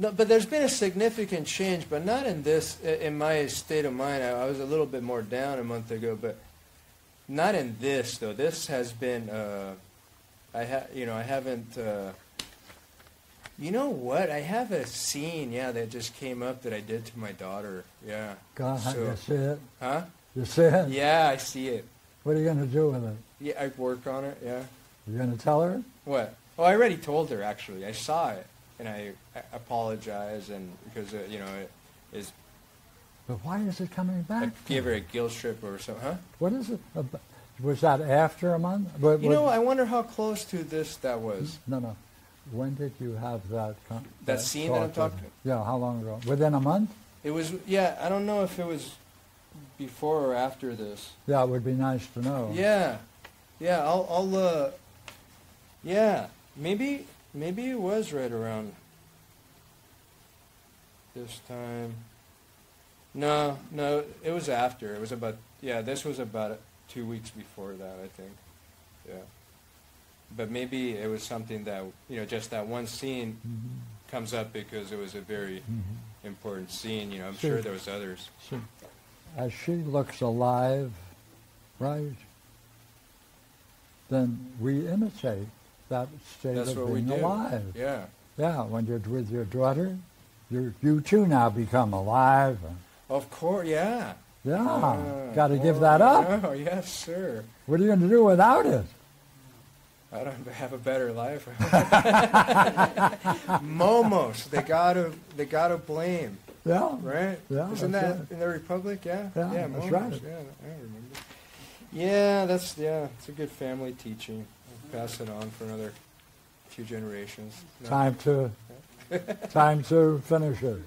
[SPEAKER 9] No, but there's been a significant change, but not in this, in my state of mind. I, I was a little bit more down a month ago, but not in this though. This has been, uh, I ha, you know, I haven't. Uh, you know what? I have a scene, yeah, that just came up that I did to my daughter. Yeah.
[SPEAKER 1] God,
[SPEAKER 9] So-
[SPEAKER 1] you see it?
[SPEAKER 9] Huh?
[SPEAKER 1] You see it?
[SPEAKER 9] Yeah, I see it.
[SPEAKER 1] What are you going to do with it?
[SPEAKER 9] Yeah, I work on it. Yeah.
[SPEAKER 1] You're going to tell her?
[SPEAKER 9] What? Oh, I already told her actually. I saw it, and I, I apologize, and because uh, you know it is
[SPEAKER 1] But why is it coming
[SPEAKER 9] I
[SPEAKER 1] back?
[SPEAKER 9] gave her a guilt trip or something, huh?
[SPEAKER 1] What is it? ab- Was that after a month? What-
[SPEAKER 9] You
[SPEAKER 1] what-
[SPEAKER 9] know, I wonder how close to this that was.
[SPEAKER 1] No, no. When did you have that? Con-
[SPEAKER 9] That scene that I'm
[SPEAKER 1] talk
[SPEAKER 9] talking-?
[SPEAKER 1] Yeah, how long ago? Within a month?
[SPEAKER 9] It was, yeah, I don't know if it was before or after this.
[SPEAKER 1] Yeah, it would be nice to know.
[SPEAKER 9] Yeah, yeah, I'll, I'll, uh, yeah, maybe, maybe it was right around this time. No, no, it was after. It was about, yeah, this was about two weeks before that, I think. Yeah. But maybe it was something that, you know, just that one scene
[SPEAKER 1] Mhm.
[SPEAKER 9] comes up because it was a very
[SPEAKER 1] Mhm.
[SPEAKER 9] important scene. You know, I'm
[SPEAKER 1] Sure.
[SPEAKER 9] sure there was others.
[SPEAKER 1] So, as she looks alive, right, then we imitate that state
[SPEAKER 9] That's
[SPEAKER 1] of being alive.
[SPEAKER 9] Yeah.
[SPEAKER 1] Yeah, when you're with your daughter, you you too now become alive.
[SPEAKER 9] Of course, yeah.
[SPEAKER 1] Yeah,
[SPEAKER 9] Ah,
[SPEAKER 1] got to give
[SPEAKER 9] oh,
[SPEAKER 1] that up.
[SPEAKER 9] Oh, yes, sir.
[SPEAKER 1] What are you going to do without it?
[SPEAKER 9] I don't have a better life. Momos, they gotta, they gotta blame,
[SPEAKER 1] Yeah,
[SPEAKER 9] right?
[SPEAKER 1] Yeah,
[SPEAKER 9] Isn't that
[SPEAKER 1] right.
[SPEAKER 9] in the Republic? Yeah.
[SPEAKER 1] Yeah,
[SPEAKER 9] yeah
[SPEAKER 1] that's
[SPEAKER 9] Momos,
[SPEAKER 1] right.
[SPEAKER 9] Yeah, I remember. Yeah, that's yeah, it's a good family teaching. Pass it on for another few generations. No.
[SPEAKER 1] time to time to finish it.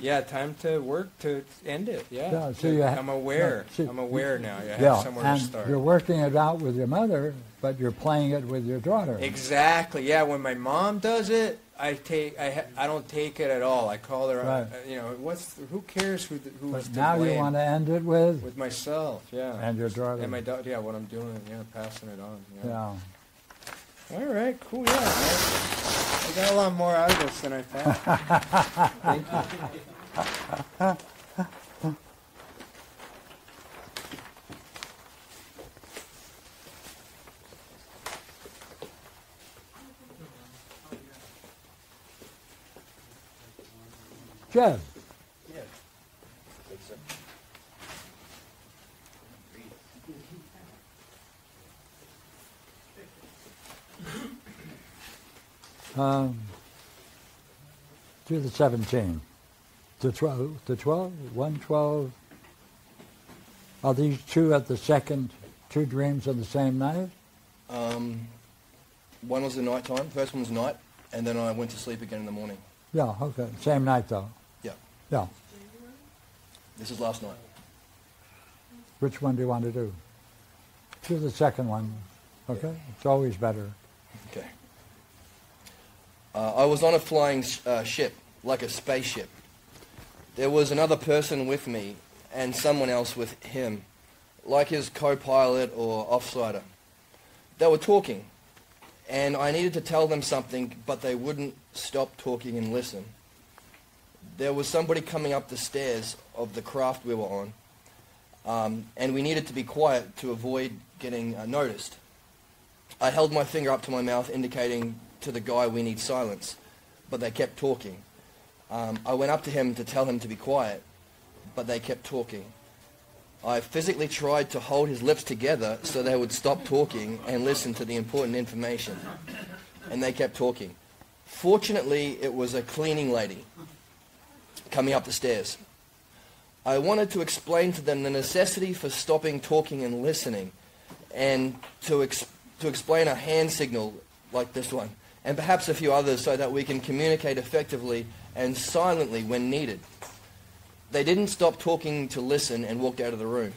[SPEAKER 9] Yeah, time to work to end it. Yeah.
[SPEAKER 1] Yeah, so you ha-
[SPEAKER 9] I'm aware.
[SPEAKER 1] yeah, see,
[SPEAKER 9] I'm aware now. Have
[SPEAKER 1] Yeah,
[SPEAKER 9] somewhere
[SPEAKER 1] and
[SPEAKER 9] to start.
[SPEAKER 1] you're working it out with your mother, but you're playing it with your daughter.
[SPEAKER 9] Exactly. Yeah. When my mom does it, I take. I. Ha- I don't take it at all. I call her.
[SPEAKER 1] Right.
[SPEAKER 9] Uh, you know. What's. Who cares who. Who's
[SPEAKER 1] But
[SPEAKER 9] to
[SPEAKER 1] now you want to end it with
[SPEAKER 9] With myself. Yeah.
[SPEAKER 1] and your daughter.
[SPEAKER 9] And my daughter. Yeah. What I'm doing. Yeah. Passing it on. Yeah.
[SPEAKER 1] yeah.
[SPEAKER 9] All right. Cool. Yeah. I, I got a lot more out of this than I thought. Thank you.
[SPEAKER 1] Jed, um, do the 17. to 12, to 12, 112. Are these two at the second, two dreams on the same night?
[SPEAKER 11] Um, one was the night time. First one was night, and then I went to sleep again in the morning.
[SPEAKER 1] Yeah, okay. Same night though.
[SPEAKER 11] Yeah.
[SPEAKER 1] Yeah.
[SPEAKER 11] This is last night.
[SPEAKER 1] Which one do you want to do? Do the second one. Okay? It's always better.
[SPEAKER 11] Okay. Uh, I was on a flying sh- uh, ship, like a spaceship. There was another person with me, and someone else with him, like his co-pilot or offsider. They were talking, and I needed to tell them something, but they wouldn't stop talking and listen. There was somebody coming up the stairs of the craft we were on, um, and we needed to be quiet to avoid getting uh, noticed. I held my finger up to my mouth, indicating to the guy we need silence, but they kept talking. Um, I went up to him to tell him to be quiet, but they kept talking. I physically tried to hold his lips together so they would stop talking and listen to the important information, and they kept talking. Fortunately, it was a cleaning lady coming up the stairs. I wanted to explain to them the necessity for stopping talking and listening, and to, ex- to explain a hand signal like this one, and perhaps a few others so that we can communicate effectively and silently when needed. They didn't stop talking to listen and walked out of the room.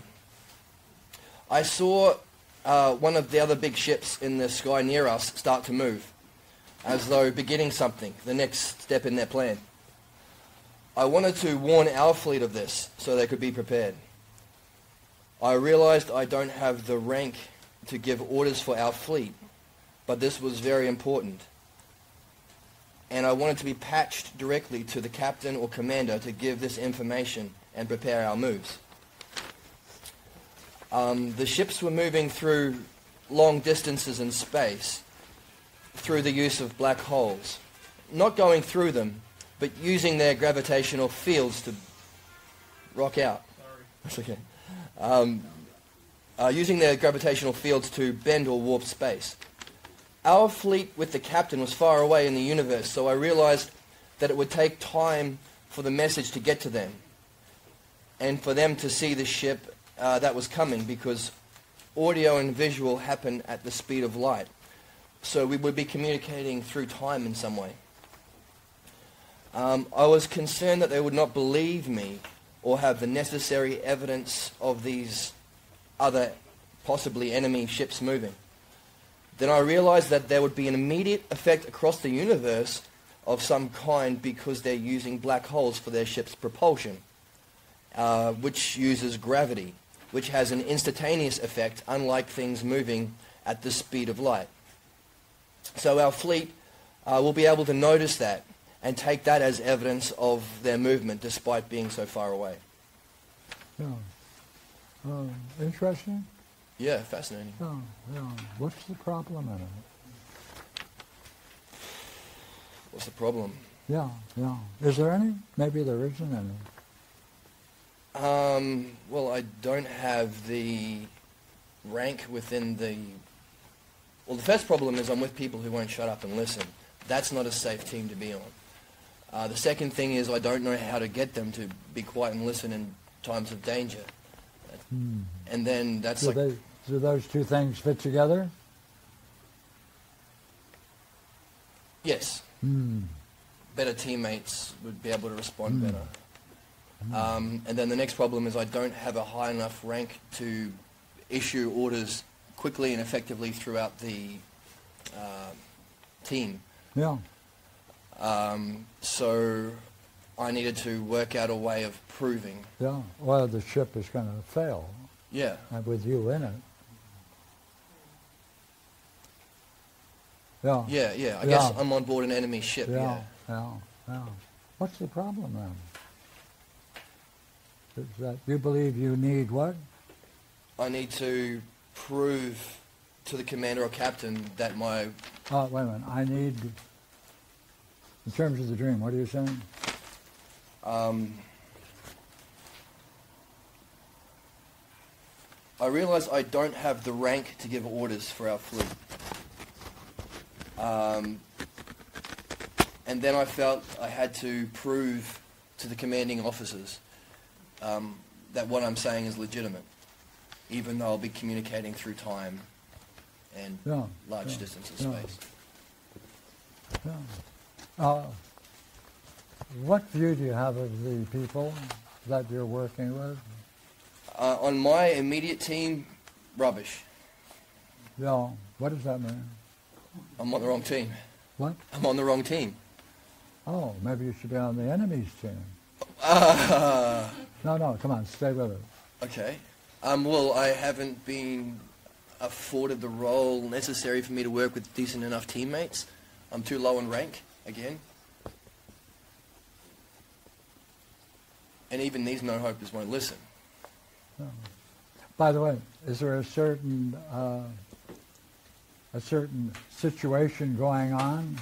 [SPEAKER 11] I saw uh, one of the other big ships in the sky near us start to move, as though beginning something, the next step in their plan. I wanted to warn our fleet of this so they could be prepared. I realized I don't have the rank to give orders for our fleet, but this was very important. And I wanted to be patched directly to the captain or commander to give this information and prepare our moves. Um, the ships were moving through long distances in space through the use of black holes. Not going through them, but using their gravitational fields to rock out. That's okay. Um, uh, using their gravitational fields to bend or warp space. Our fleet with the captain was far away in the universe, so I realized that it would take time for the message to get to them and for them to see the ship uh, that was coming because audio and visual happen at the speed of light. So we would be communicating through time in some way. Um, I was concerned that they would not believe me or have the necessary evidence of these other possibly enemy ships moving. Then I realized that there would be an immediate effect across the universe of some kind because they're using black holes for their ship's propulsion, uh, which uses gravity, which has an instantaneous effect unlike things moving at the speed of light. So our fleet uh, will be able to notice that and take that as evidence of their movement despite being so far away.
[SPEAKER 1] Yeah. Uh, interesting.
[SPEAKER 11] Yeah, fascinating.
[SPEAKER 1] Yeah, yeah. What's the problem in it?
[SPEAKER 11] What's the problem?
[SPEAKER 1] Yeah, yeah. Is there any? Maybe there isn't any.
[SPEAKER 11] Um, well, I don't have the rank within the... Well, the first problem is I'm with people who won't shut up and listen. That's not a safe team to be on. Uh, the second thing is I don't know how to get them to be quiet and listen in times of danger.
[SPEAKER 1] Hmm.
[SPEAKER 11] And then that's like...
[SPEAKER 1] they, do those two things fit together?
[SPEAKER 11] Yes.
[SPEAKER 1] Hmm.
[SPEAKER 11] better teammates would be able to respond
[SPEAKER 1] Mm.
[SPEAKER 11] better. Um, and then the next problem is I don't have a high enough rank to issue orders quickly and effectively throughout the uh, team.
[SPEAKER 1] Yeah.
[SPEAKER 11] Um, so I needed to work out a way of proving.
[SPEAKER 1] Yeah. Well, the ship is going to fail
[SPEAKER 11] Yeah.
[SPEAKER 1] uh, with you in it. Yeah.
[SPEAKER 11] Yeah, yeah. I
[SPEAKER 1] Yeah.
[SPEAKER 11] guess I'm on board an enemy ship.
[SPEAKER 1] Yeah.
[SPEAKER 11] Yeah.
[SPEAKER 1] Yeah. Yeah. What's the problem then? Is that you believe you need what?
[SPEAKER 11] I need to prove to the commander or captain that my
[SPEAKER 1] Uh, wait a minute. I need. In terms of the dream, what are you saying?
[SPEAKER 11] Um, I realize I don't have the rank to give orders for our fleet. Um, and then I felt I had to prove to the commanding officers um, that what I'm saying is legitimate, even though I'll be communicating through time and
[SPEAKER 1] Yeah.
[SPEAKER 11] large
[SPEAKER 1] yeah,
[SPEAKER 11] distances
[SPEAKER 1] yeah.
[SPEAKER 11] of space.
[SPEAKER 1] Yeah. Uh, what view do you have of the people that you're working with?
[SPEAKER 11] Uh, on my immediate team, rubbish.
[SPEAKER 1] Yeah. What does that mean?
[SPEAKER 11] I'm on the wrong team.
[SPEAKER 1] What?
[SPEAKER 11] I'm on the wrong team.
[SPEAKER 1] Oh, maybe you should be on the enemy's team.
[SPEAKER 11] Uh,
[SPEAKER 1] No, no, come on, stay with it.
[SPEAKER 11] okay. Um, well, I haven't been afforded the role necessary for me to work with decent enough teammates. I'm too low in rank, again. And even these no-hopers won't listen.
[SPEAKER 1] By the way, is there a certain uh, a certain situation going on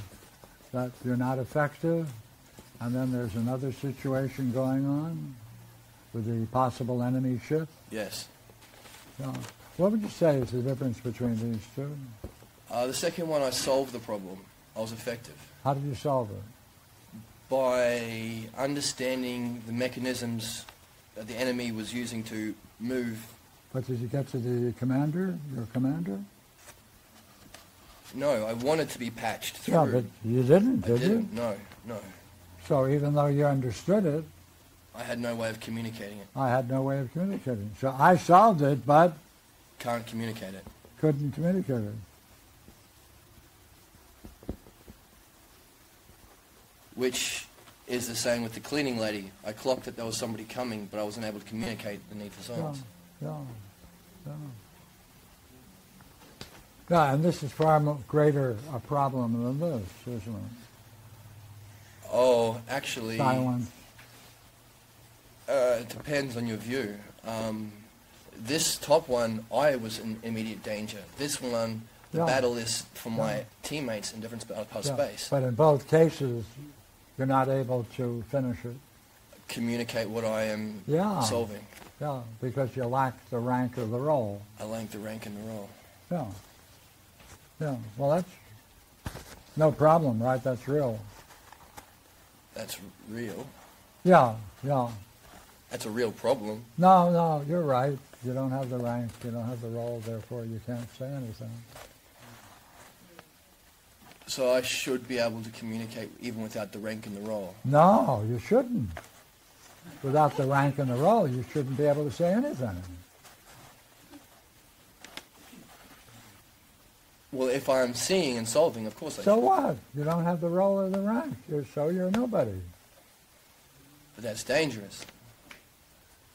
[SPEAKER 1] that you're not effective, and then there's another situation going on with the possible enemy ship?
[SPEAKER 11] Yes.
[SPEAKER 1] Yeah. What would you say is the difference between these two?
[SPEAKER 11] Uh, the second one, I solved the problem. I was effective.
[SPEAKER 1] How did you solve it?
[SPEAKER 11] By understanding the mechanisms that the enemy was using to move.
[SPEAKER 1] But did you get to the commander, your commander?
[SPEAKER 11] No, I wanted to be patched through.
[SPEAKER 1] Yeah, but you didn't,
[SPEAKER 11] I
[SPEAKER 1] did
[SPEAKER 11] didn't.
[SPEAKER 1] you?
[SPEAKER 11] No, no.
[SPEAKER 1] So even though you understood it,
[SPEAKER 11] I had no way of communicating it.
[SPEAKER 1] I had no way of communicating. So I solved it, but
[SPEAKER 11] Can't communicate it.
[SPEAKER 1] couldn't communicate it.
[SPEAKER 11] Which is the same with the cleaning lady. I clocked that there was somebody coming, but I wasn't able to communicate the need for silence.
[SPEAKER 1] yeah, yeah. Yeah, and this is far greater a problem than this, isn't it?
[SPEAKER 11] Oh, actually,
[SPEAKER 1] Silence.
[SPEAKER 11] Uh, it depends on your view. Um, this top one, I was in immediate danger. This one, the
[SPEAKER 1] Yeah.
[SPEAKER 11] battle is for my teammates in different sp- parts
[SPEAKER 1] Yeah,
[SPEAKER 11] space.
[SPEAKER 1] But in both cases, you're not able to finish it.
[SPEAKER 11] Communicate what I am
[SPEAKER 1] Yeah.
[SPEAKER 11] solving.
[SPEAKER 1] Yeah, because you lack the rank of the role.
[SPEAKER 11] I lack the rank and the role.
[SPEAKER 1] Yeah. Yeah. Well, that's no problem, right? That's real.
[SPEAKER 11] That's real.
[SPEAKER 1] Yeah. Yeah.
[SPEAKER 11] That's a real problem.
[SPEAKER 1] No, no, you're right. You don't have the rank. You don't have the role. Therefore, you can't say anything.
[SPEAKER 11] So I should be able to communicate even without the rank and the role.
[SPEAKER 1] No, you shouldn't. Without the rank and the role, you shouldn't be able to say anything.
[SPEAKER 11] Well, if I'm seeing and solving, of course I
[SPEAKER 1] So
[SPEAKER 11] should.
[SPEAKER 1] what? You don't have the role or the rank. You're, so you're nobody.
[SPEAKER 11] But that's dangerous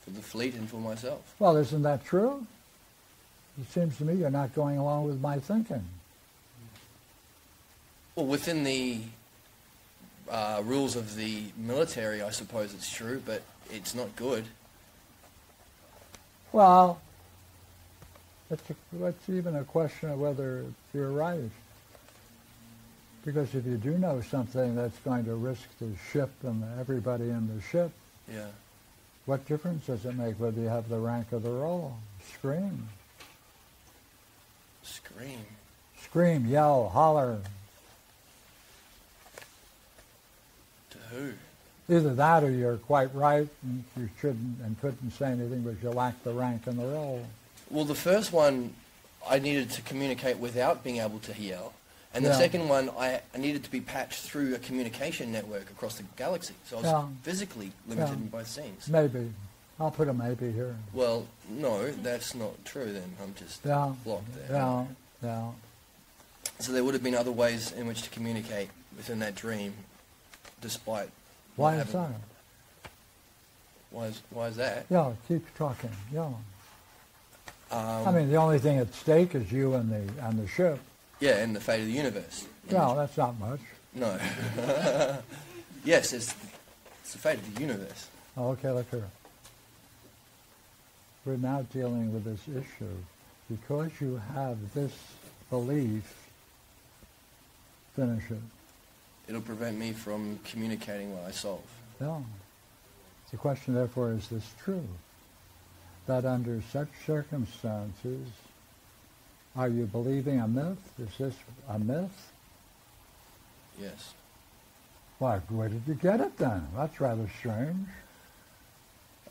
[SPEAKER 11] for the fleet and for myself.
[SPEAKER 1] Well, isn't that true? It seems to me you're not going along with my thinking.
[SPEAKER 11] Well, within the uh, rules of the military, I suppose it's true, but it's not good.
[SPEAKER 1] Well, it's, a, it's even a question of whether you're right. Because if you do know something that's going to risk the ship and everybody in the ship,
[SPEAKER 11] Yeah.
[SPEAKER 1] what difference does it make whether you have the rank or the role? Scream.
[SPEAKER 11] Scream.
[SPEAKER 1] Scream, yell, holler.
[SPEAKER 11] To who?
[SPEAKER 1] Either that or you're quite right and you shouldn't and couldn't say anything because you lack the rank and the role.
[SPEAKER 11] Well, the first one, I needed to communicate without being able to yell. And the
[SPEAKER 1] Yeah.
[SPEAKER 11] second one, I, I needed to be patched through a communication network across the galaxy. So I was
[SPEAKER 1] Yeah.
[SPEAKER 11] physically limited
[SPEAKER 1] Yeah.
[SPEAKER 11] in both scenes.
[SPEAKER 1] Maybe. I'll put a maybe here.
[SPEAKER 11] Well, no, that's not true then. I'm just blocked there.
[SPEAKER 1] Yeah, yeah.
[SPEAKER 11] So there would have been other ways in which to communicate within that dream, despite.
[SPEAKER 1] Why is
[SPEAKER 11] having-
[SPEAKER 1] that?
[SPEAKER 11] Why is, why is that?
[SPEAKER 1] Yeah, keep talking. Yeah.
[SPEAKER 11] Um,
[SPEAKER 1] I mean, the only thing at stake is you and the and the ship.
[SPEAKER 11] yeah, and the fate of the universe.
[SPEAKER 1] Yeah, that's not much.
[SPEAKER 11] No. yes, it's, it's the fate of the universe.
[SPEAKER 1] Oh, okay, look here. We're now dealing with this issue because you have this belief. Finish it.
[SPEAKER 11] It'll prevent me from communicating what I solve.
[SPEAKER 1] Yeah. The question, therefore, is this true? That under such circumstances, are you believing a myth? Is this a myth?
[SPEAKER 11] Yes.
[SPEAKER 1] Why, where did you get it then? That's rather strange.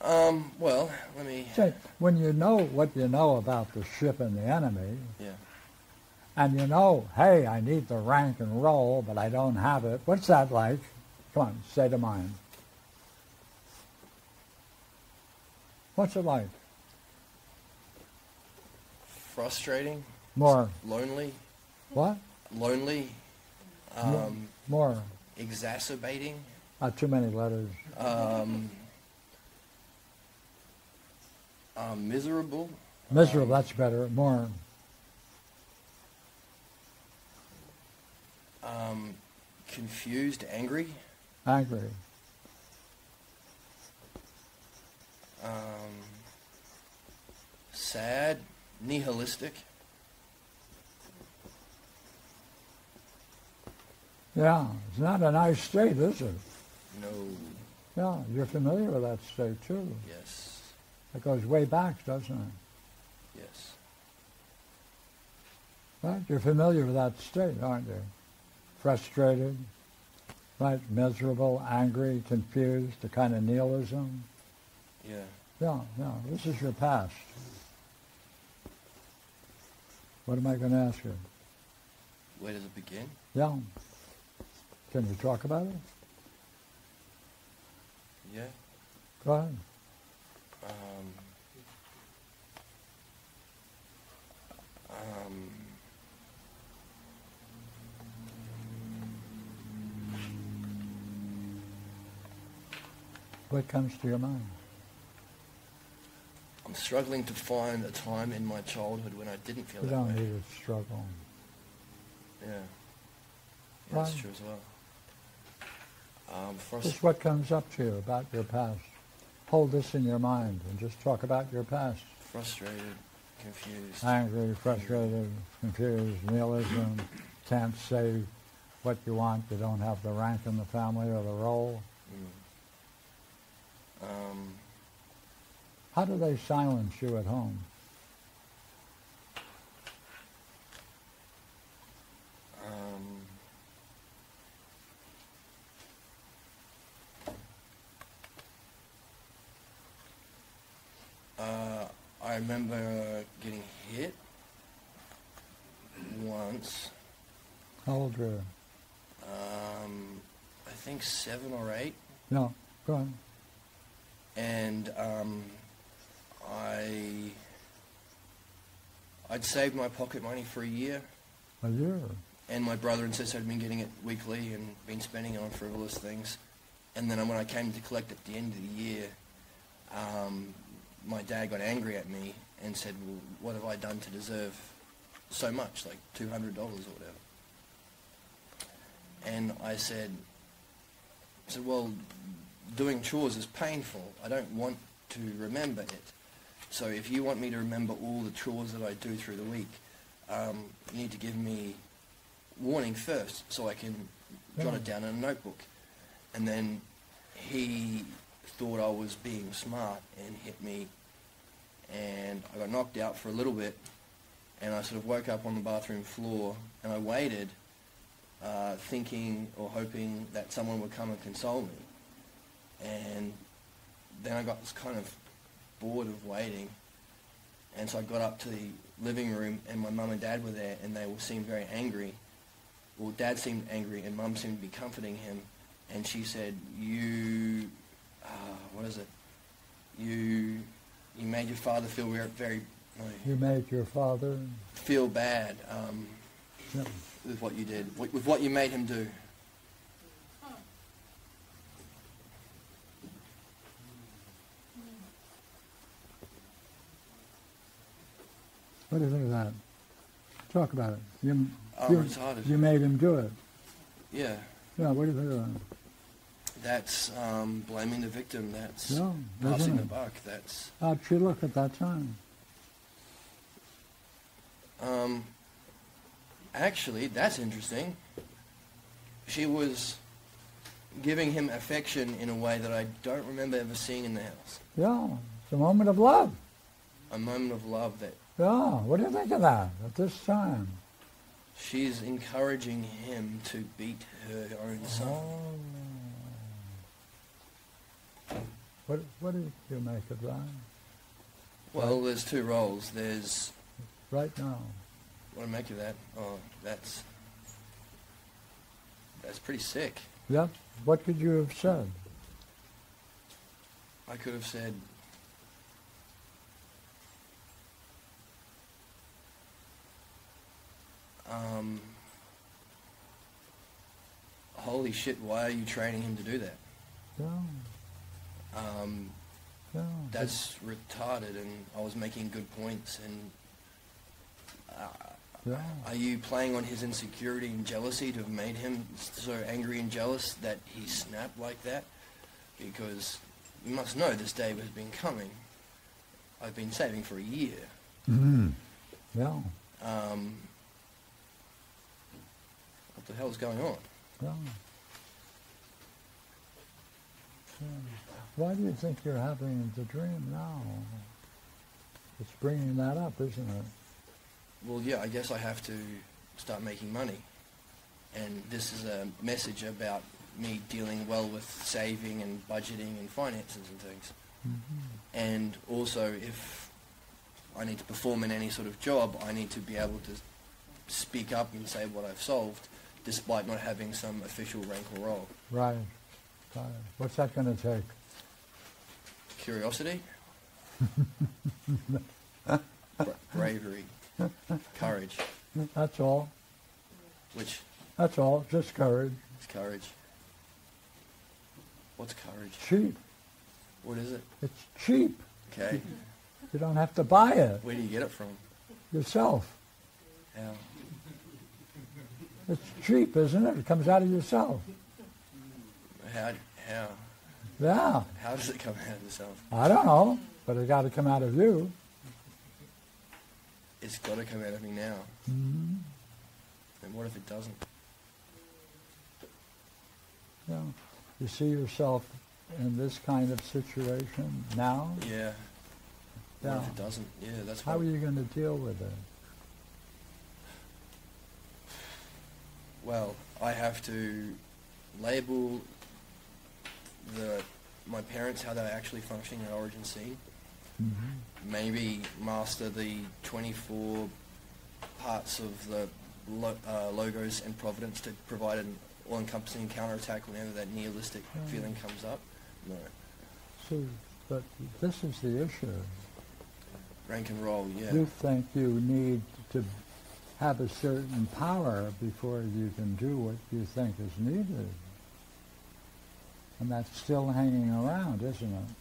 [SPEAKER 11] Um, well, let me.
[SPEAKER 1] When you know what you know about the ship and the enemy,
[SPEAKER 11] Yeah.
[SPEAKER 1] and you know, hey, I need the rank and role, but I don't have it, what's that like? Come on, say to mine. What's it like?
[SPEAKER 11] Frustrating,
[SPEAKER 1] More.
[SPEAKER 11] lonely,
[SPEAKER 1] What?
[SPEAKER 11] lonely, um,
[SPEAKER 1] More.
[SPEAKER 11] exacerbating,
[SPEAKER 1] Not too many letters.
[SPEAKER 11] um, um, miserable,
[SPEAKER 1] Miserable, that's better. More.
[SPEAKER 11] um, confused, angry,
[SPEAKER 1] Angry.
[SPEAKER 11] um, sad, nihilistic.
[SPEAKER 1] Yeah, it's not a nice state, is it?
[SPEAKER 11] No.
[SPEAKER 1] Yeah, you're familiar with that state too.
[SPEAKER 11] Yes.
[SPEAKER 1] It goes way back, doesn't it?
[SPEAKER 11] Yes.
[SPEAKER 1] Right? You're familiar with that state, aren't you? Frustrated, right? Miserable, angry, confused, a kind of nihilism.
[SPEAKER 11] Yeah.
[SPEAKER 1] Yeah, yeah. This is your past. What am I going to ask you?
[SPEAKER 11] Where does it begin?
[SPEAKER 1] Yeah. Can you talk about it?
[SPEAKER 11] Yeah.
[SPEAKER 1] Go ahead.
[SPEAKER 11] Um, um,
[SPEAKER 1] What comes to your mind?
[SPEAKER 11] I'm struggling to find a time in my childhood when I didn't feel
[SPEAKER 1] You
[SPEAKER 11] that
[SPEAKER 1] don't
[SPEAKER 11] way.
[SPEAKER 1] need to struggle.
[SPEAKER 11] Yeah. yeah that's true as well. Um,
[SPEAKER 1] Just what comes up to you about your past. Hold this in your mind and just talk about your past.
[SPEAKER 11] frustrated, confused.
[SPEAKER 1] Angry, frustrated, confused, nihilism, can't say what you want, you don't have the rank in the family or the role.
[SPEAKER 11] Mm. Um,
[SPEAKER 1] How do they silence you at home?
[SPEAKER 11] um, uh, I remember getting hit once.
[SPEAKER 1] How old were you?
[SPEAKER 11] Um, I think seven or eight,
[SPEAKER 1] No, go on.
[SPEAKER 11] and um, I I'd saved my pocket money for a year,
[SPEAKER 1] A year.
[SPEAKER 11] and my brother and sister had been getting it weekly and been spending it on frivolous things. And then when I came to collect at the end of the year, um, my dad got angry at me and said, "Well, what have I done to deserve so much, like two hundred dollars or whatever?" And I said, I said, well, doing chores is painful. I don't want to remember it. So if you want me to remember all the chores that I do through the week, um, you need to give me warning first so I can jot it down in a notebook. And then he thought I was being smart and hit me and I got knocked out for a little bit and I sort of woke up on the bathroom floor and I waited uh, thinking or hoping that someone would come and console me. And then I got this kind of bored of waiting. And so I got up to the living room and my mum and dad were there and they all seemed very angry. Well, dad seemed angry and mum seemed to be comforting him. And she said, you, uh, what is it? You, you made your father feel very, very no,
[SPEAKER 1] You made your father.
[SPEAKER 11] feel bad. Um,
[SPEAKER 1] Yeah.
[SPEAKER 11] with what you did, with with what you made him do.
[SPEAKER 1] What do you think of that? Talk about it. You,
[SPEAKER 11] I'm
[SPEAKER 1] you, you made him do it.
[SPEAKER 11] Yeah,
[SPEAKER 1] Yeah, what do you think of that?
[SPEAKER 11] that's um, blaming the victim. That's
[SPEAKER 1] Yeah,
[SPEAKER 11] passing the buck. That's
[SPEAKER 1] How'd she look at that time?
[SPEAKER 11] um, actually that's interesting. She was giving him affection in a way that I don't remember ever seeing in the house.
[SPEAKER 1] Yeah, it's a moment of love.
[SPEAKER 11] A moment of love that
[SPEAKER 1] Yeah, what do you think of that at this time?
[SPEAKER 11] she's encouraging him to beat her own son.
[SPEAKER 1] Oh. What, what do you make of that
[SPEAKER 11] Well, there's two roles. There's
[SPEAKER 1] right now?
[SPEAKER 11] what do I make of that? Oh, that's that's pretty sick.
[SPEAKER 1] Yep. What could you have said?
[SPEAKER 11] I could have said, um, holy shit, why are you training him to do that?
[SPEAKER 1] Yeah,
[SPEAKER 11] Um,
[SPEAKER 1] yeah.
[SPEAKER 11] that's retarded, and I was making good points. And uh,
[SPEAKER 1] yeah.
[SPEAKER 11] are you playing on his insecurity and jealousy to have made him so angry and jealous that he snapped like that? Because you must know this day has been coming. I've been saving for a year.
[SPEAKER 1] Mm-hmm. Yeah,
[SPEAKER 11] Um, the hell's going on?
[SPEAKER 1] Why do you think you're having the dream now? It's bringing that up, isn't it?
[SPEAKER 11] Well, yeah, I guess I have to start making money. And this is a message about me dealing well with saving and budgeting and finances and things.
[SPEAKER 1] Mm-hmm.
[SPEAKER 11] And also, if I need to perform in any sort of job, I need to be able to speak up and say what I've solved, despite not having some official rank or role.
[SPEAKER 1] Right. right. What's that going to take?
[SPEAKER 11] Curiosity, Bra- bravery, courage,
[SPEAKER 1] That's all.
[SPEAKER 11] which
[SPEAKER 1] That's all. Just courage.
[SPEAKER 11] is courage. What's courage?
[SPEAKER 1] Sheep.
[SPEAKER 11] What is it?
[SPEAKER 1] It's cheap.
[SPEAKER 11] Okay.
[SPEAKER 1] You don't have to buy it
[SPEAKER 11] Where do you get it from?
[SPEAKER 1] yourself.
[SPEAKER 11] How?
[SPEAKER 1] It's cheap, isn't it? It comes out of yourself.
[SPEAKER 11] How? How?
[SPEAKER 1] Yeah.
[SPEAKER 11] How does it come out of yourself?
[SPEAKER 1] I don't know, but it got to come out of you.
[SPEAKER 11] It's got to come out of me now.
[SPEAKER 1] Mhm.
[SPEAKER 11] And what if it doesn't?
[SPEAKER 1] Yeah. You see yourself in this kind of situation now?
[SPEAKER 11] Yeah. What
[SPEAKER 1] Yeah.
[SPEAKER 11] if it doesn't? Yeah, that's
[SPEAKER 1] How are you going to deal with it?
[SPEAKER 11] Well, I have to label the my parents how they're actually functioning in Origin C.
[SPEAKER 1] Mm-hmm.
[SPEAKER 11] Maybe master the 24 parts of the lo- uh, logos and providence to provide an all-encompassing counterattack whenever that nihilistic
[SPEAKER 1] Yeah.
[SPEAKER 11] feeling comes up. No,
[SPEAKER 1] See, but this is the issue.
[SPEAKER 11] rank and role. Yeah.
[SPEAKER 1] You think you need to have a certain power before you can do what you think is needed. And that's still hanging around, isn't it?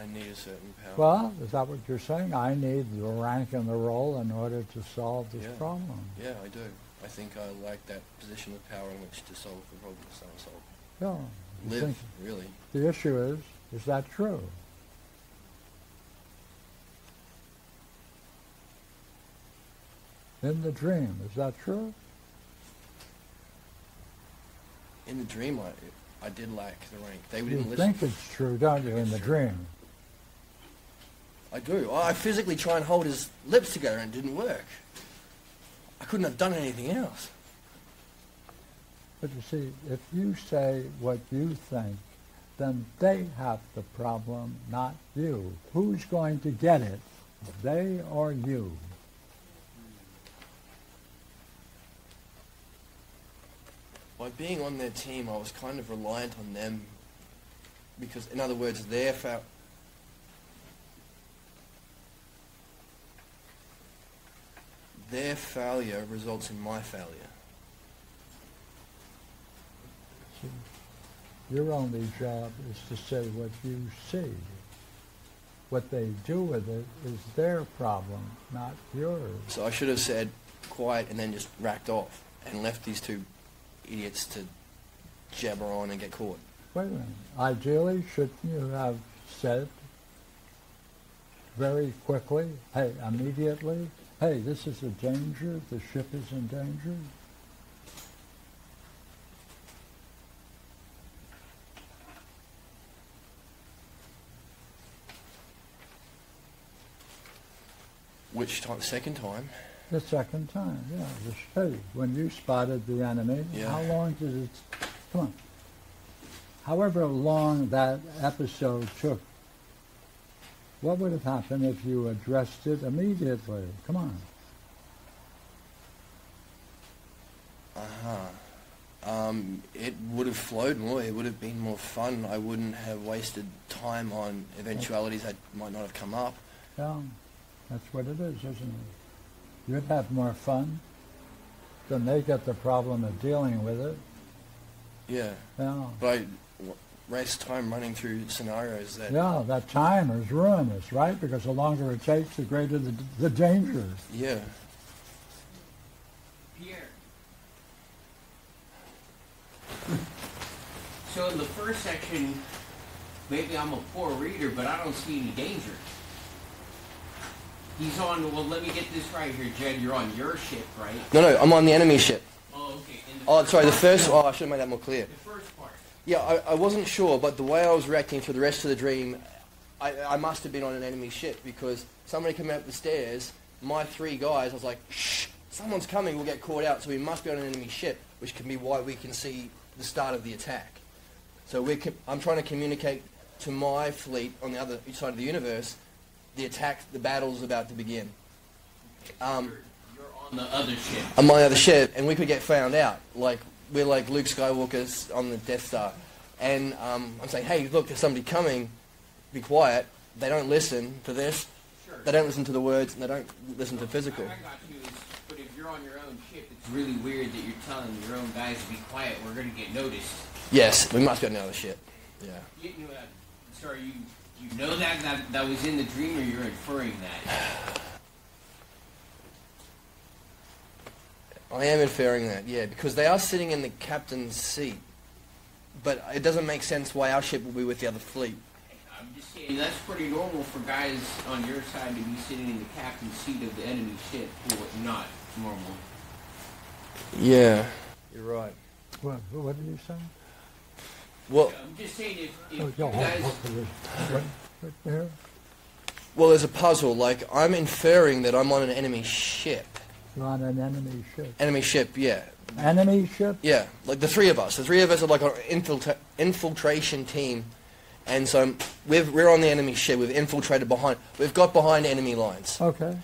[SPEAKER 11] I need a certain power.
[SPEAKER 1] Well, is that what you're saying? I need the rank and the role in order to solve this
[SPEAKER 11] Yeah.
[SPEAKER 1] problem.
[SPEAKER 11] Yeah, I do. I think I like that position of power in which to solve the problems that I solve.
[SPEAKER 1] Yeah.
[SPEAKER 11] Live,
[SPEAKER 1] think-
[SPEAKER 11] really.
[SPEAKER 1] The issue is, is that true? In the dream, is that true?
[SPEAKER 11] In the dream, I, I did lack the rank. They didn't listen.
[SPEAKER 1] think it's true, don't you, in the dream?
[SPEAKER 11] I do. I physically try and hold his lips together and it didn't work. I couldn't have done anything else.
[SPEAKER 1] But you see, if you say what you think, then they have the problem, not you. Who's going to get it? They or you?
[SPEAKER 11] By being on their team, I was kind of reliant on them because, in other words, their fa- their failure results in my failure.
[SPEAKER 1] Your only job is to say what you see. What they do with it is their problem, not yours.
[SPEAKER 11] So I should have said quiet and then just racked off and left these two idiots to jabber on and get caught.
[SPEAKER 1] Wait a minute. Ideally, shouldn't you have said very quickly, hey, immediately, hey, this is a danger, the ship is in danger?
[SPEAKER 11] Which time? Second time.
[SPEAKER 1] The second time, yeah. Just, hey, when you spotted the enemy,
[SPEAKER 11] Yeah.
[SPEAKER 1] how long did it, come on, however long that episode took, what would have happened if you addressed it immediately? Come on.
[SPEAKER 11] Uh-huh. Um, it would have flowed more. It would have been more fun. I wouldn't have wasted time on eventualities that might not have come up.
[SPEAKER 1] Yeah, that's what it is, isn't it? You'd have more fun. Then they get the problem of dealing with it.
[SPEAKER 11] Yeah.
[SPEAKER 1] Yeah.
[SPEAKER 11] But I w- waste time running through scenarios that...
[SPEAKER 1] Yeah, that time is ruinous, right? Because the longer it takes, the greater the, the danger.
[SPEAKER 11] Yeah.
[SPEAKER 3] Pierre. So in the first section, maybe I'm a poor reader, but I don't see any danger. He's on. Well, let me get this right here, Jed. You're on your ship, right?
[SPEAKER 11] No, no, I'm on the enemy ship.
[SPEAKER 3] Oh, okay.
[SPEAKER 11] Oh, sorry, the first... Oh, I should have made that more clear.
[SPEAKER 3] The first part.
[SPEAKER 11] Yeah, I, I wasn't sure, but the way I was reacting for the rest of the dream, I, I must have been on an enemy ship because somebody came up the stairs, my three guys, I was like, shh, someone's coming, we'll get caught out, so we must be on an enemy ship, which can be why we can see the start of the attack. So we're, I'm trying to communicate to my fleet on the other side of the universe, the attack, the battle's about to begin. Um,
[SPEAKER 3] You're on the other ship.
[SPEAKER 11] on my other ship, and we could get found out. Like we're like Luke Skywalker's on the Death Star, and um, I'm saying, hey, look, there's somebody coming. Be quiet. They don't listen to this.
[SPEAKER 3] Sure.
[SPEAKER 11] They don't listen to the words, and they don't listen to physical.
[SPEAKER 3] I got you. But if you're on your own ship, it's really weird that you're telling your own guys to be quiet. We're going to get noticed.
[SPEAKER 11] Yes, we must be on the other ship. Yeah.
[SPEAKER 3] You, you, uh, sorry, you you know that, that that was in the dream, or you're inferring that?
[SPEAKER 11] I am inferring that, yeah, because they are sitting in the captain's seat. But it doesn't make sense why our ship will be with the other fleet.
[SPEAKER 3] I'm just saying that's pretty normal for guys on your side to be sitting in the captain's seat of the enemy ship. Well, not normal.
[SPEAKER 11] Yeah, you're right.
[SPEAKER 1] What, what did you say?
[SPEAKER 11] Well,
[SPEAKER 3] I'm just saying if, if
[SPEAKER 1] Oh,
[SPEAKER 3] you guys.
[SPEAKER 1] Right- right there.
[SPEAKER 11] well, there's a puzzle. Like I'm inferring that I'm on an enemy ship.
[SPEAKER 1] You're on an enemy ship.
[SPEAKER 11] Enemy ship, yeah,
[SPEAKER 1] Enemy ship?
[SPEAKER 11] yeah. Like the three of us. The three of us are like an infiltra- infiltration team, and so we've, we're on the enemy ship. We've infiltrated behind. We've got behind enemy lines.
[SPEAKER 1] Okay.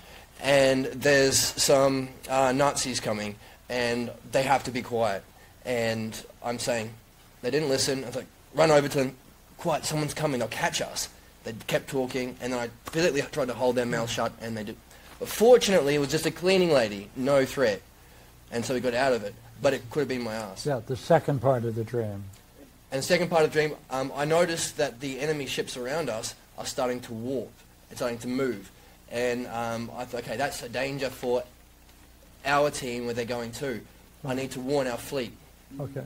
[SPEAKER 11] and there's some uh, Nazis coming, and they have to be quiet. And I'm saying, they didn't listen. I was like, run over to them, quiet, someone's coming, they'll catch us. They kept talking, and then I physically tried to hold their mouth shut, and they did. But fortunately, it was just a cleaning lady, no threat, and so we got out of it. But it could have been my ass.
[SPEAKER 1] Yeah, the second part of the dream.
[SPEAKER 11] And the second part of the dream, um, I noticed that the enemy ships around us are starting to warp. It's starting to move. And um, I thought, okay, that's a danger for our team where they're going to. I need to warn our fleet.
[SPEAKER 1] Okay.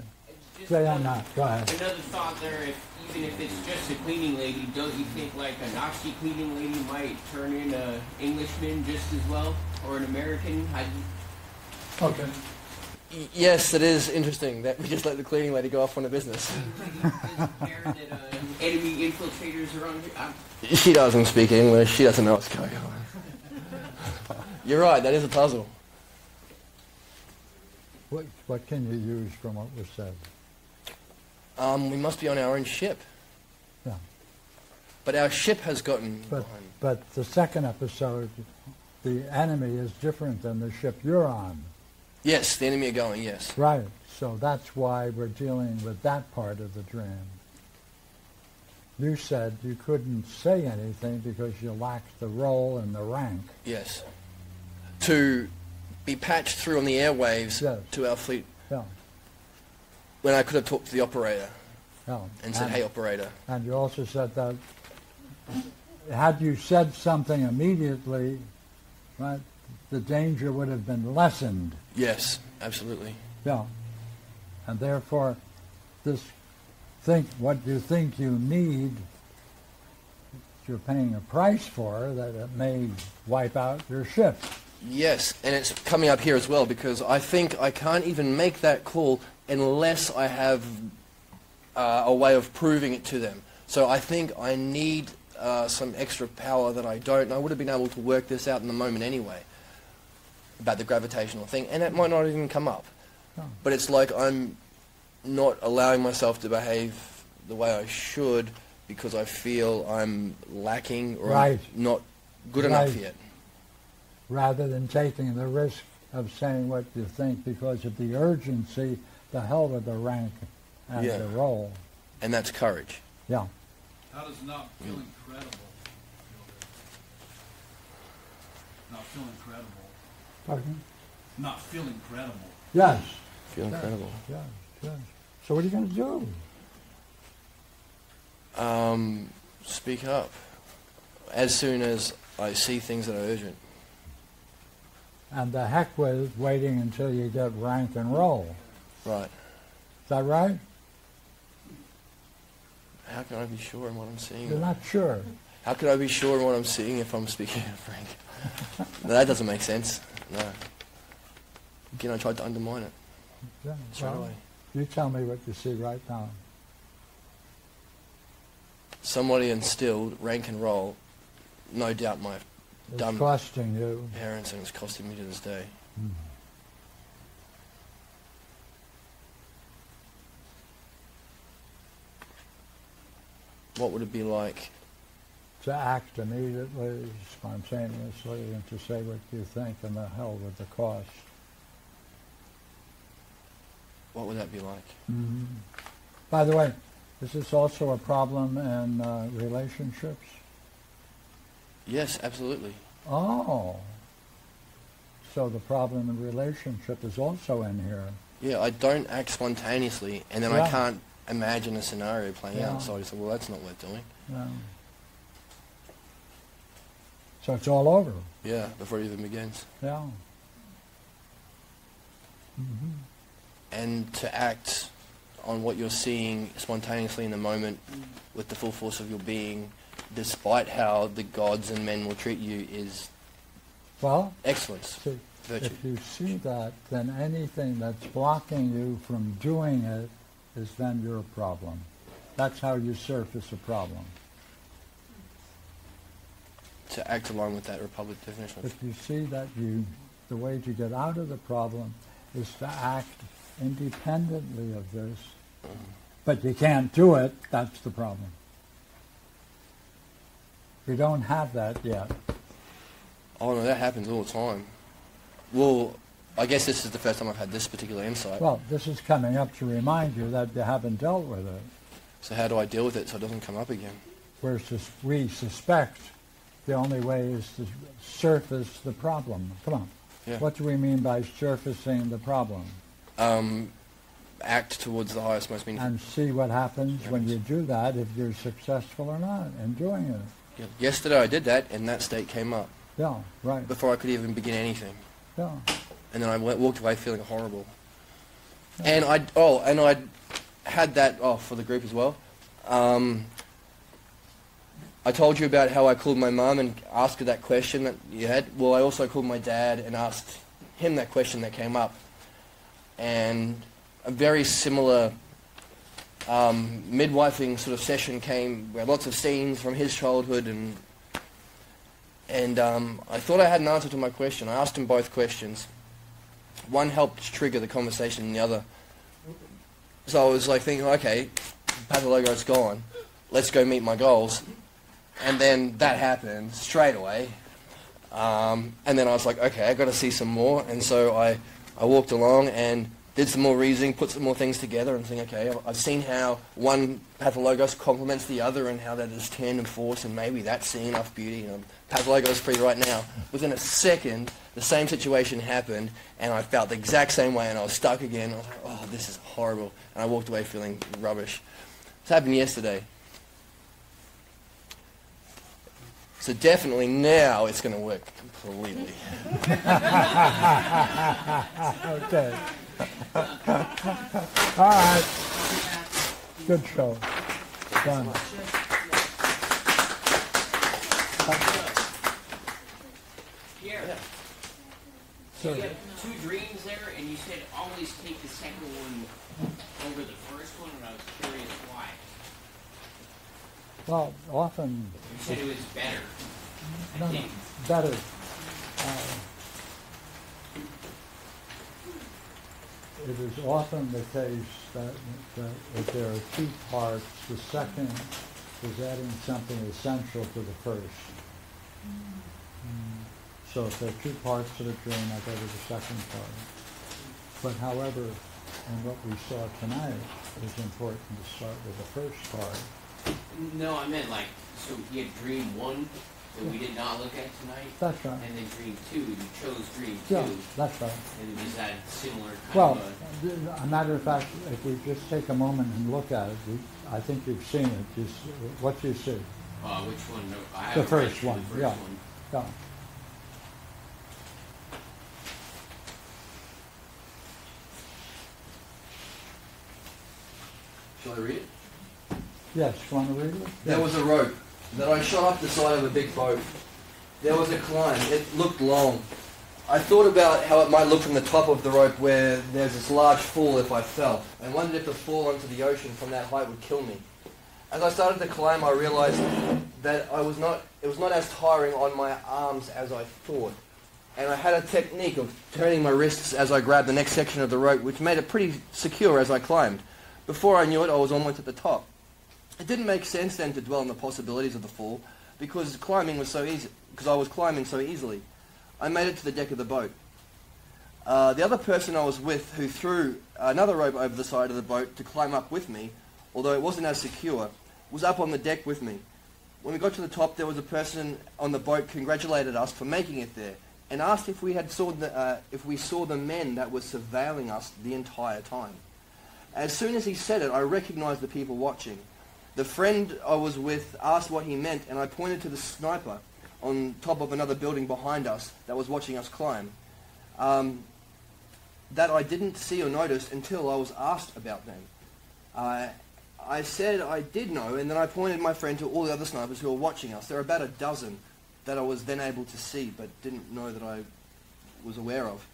[SPEAKER 3] Just
[SPEAKER 1] Say on
[SPEAKER 3] one-
[SPEAKER 1] that. Go ahead.
[SPEAKER 3] Another thought there, if, even if it's just a cleaning lady, don't you think like a Nazi cleaning lady might turn in a Englishman just as well, or an American? How do
[SPEAKER 1] Okay.
[SPEAKER 11] Yes, it is interesting that we just let the cleaning lady go off on a business.
[SPEAKER 3] that uh, enemy infiltrators are on here?
[SPEAKER 11] She doesn't speak English. She doesn't know what's going on. You're right. That is a puzzle.
[SPEAKER 1] What, what can you use from what was said?
[SPEAKER 11] Um, we must be on our own ship.
[SPEAKER 1] Yeah.
[SPEAKER 11] But our ship has gotten
[SPEAKER 1] But,
[SPEAKER 11] behind.
[SPEAKER 1] but the second episode, the enemy is different than the ship you're on.
[SPEAKER 11] Yes, the enemy are going. Yes.
[SPEAKER 1] Right. So that's why we're dealing with that part of the dream. You said you couldn't say anything because you lacked the role and the rank.
[SPEAKER 11] Yes. To be patched through on the airwaves
[SPEAKER 1] Yes.
[SPEAKER 11] to our fleet. When I could have talked to the operator
[SPEAKER 1] yeah.
[SPEAKER 11] and said, hey, operator.
[SPEAKER 1] And you also said that had you said something immediately, right, the danger would have been lessened.
[SPEAKER 11] Yes, absolutely.
[SPEAKER 1] Yeah. And therefore, this think what you think you need, you're paying a price for, that it may wipe out your ship.
[SPEAKER 11] Yes, and it's coming up here as well because I think I can't even make that call unless I have uh, a way of proving it to them. So I think I need uh, some extra power that I don't. And I would have been able to work this out in the moment anyway about the gravitational thing, and it might not even come up.
[SPEAKER 1] Oh.
[SPEAKER 11] But it's like I'm not allowing myself to behave the way I should because I feel I'm lacking or
[SPEAKER 1] Right.
[SPEAKER 11] I'm not good enough yet.
[SPEAKER 1] rather than taking the risk of saying what you think because of the urgency, the hell with the rank and
[SPEAKER 11] Yeah.
[SPEAKER 1] the role.
[SPEAKER 11] And that's courage.
[SPEAKER 1] Yeah.
[SPEAKER 10] How does not feel incredible feel? Not feel incredible.
[SPEAKER 1] Pardon?
[SPEAKER 10] Not feel incredible.
[SPEAKER 1] Yes.
[SPEAKER 11] Feel
[SPEAKER 1] yes,
[SPEAKER 11] incredible.
[SPEAKER 1] Yes, yes. So what are you going to do?
[SPEAKER 11] Um, speak up as soon as I see things that are urgent.
[SPEAKER 1] And the heck with waiting until you get rank and role.
[SPEAKER 11] Right.
[SPEAKER 1] Is that right?
[SPEAKER 11] How can I be sure in what I'm seeing?
[SPEAKER 1] You're not sure.
[SPEAKER 11] How can I be sure in what I'm seeing if I'm speaking to Frank? no, that doesn't make sense. No. Again, I tried to undermine it
[SPEAKER 1] Yeah,
[SPEAKER 11] straight
[SPEAKER 1] well,
[SPEAKER 11] away.
[SPEAKER 1] You tell me what you see right now.
[SPEAKER 11] Somebody instilled rank and role, no doubt my
[SPEAKER 1] It's
[SPEAKER 11] dumb
[SPEAKER 1] costing you.
[SPEAKER 11] parents, and it's costing me to this day.
[SPEAKER 1] Hmm.
[SPEAKER 11] What would it be like?
[SPEAKER 1] To act immediately, spontaneously, and to say what you think, and the hell with the cost.
[SPEAKER 11] What would that be like?
[SPEAKER 1] Mhm. By the way, is this also a problem in uh, relationships?
[SPEAKER 11] Yes, absolutely.
[SPEAKER 1] Oh. So the problem in relationship is also in here.
[SPEAKER 11] Yeah, I don't act spontaneously, and then I can't imagine a scenario playing
[SPEAKER 1] Yeah.
[SPEAKER 11] out. So I just said, well, that's not worth doing.
[SPEAKER 1] So it's all over.
[SPEAKER 11] Yeah, before it even begins.
[SPEAKER 1] Yeah. hmm
[SPEAKER 11] And to act on what you're seeing spontaneously in the moment with the full force of your being, despite how the gods and men will treat you, is
[SPEAKER 1] Well,
[SPEAKER 11] excellence,
[SPEAKER 1] see,
[SPEAKER 11] virtue.
[SPEAKER 1] if you see that, then anything that's blocking you from doing it is then your problem. That's how you surface a problem.
[SPEAKER 11] To act along with that Republic definition.
[SPEAKER 1] If you see that you, the way to get out of the problem is to act independently of this, mm-hmm. but you can't do it, that's the problem. We don't have that yet.
[SPEAKER 11] Oh no, that happens all the time. Well, I guess this is the first time I've had this particular insight.
[SPEAKER 1] Well, this is coming up to remind you that you haven't dealt with it.
[SPEAKER 11] So how do I deal with it so it doesn't come up again?
[SPEAKER 1] Where sus- we suspect the only way is to surface the problem. Come on.
[SPEAKER 11] Yeah.
[SPEAKER 1] What do we mean by surfacing the problem?
[SPEAKER 11] Um, act towards the highest, most meaningful.
[SPEAKER 1] And see what happens when you do that, if you're successful or not in doing it.
[SPEAKER 11] Yeah. Yesterday I did that, and that state came up
[SPEAKER 1] Yeah, right.
[SPEAKER 11] before I could even begin anything.
[SPEAKER 1] Yeah.
[SPEAKER 11] And then I went, walked away feeling horrible. And I oh, and I had that oh for the group as well. Um, I told you about how I called my mum and asked her that question that you had. Well, I also called my dad and asked him that question that came up, and a very similar um, midwifing sort of session came. Had lots of scenes from his childhood and and um, I thought I had an answer to my question. I asked him both questions. One helped trigger the conversation, and the other. So I was like thinking, okay, Pathologos gone. Let's go meet my goals. And then that happened straight away. Um, and then I was like, okay, i got to see some more. And so I, I walked along and did some more reasoning, put some more things together, and think, okay, I've- seen how one pathologos complements the other and how that is tandem force, and maybe that's seeing enough beauty. You pathologos free right now. Within a second, the same situation happened, and I felt the exact same way, and I was stuck again. I was like, oh, this is horrible. And I walked away feeling rubbish. This happened yesterday. So definitely now it's going to work completely.
[SPEAKER 1] okay. All right. Good show. Done.
[SPEAKER 3] Pierre,
[SPEAKER 1] So,
[SPEAKER 3] you have two dreams there, and you said always take the second one over the first one, and I was curious why.
[SPEAKER 1] well, often,
[SPEAKER 3] You said it was better. I
[SPEAKER 1] no, no, better. Uh, it is often the case that, that if there are two parts, the second is adding something essential to the first. Mm. So if there are two parts to the dream, I go to the second part. But however, and what we saw tonight, it's important to start with the first part.
[SPEAKER 3] No, I meant like, so you had dream one that we did not look at tonight,
[SPEAKER 1] That's right.
[SPEAKER 3] and then dream two, you chose dream
[SPEAKER 1] Yeah,
[SPEAKER 3] two,
[SPEAKER 1] that's right.
[SPEAKER 3] and is that similar kind
[SPEAKER 1] Well,
[SPEAKER 3] of a...
[SPEAKER 1] a matter of fact, if we just take a moment and look at it, we, I think you've seen it. You s what do you see?
[SPEAKER 3] Uh, which one? No, I
[SPEAKER 1] The
[SPEAKER 3] haven't read
[SPEAKER 1] first
[SPEAKER 3] through
[SPEAKER 1] one,
[SPEAKER 3] The first
[SPEAKER 1] yeah.
[SPEAKER 3] one.
[SPEAKER 1] Yeah.
[SPEAKER 11] Shall I read it?
[SPEAKER 1] Yes, you want to read it?
[SPEAKER 11] There was a rope that I shot up the side of a big boat. There was a climb. It looked long. I thought about how it might look from the top of the rope where there's this large fall if I fell, and wondered if the fall onto the ocean from that height would kill me. As I started to climb, I realized that I was not, it was not as tiring on my arms as I thought. And I had a technique of turning my wrists as I grabbed the next section of the rope, which made it pretty secure as I climbed. Before I knew it, I was almost at the top. It didn't make sense then to dwell on the possibilities of the fall because climbing was so easy, because I was climbing so easily. I made it to the deck of the boat. Uh, the other person I was with who threw another rope over the side of the boat to climb up with me, although it wasn't as secure, was up on the deck with me. When we got to the top, there was a person on the boat congratulated us for making it there and asked if we had saw the, uh, if we saw the men that were surveilling us the entire time. As soon as he said it, I recognized the people watching. The friend I was with asked what he meant, and I pointed to the sniper on top of another building behind us that was watching us climb. Um, that I didn't see or notice until I was asked about them. Uh, I said I did know, and then I pointed my friend to all the other snipers who were watching us. There were about a dozen that I was then able to see, but didn't know that I was aware of.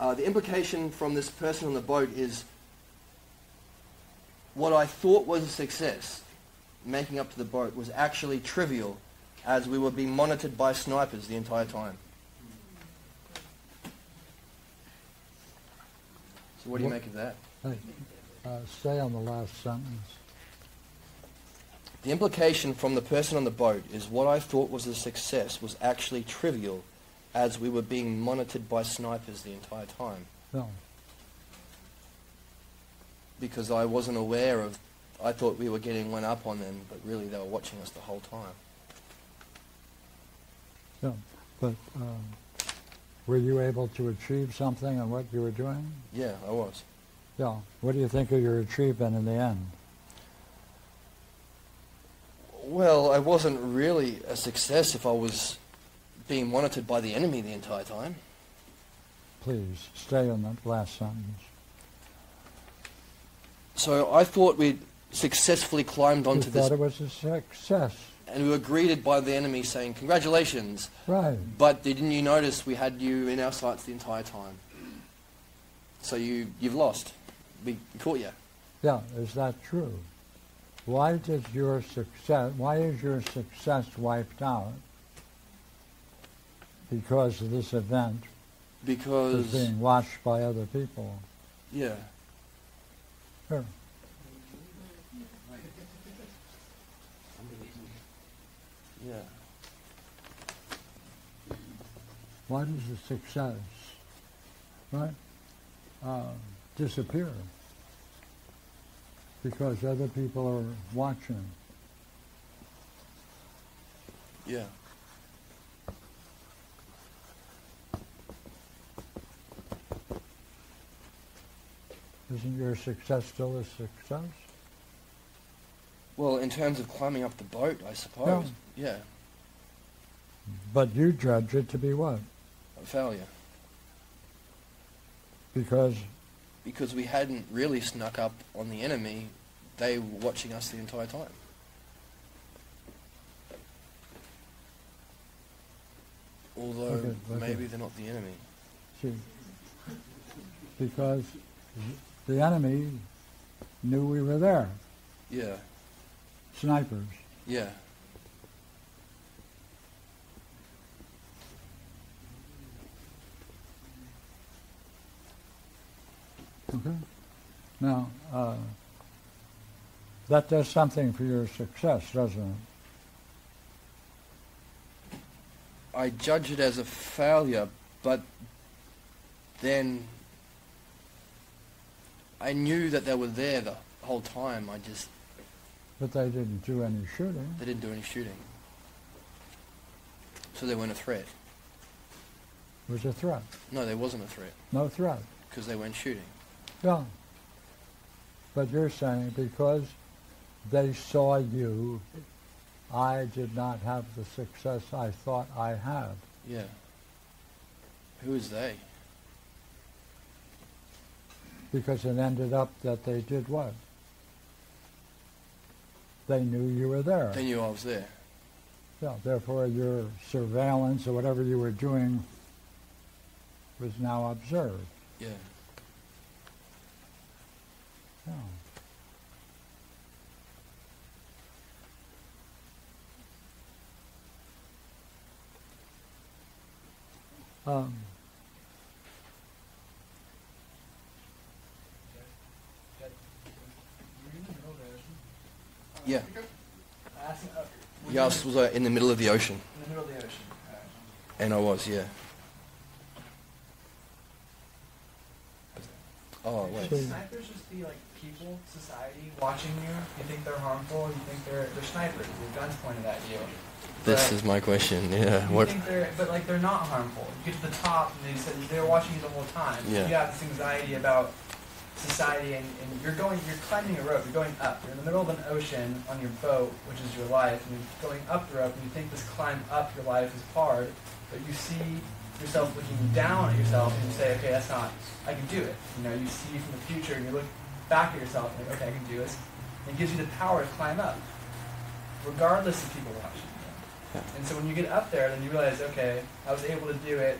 [SPEAKER 11] Uh, the implication from this person on the boat is what I thought was a success, making up to the boat, was actually trivial, as we were being monitored by snipers the entire time. So what do you
[SPEAKER 1] What-
[SPEAKER 11] make of that?
[SPEAKER 1] Hey, uh, stay on the last sentence.
[SPEAKER 11] The implication from the person on the boat is what I thought was a success was actually trivial as we were being monitored by snipers the entire time
[SPEAKER 1] No.
[SPEAKER 11] Because I wasn't aware of I thought we were getting one up on them but really they were watching us the whole time.
[SPEAKER 1] No. But um, were you able to achieve something in what you were doing?
[SPEAKER 11] Yeah, I was.
[SPEAKER 1] Yeah. What do you think of your achievement in the end?
[SPEAKER 11] Well, I wasn't really a success if I was being monitored by the enemy the entire time.
[SPEAKER 1] Please stay on that last sentence.
[SPEAKER 11] So I thought we'd successfully climbed
[SPEAKER 1] You
[SPEAKER 11] onto this
[SPEAKER 1] thought it was a success.
[SPEAKER 11] and we were greeted by the enemy saying congratulations
[SPEAKER 1] Right.
[SPEAKER 11] But didn't you notice we had you in our sights the entire time? So you, you've lost. We caught you.
[SPEAKER 1] Yeah, is that true? Why did your success, why is your success wiped out? Because of this event
[SPEAKER 11] Because,
[SPEAKER 1] being watched by other people.
[SPEAKER 11] yeah.
[SPEAKER 1] Sure.
[SPEAKER 11] Yeah.
[SPEAKER 1] Why does the success, right, uh, disappear? Because other people are watching.
[SPEAKER 11] Yeah.
[SPEAKER 1] Isn't your success still a success?
[SPEAKER 11] Well, in terms of climbing up the boat, I suppose. Yeah.
[SPEAKER 1] But you judge it to be what?
[SPEAKER 11] A failure.
[SPEAKER 1] Because
[SPEAKER 11] Because we hadn't really snuck up on the enemy. They were watching us the entire time. Although
[SPEAKER 1] Okay, okay.
[SPEAKER 11] maybe they're not the enemy.
[SPEAKER 1] See, because the enemy knew we were there,
[SPEAKER 11] Yeah.
[SPEAKER 1] snipers.
[SPEAKER 11] Yeah.
[SPEAKER 1] Okay. Now, uh, that does something for your success, doesn't it?
[SPEAKER 11] I judge it as a failure, but then I knew that they were there the whole time. I just
[SPEAKER 1] But they didn't do any shooting.
[SPEAKER 11] they didn't do any shooting, so they weren't a threat.
[SPEAKER 1] It was a threat.
[SPEAKER 11] No, there wasn't a threat
[SPEAKER 1] No threat.
[SPEAKER 11] because they weren't shooting.
[SPEAKER 1] Yeah. But you're saying because they saw you, I did not have the success I thought I had.
[SPEAKER 11] Yeah. Who is they?
[SPEAKER 1] Because it ended up that they did what? They knew you were there.
[SPEAKER 11] They knew I was there.
[SPEAKER 1] Yeah, therefore your surveillance or whatever you were doing was now observed.
[SPEAKER 11] Yeah.
[SPEAKER 1] Yeah. Um,
[SPEAKER 11] Yeah.
[SPEAKER 7] Uh,
[SPEAKER 11] Yas was uh, in the middle of the ocean,
[SPEAKER 7] in the middle of the ocean.
[SPEAKER 11] And I was. Yeah. Oh wait.
[SPEAKER 7] Should snipers just be like people, society, watching you? You think they're harmful? You think they're they're snipers with guns pointed at you?
[SPEAKER 11] This
[SPEAKER 7] But
[SPEAKER 11] is my question. Yeah.
[SPEAKER 7] You
[SPEAKER 11] What?
[SPEAKER 7] think they're, but like they're not harmful. You get to the top and they said they're watching you the whole time.
[SPEAKER 11] Yeah.
[SPEAKER 7] You have this anxiety about society and, and you're going, you're climbing a rope, you're going up. You're in the middle of an ocean on your boat, which is your life, and you're going up the rope, and you think this climb up your life is hard, but you see yourself looking down at yourself, and you say, okay, that's not, I can do it. You know, you see from the future, and you look back at yourself, and like, okay, I can do this. And it gives you the power to climb up, regardless of people watching you. And so when you get up there, then you realize, okay, I was able to do it,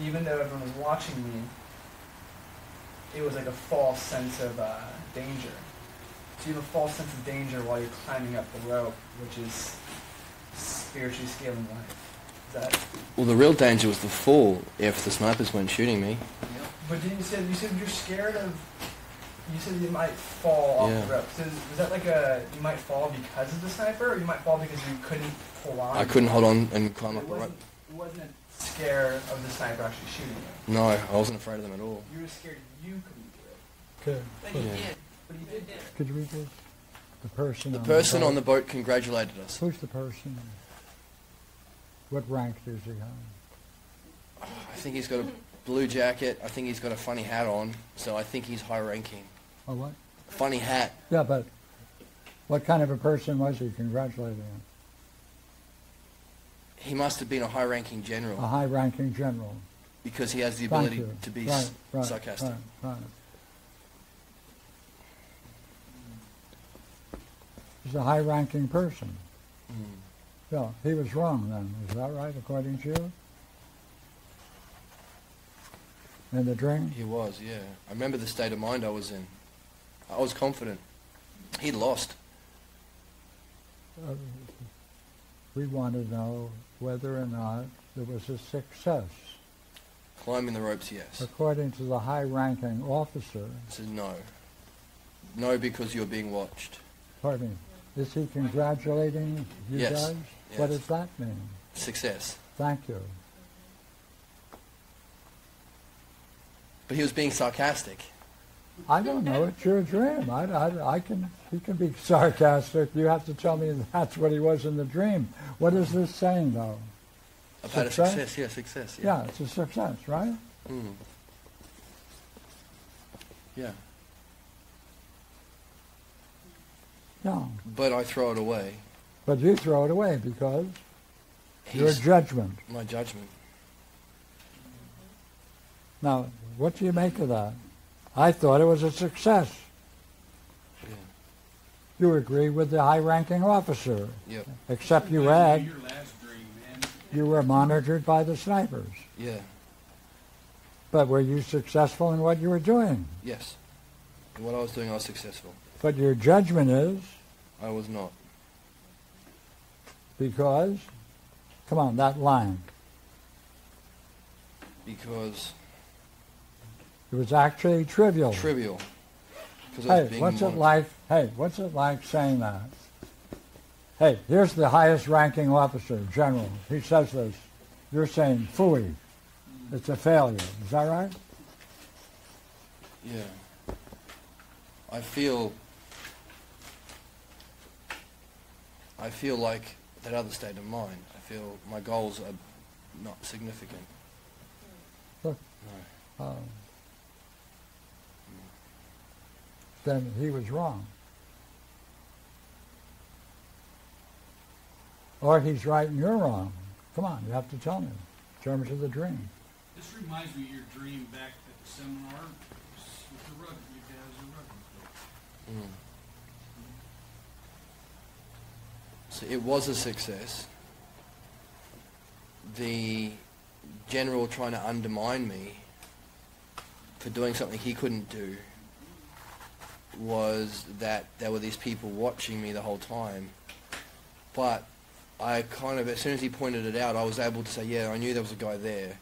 [SPEAKER 7] even though everyone was watching me. It was like a false sense of uh, danger. So you have a false sense of danger while you're climbing up the rope, which is spiritually scaling life. Is that?
[SPEAKER 11] Well, the real danger was the fall if the snipers weren't shooting me.
[SPEAKER 7] But didn't you said you said you're scared of? You said you might fall off
[SPEAKER 11] Yeah.
[SPEAKER 7] the rope. So is, is that like a you might fall because of the sniper, or you might fall because you couldn't pull on?
[SPEAKER 11] I couldn't hold on and climb
[SPEAKER 7] It
[SPEAKER 11] up the rope.
[SPEAKER 7] wasn't, it wasn't a scare of the sniper actually shooting you.
[SPEAKER 11] No, I wasn't afraid of them at all.
[SPEAKER 7] You were scared you couldn't do it.
[SPEAKER 1] Okay.
[SPEAKER 11] But he did.
[SPEAKER 7] But you did.
[SPEAKER 1] Could you read this? The person
[SPEAKER 11] The
[SPEAKER 1] on
[SPEAKER 11] person
[SPEAKER 1] the
[SPEAKER 11] on the boat congratulated us.
[SPEAKER 1] Who's the person? What rank does he have?
[SPEAKER 11] I think he's got a blue jacket. I think he's got a funny hat on. So I think he's high ranking.
[SPEAKER 1] Oh, what?
[SPEAKER 11] Funny hat.
[SPEAKER 1] Yeah, but what kind of a person was he congratulating him?
[SPEAKER 11] He must have been a high ranking general.
[SPEAKER 1] A
[SPEAKER 11] general
[SPEAKER 1] high-ranking general.
[SPEAKER 11] Because he has the ability to be
[SPEAKER 1] Right, right,
[SPEAKER 11] sarcastic.
[SPEAKER 1] He's a high-ranking person.
[SPEAKER 11] Mm.
[SPEAKER 1] Yeah, he was wrong then. Is that right, according to you? In the dream?
[SPEAKER 11] He was, yeah. I remember the state of mind I was in. I was confident. He lost.
[SPEAKER 1] Uh, We want to know whether or not there was a success.
[SPEAKER 11] Climbing the ropes, yes.
[SPEAKER 1] According to the high-ranking officer,
[SPEAKER 11] I said no. No, because you're being watched.
[SPEAKER 1] pardon me, is he congratulating you
[SPEAKER 11] Yes,
[SPEAKER 1] guys? What does that mean?
[SPEAKER 11] Success.
[SPEAKER 1] Thank you.
[SPEAKER 11] But he was being sarcastic.
[SPEAKER 1] I don't know. It's your dream. I, I, I can. He can be sarcastic. You have to tell me that's what he was in the dream. What is this saying, though?
[SPEAKER 11] I've had a
[SPEAKER 1] Success?
[SPEAKER 11] success, yeah, success, yeah.
[SPEAKER 1] Yeah, it's a success, right?
[SPEAKER 11] Mm. Yeah.
[SPEAKER 1] Yeah.
[SPEAKER 11] But I throw it away.
[SPEAKER 1] But you throw it away because your judgment.
[SPEAKER 11] My judgment.
[SPEAKER 1] Now, what do you make of that? I thought it was a success.
[SPEAKER 11] Yeah.
[SPEAKER 1] You agree with the high-ranking officer,
[SPEAKER 11] Yep.
[SPEAKER 1] except you
[SPEAKER 10] Reminds
[SPEAKER 1] add
[SPEAKER 10] me of Your last dream, man.
[SPEAKER 1] You were monitored by the snipers.
[SPEAKER 11] Yeah.
[SPEAKER 1] But were you successful in what you were doing?
[SPEAKER 11] Yes. In what I was doing, I was successful.
[SPEAKER 1] But your judgment is
[SPEAKER 11] I was not.
[SPEAKER 1] because, come on, that line.
[SPEAKER 11] Because
[SPEAKER 1] It was actually trivial.
[SPEAKER 11] trivial. Because I was
[SPEAKER 1] Hey, what's it like? Hey, what's it like saying that? Hey, here's the highest ranking officer, general. He says this. You're saying phooey. It's a failure. Is that right?
[SPEAKER 11] Yeah. I feel. I feel like that other state of mind. I feel my goals are not significant.
[SPEAKER 1] Look,
[SPEAKER 11] No.
[SPEAKER 1] um, then he was wrong. Or he's right and you're wrong. Come on, you have to tell me. In terms of the dream.
[SPEAKER 10] This reminds me of your dream back at the seminar with the rug, your dad was a rug.
[SPEAKER 11] Mm. So it was a success. The general trying to undermine me for doing something he couldn't do was that there were these people watching me the whole time. But I kind of, as soon as he pointed it out, I was able to say, yeah, I knew there was a guy there.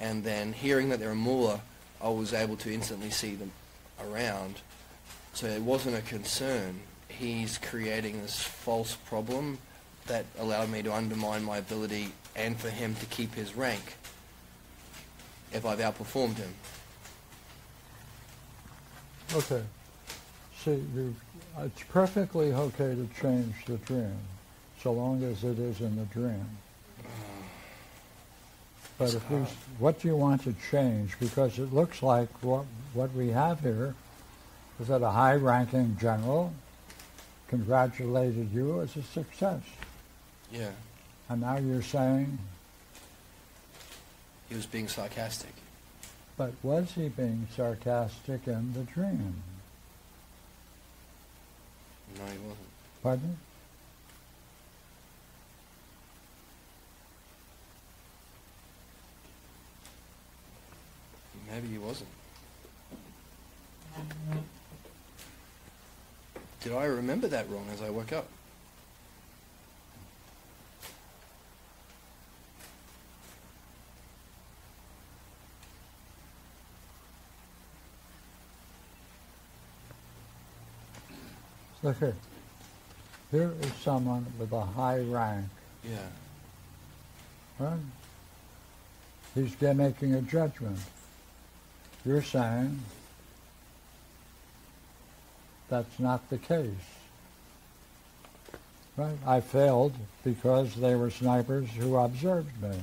[SPEAKER 11] And then hearing that they're a Moolah, I was able to instantly see them around. So it wasn't a concern. He's creating this false problem that allowed me to undermine my ability and for him to keep his rank if I've outperformed him.
[SPEAKER 1] Okay. See, you, it's perfectly okay to change the dream, so long as it is in the dream. But if we, what do you want to change? Because it looks like what, what we have here is that a high-ranking general congratulated you as a success.
[SPEAKER 11] Yeah.
[SPEAKER 1] And now you're saying,
[SPEAKER 11] He was being sarcastic.
[SPEAKER 1] but was he being sarcastic in the dream?
[SPEAKER 11] No, he wasn't.
[SPEAKER 1] Pardon?
[SPEAKER 11] Maybe he wasn't. Did I remember that wrong as I woke up?
[SPEAKER 1] Look here. Here is someone with a high rank,
[SPEAKER 11] Yeah.
[SPEAKER 1] right? He's making a judgment. You're saying that's not the case. Right? I failed because they were snipers who observed me.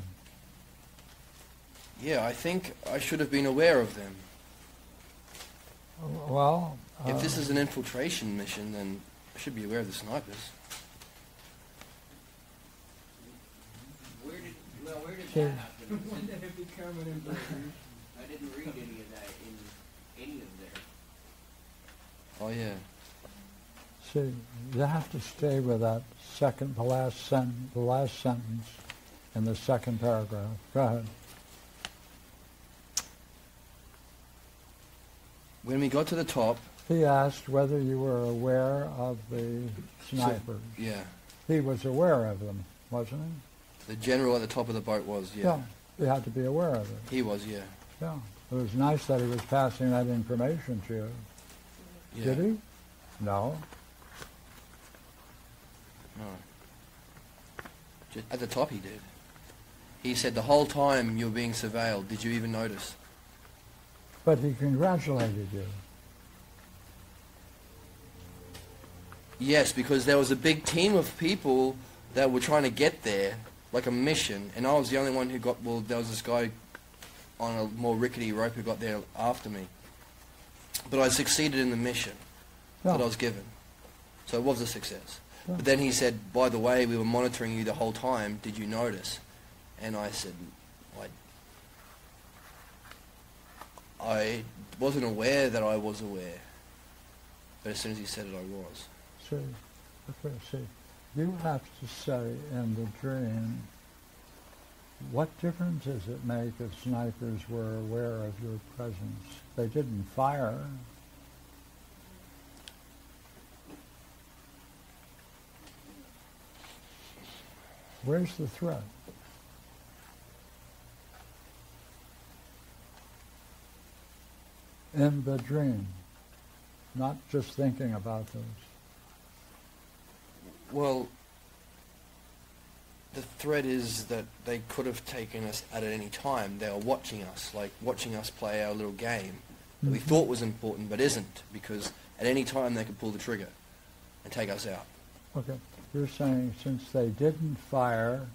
[SPEAKER 11] Yeah, I think I should have been aware of them.
[SPEAKER 1] Well,
[SPEAKER 11] If this
[SPEAKER 1] uh,
[SPEAKER 11] is an infiltration mission, then I should be aware of the snipers.
[SPEAKER 3] Where did, well, where did that happen? When did it become an infiltration? I didn't read any of that in any of there.
[SPEAKER 11] Oh yeah.
[SPEAKER 1] see, you have to stay with that second, the last sen- the last sentence in the second paragraph. Go ahead.
[SPEAKER 11] When we got to the top,
[SPEAKER 1] He asked whether you were aware of the snipers.
[SPEAKER 11] yeah,
[SPEAKER 1] He was aware of them, wasn't he?
[SPEAKER 11] the general at the top of the boat was, yeah.
[SPEAKER 1] He had to be aware of it.
[SPEAKER 11] He was, yeah.
[SPEAKER 1] Yeah. It was nice that he was passing that information to you.
[SPEAKER 11] Yeah.
[SPEAKER 1] Did he? No.
[SPEAKER 11] No. At the top he did. He said the whole time you were being surveilled, did you even notice?
[SPEAKER 1] But he congratulated you.
[SPEAKER 11] Yes, because there was a big team of people that were trying to get there, like a mission, and I was the only one who got, well, there was this guy on a more rickety rope who got there after me. But I succeeded in the mission that I was given. So it was a success.
[SPEAKER 1] Yeah.
[SPEAKER 11] But then he said, by the way, we were monitoring you the whole time. Did you notice? And I said, I, I wasn't aware that I was aware. But as soon as he said it, I was.
[SPEAKER 1] See, okay, see, you have to say in the dream, what difference does it make if snipers were aware of your presence? They didn't fire. Where's the threat? In the dream, not just thinking about those.
[SPEAKER 11] Well, the threat is that they could have taken us at any time. They are watching us, like watching us play our little game that we
[SPEAKER 1] Mhm.
[SPEAKER 11] thought was important but isn't, because at any time they could pull the trigger and take us out.
[SPEAKER 1] Okay, you're saying since they didn't fire,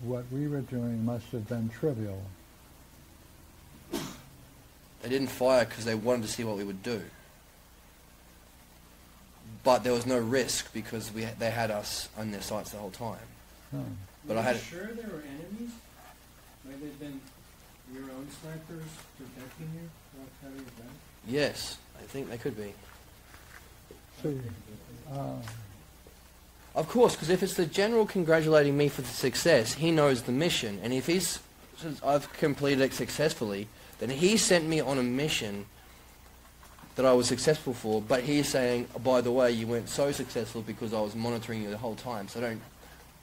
[SPEAKER 1] what we were doing must have been trivial.
[SPEAKER 11] They didn't fire because they wanted to see what we would do. But there was no risk because we they had us on their sights the whole time.
[SPEAKER 1] No.
[SPEAKER 11] But I had
[SPEAKER 12] sure there were enemies? Might they've been your own snipers protecting you while carrying back?
[SPEAKER 11] yes, I think they could be.
[SPEAKER 1] See, uh,
[SPEAKER 11] Of course, because if it's the general congratulating me for the success, he knows the mission, and if he's says I've completed it successfully, then he sent me on a mission that I was successful for. But he's saying, oh, by the way, you weren't so successful because I was monitoring you the whole time. So don't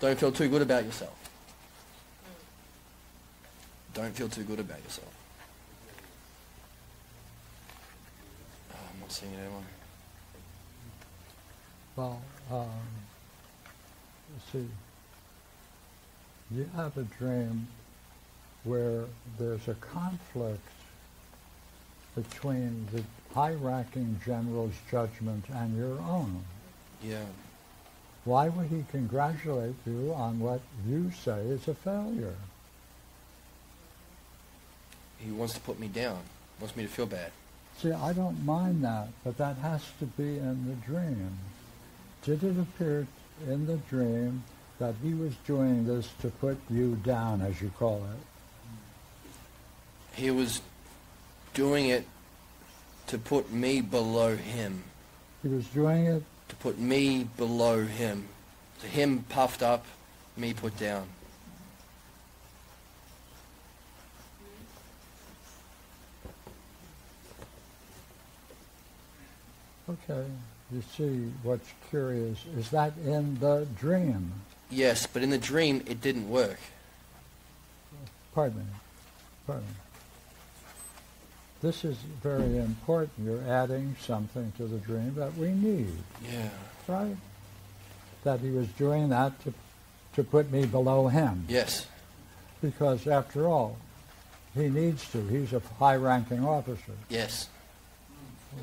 [SPEAKER 11] don't feel too good about yourself. Don't feel too good about yourself. Oh, I'm not seeing it, am I?
[SPEAKER 1] well, um, see, you have a dream where there's a conflict between the high-ranking general's judgment and your own.
[SPEAKER 11] Yeah.
[SPEAKER 1] Why would he congratulate you on what you say is a failure?
[SPEAKER 11] he wants to put me down, wants me to feel bad.
[SPEAKER 1] See, I don't mind that, but that has to be in the dream. Did it appear in the dream that he was doing this to put you down, as you call it?
[SPEAKER 11] He was doing it to put me below him,
[SPEAKER 1] He was doing it
[SPEAKER 11] to put me below him. So him puffed up, me put down.
[SPEAKER 1] Okay, you see what's curious. Is that in the dream?
[SPEAKER 11] Yes, but in the dream it didn't work.
[SPEAKER 1] Pardon me. Pardon me. This is very important. You're adding something to the dream that we need,
[SPEAKER 11] Yeah.
[SPEAKER 1] right? That he was doing that to, to put me below him.
[SPEAKER 11] Yes.
[SPEAKER 1] Because after all, he needs to. He's a high-ranking officer.
[SPEAKER 11] Yes.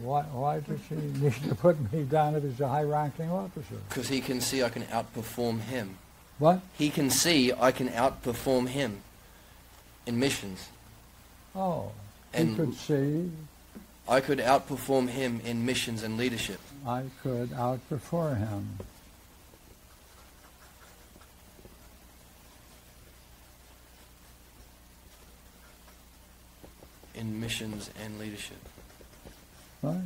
[SPEAKER 1] Why, why does he need to put me down if he's a high-ranking officer?
[SPEAKER 11] Because he can see I can outperform him.
[SPEAKER 1] What?
[SPEAKER 11] He can see I can outperform him in missions.
[SPEAKER 1] Oh, he
[SPEAKER 11] And-
[SPEAKER 1] could see
[SPEAKER 11] I could outperform him in missions and leadership.
[SPEAKER 1] I could outperform him.
[SPEAKER 11] In missions and leadership.
[SPEAKER 1] Right?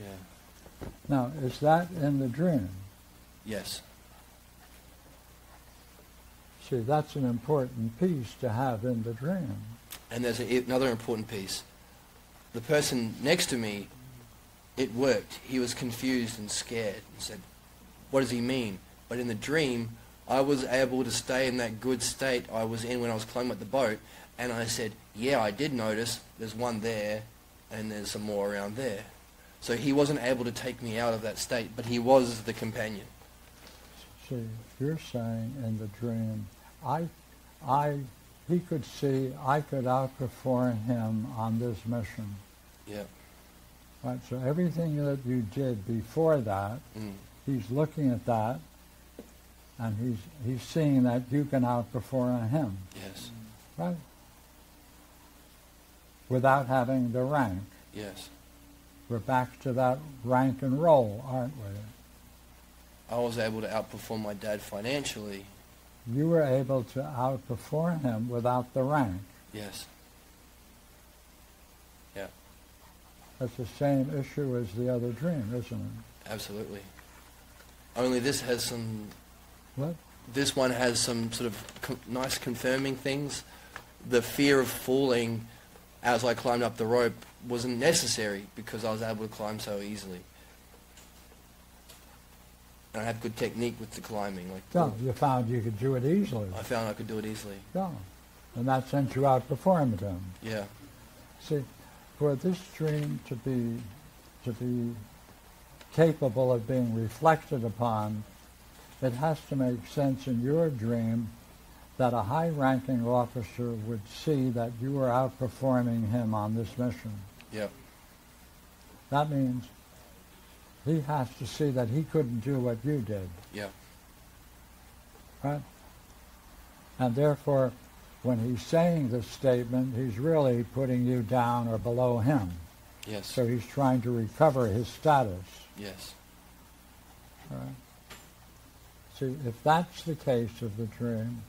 [SPEAKER 11] Yeah.
[SPEAKER 1] Now, is that in the dream?
[SPEAKER 11] Yes.
[SPEAKER 1] See, that's an important piece to have in the dream.
[SPEAKER 11] And there's another important piece. The person next to me, it worked. He was confused and scared and said, What does he mean? But in the dream, I was able to stay in that good state I was in when I was climbing up the boat. And I said, Yeah, I did notice there's one there and there's some more around there. So he wasn't able to take me out of that state, but he was the companion.
[SPEAKER 1] See, you're saying in the dream, I, I, he could see I could outperform him on this mission.
[SPEAKER 11] Yeah.
[SPEAKER 1] Right. So everything that you did before that,
[SPEAKER 11] Mm.
[SPEAKER 1] he's looking at that, and he's he's seeing that you can outperform him.
[SPEAKER 11] Yes.
[SPEAKER 1] Right. Without having the rank.
[SPEAKER 11] Yes.
[SPEAKER 1] We're back to that rank and role, aren't we?
[SPEAKER 11] I was able to outperform my dad financially.
[SPEAKER 1] You were able to outperform him without the rank.
[SPEAKER 11] Yes. Yeah.
[SPEAKER 1] That's the same issue as the other dream, isn't it?
[SPEAKER 11] Absolutely. Only this has some.
[SPEAKER 1] What?
[SPEAKER 11] This one has some sort of co- nice confirming things. The fear of falling as I climbed up the rope wasn't necessary because I was able to climb so easily. And I had good technique with the climbing. Like
[SPEAKER 1] No, you found you could do it easily.
[SPEAKER 11] I found I could do it easily.
[SPEAKER 1] Yeah. and that sense, you outperformed him.
[SPEAKER 11] Yeah.
[SPEAKER 1] See, for this dream to be to be capable of being reflected upon, it has to make sense in your dream that a high-ranking officer would see that you were outperforming him on this mission.
[SPEAKER 11] Yeah.
[SPEAKER 1] That means he has to see that he couldn't do what you did,
[SPEAKER 11] Yeah.
[SPEAKER 1] right? And therefore, when he's saying this statement, he's really putting you down or below him.
[SPEAKER 11] Yes.
[SPEAKER 1] So he's trying to recover his status.
[SPEAKER 11] Yes.
[SPEAKER 1] right? See, if that's the case of the dream,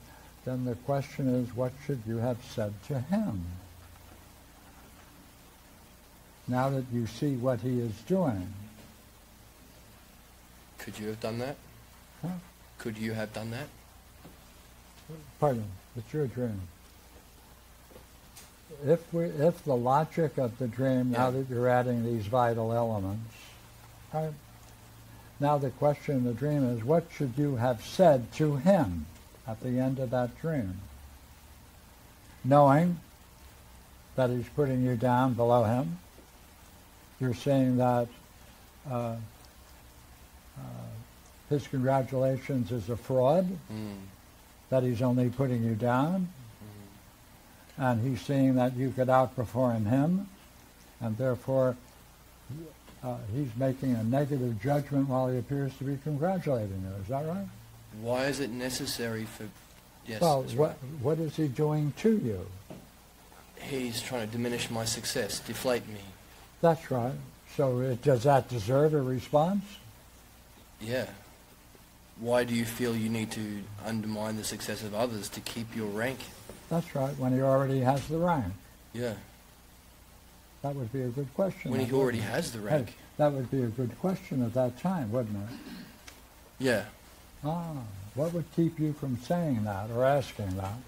[SPEAKER 1] then the question is, what should you have said to him? Now that you see what he is doing,
[SPEAKER 11] Could you have done that?
[SPEAKER 1] Huh?
[SPEAKER 11] Could you have done that?
[SPEAKER 1] pardon, it's your dream. If we, if the logic of the dream, now that you're adding these vital elements, right? Now the question in the dream is, what should you have said to him at the end of that dream? Knowing that he's putting you down below him, you're saying that uh, his congratulations is a fraud,
[SPEAKER 11] Mm.
[SPEAKER 1] that he's only putting you down, and he's seeing that you could outperform him, and therefore uh, he's making a negative judgment while he appears to be congratulating you. Is that right?
[SPEAKER 11] Why is it necessary for? Yes.
[SPEAKER 1] well, what
[SPEAKER 11] right.
[SPEAKER 1] what is he doing to you?
[SPEAKER 11] he's trying to diminish my success, deflate me.
[SPEAKER 1] That's right. So it, does that deserve a response?
[SPEAKER 11] Yeah. Why do you feel you need to undermine the success of others to keep your rank?
[SPEAKER 1] That's right, when he already has the rank.
[SPEAKER 11] Yeah.
[SPEAKER 1] That would be a good question.
[SPEAKER 11] When he already has the
[SPEAKER 1] Hey,
[SPEAKER 11] rank.
[SPEAKER 1] That would be a good question at that time, wouldn't it?
[SPEAKER 11] Yeah.
[SPEAKER 1] Ah, what would keep you from saying that or asking that?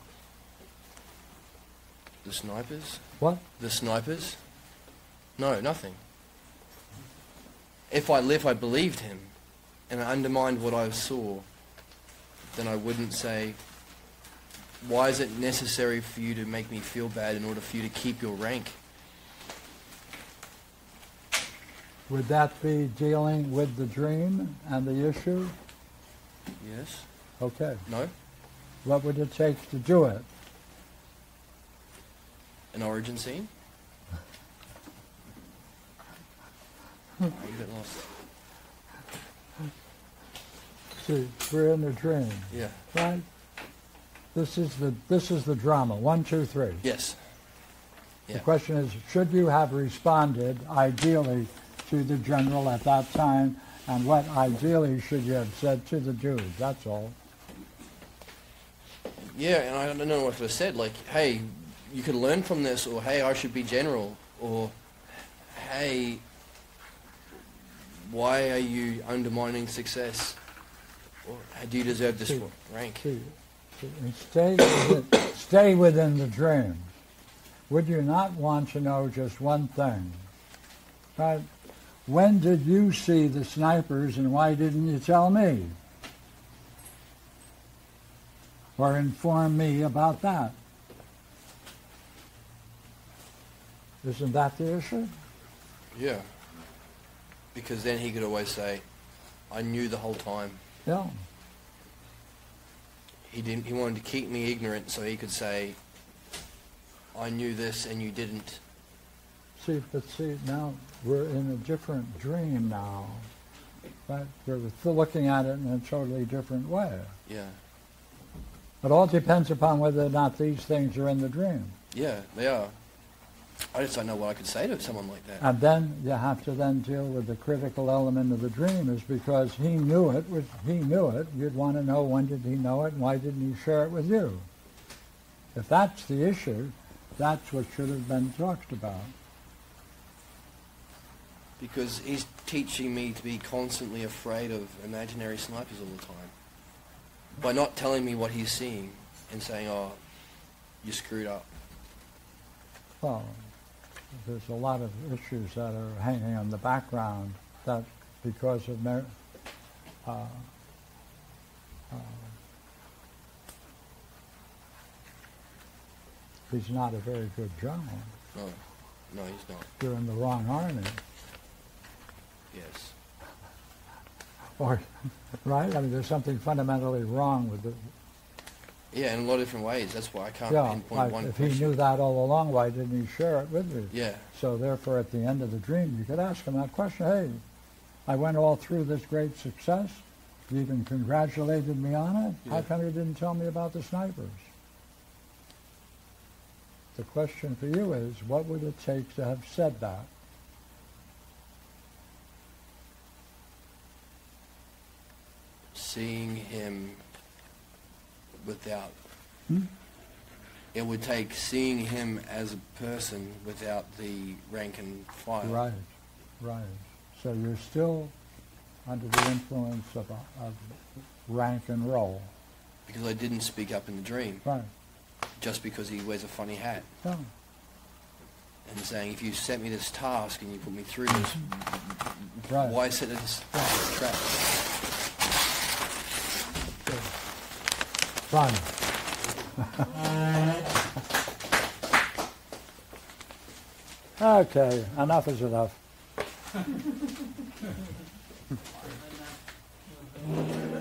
[SPEAKER 11] The snipers?
[SPEAKER 1] What?
[SPEAKER 11] The snipers? No, nothing. If I if I believed him and I undermined what I saw, then I wouldn't say, why is it necessary for you to make me feel bad in order for you to keep your rank?
[SPEAKER 1] Would that be dealing with the dream and the issue?
[SPEAKER 11] Yes?
[SPEAKER 1] Okay.
[SPEAKER 11] No?
[SPEAKER 1] What would it take to do it?
[SPEAKER 11] An origin scene? I'm a bit lost.
[SPEAKER 1] See, we're in the dream,
[SPEAKER 11] Yeah.
[SPEAKER 1] right? This is the this is the drama. One, two, three.
[SPEAKER 11] Yes.
[SPEAKER 1] The question is, should you have responded ideally to the general at that time, and what ideally should you have said to the dude? That's all.
[SPEAKER 11] Yeah, and I don't know what I have said. Like, hey, you could learn from this, or hey, I should be general, or hey, why are you undermining success? Or do you deserve this
[SPEAKER 1] See,
[SPEAKER 11] rank?
[SPEAKER 1] See, see, and stay within, stay within the dream. Would you not want to know just one thing? Right? When did you see the snipers, and why didn't you tell me? Or inform me about that? Isn't that the issue?
[SPEAKER 11] Yeah. Because then he could always say, I knew the whole time.
[SPEAKER 1] Yeah.
[SPEAKER 11] He didn't. He wanted to keep me ignorant, so he could say, I knew this and you didn't.
[SPEAKER 1] See, but see, now we're in a different dream now. Right? We're looking at it in a totally different way.
[SPEAKER 11] Yeah.
[SPEAKER 1] It all depends upon whether or not these things are in the dream.
[SPEAKER 11] Yeah, they are. I just don't know what I could say to someone like that.
[SPEAKER 1] And then you have to then deal with the critical element of the dream is because he knew it, was, he knew it, you'd want to know when did he know it and why didn't he share it with you? If that's the issue, that's what should have been talked about.
[SPEAKER 11] Because he's teaching me to be constantly afraid of imaginary snipers all the time. By not telling me what he's seeing and saying, oh, you screwed up.
[SPEAKER 1] Well, there's a lot of issues that are hanging in the background that because of mer- uh, uh, he's not a very good general.
[SPEAKER 11] No, no, he's not.
[SPEAKER 1] You're in the wrong army,
[SPEAKER 11] Yes.
[SPEAKER 1] or right? I mean, there's something fundamentally wrong with the.
[SPEAKER 11] Yeah, in a lot of different ways. That's why I can't
[SPEAKER 1] yeah,
[SPEAKER 11] pinpoint
[SPEAKER 1] like,
[SPEAKER 11] one
[SPEAKER 1] if
[SPEAKER 11] question.
[SPEAKER 1] he knew that all along, why didn't he share it with you?
[SPEAKER 11] Yeah.
[SPEAKER 1] So therefore, at the end of the dream, you could ask him that question. Hey, I went all through this great success. You even congratulated me on it. How come you didn't tell me about the snipers? The question for you is, what would it take to have said that?
[SPEAKER 11] Seeing him without.
[SPEAKER 1] Hmm?
[SPEAKER 11] It would take seeing him as a person without the rank and file.
[SPEAKER 1] Right, right. So you're still under the influence of, a, of rank and role.
[SPEAKER 11] Because I didn't speak up in the dream.
[SPEAKER 1] Right.
[SPEAKER 11] Just because he wears a funny hat.
[SPEAKER 1] Yeah.
[SPEAKER 11] And saying, if you set me this task and you put me through this,
[SPEAKER 1] Right.
[SPEAKER 11] why set this trap?
[SPEAKER 1] fun. okay, enough is enough.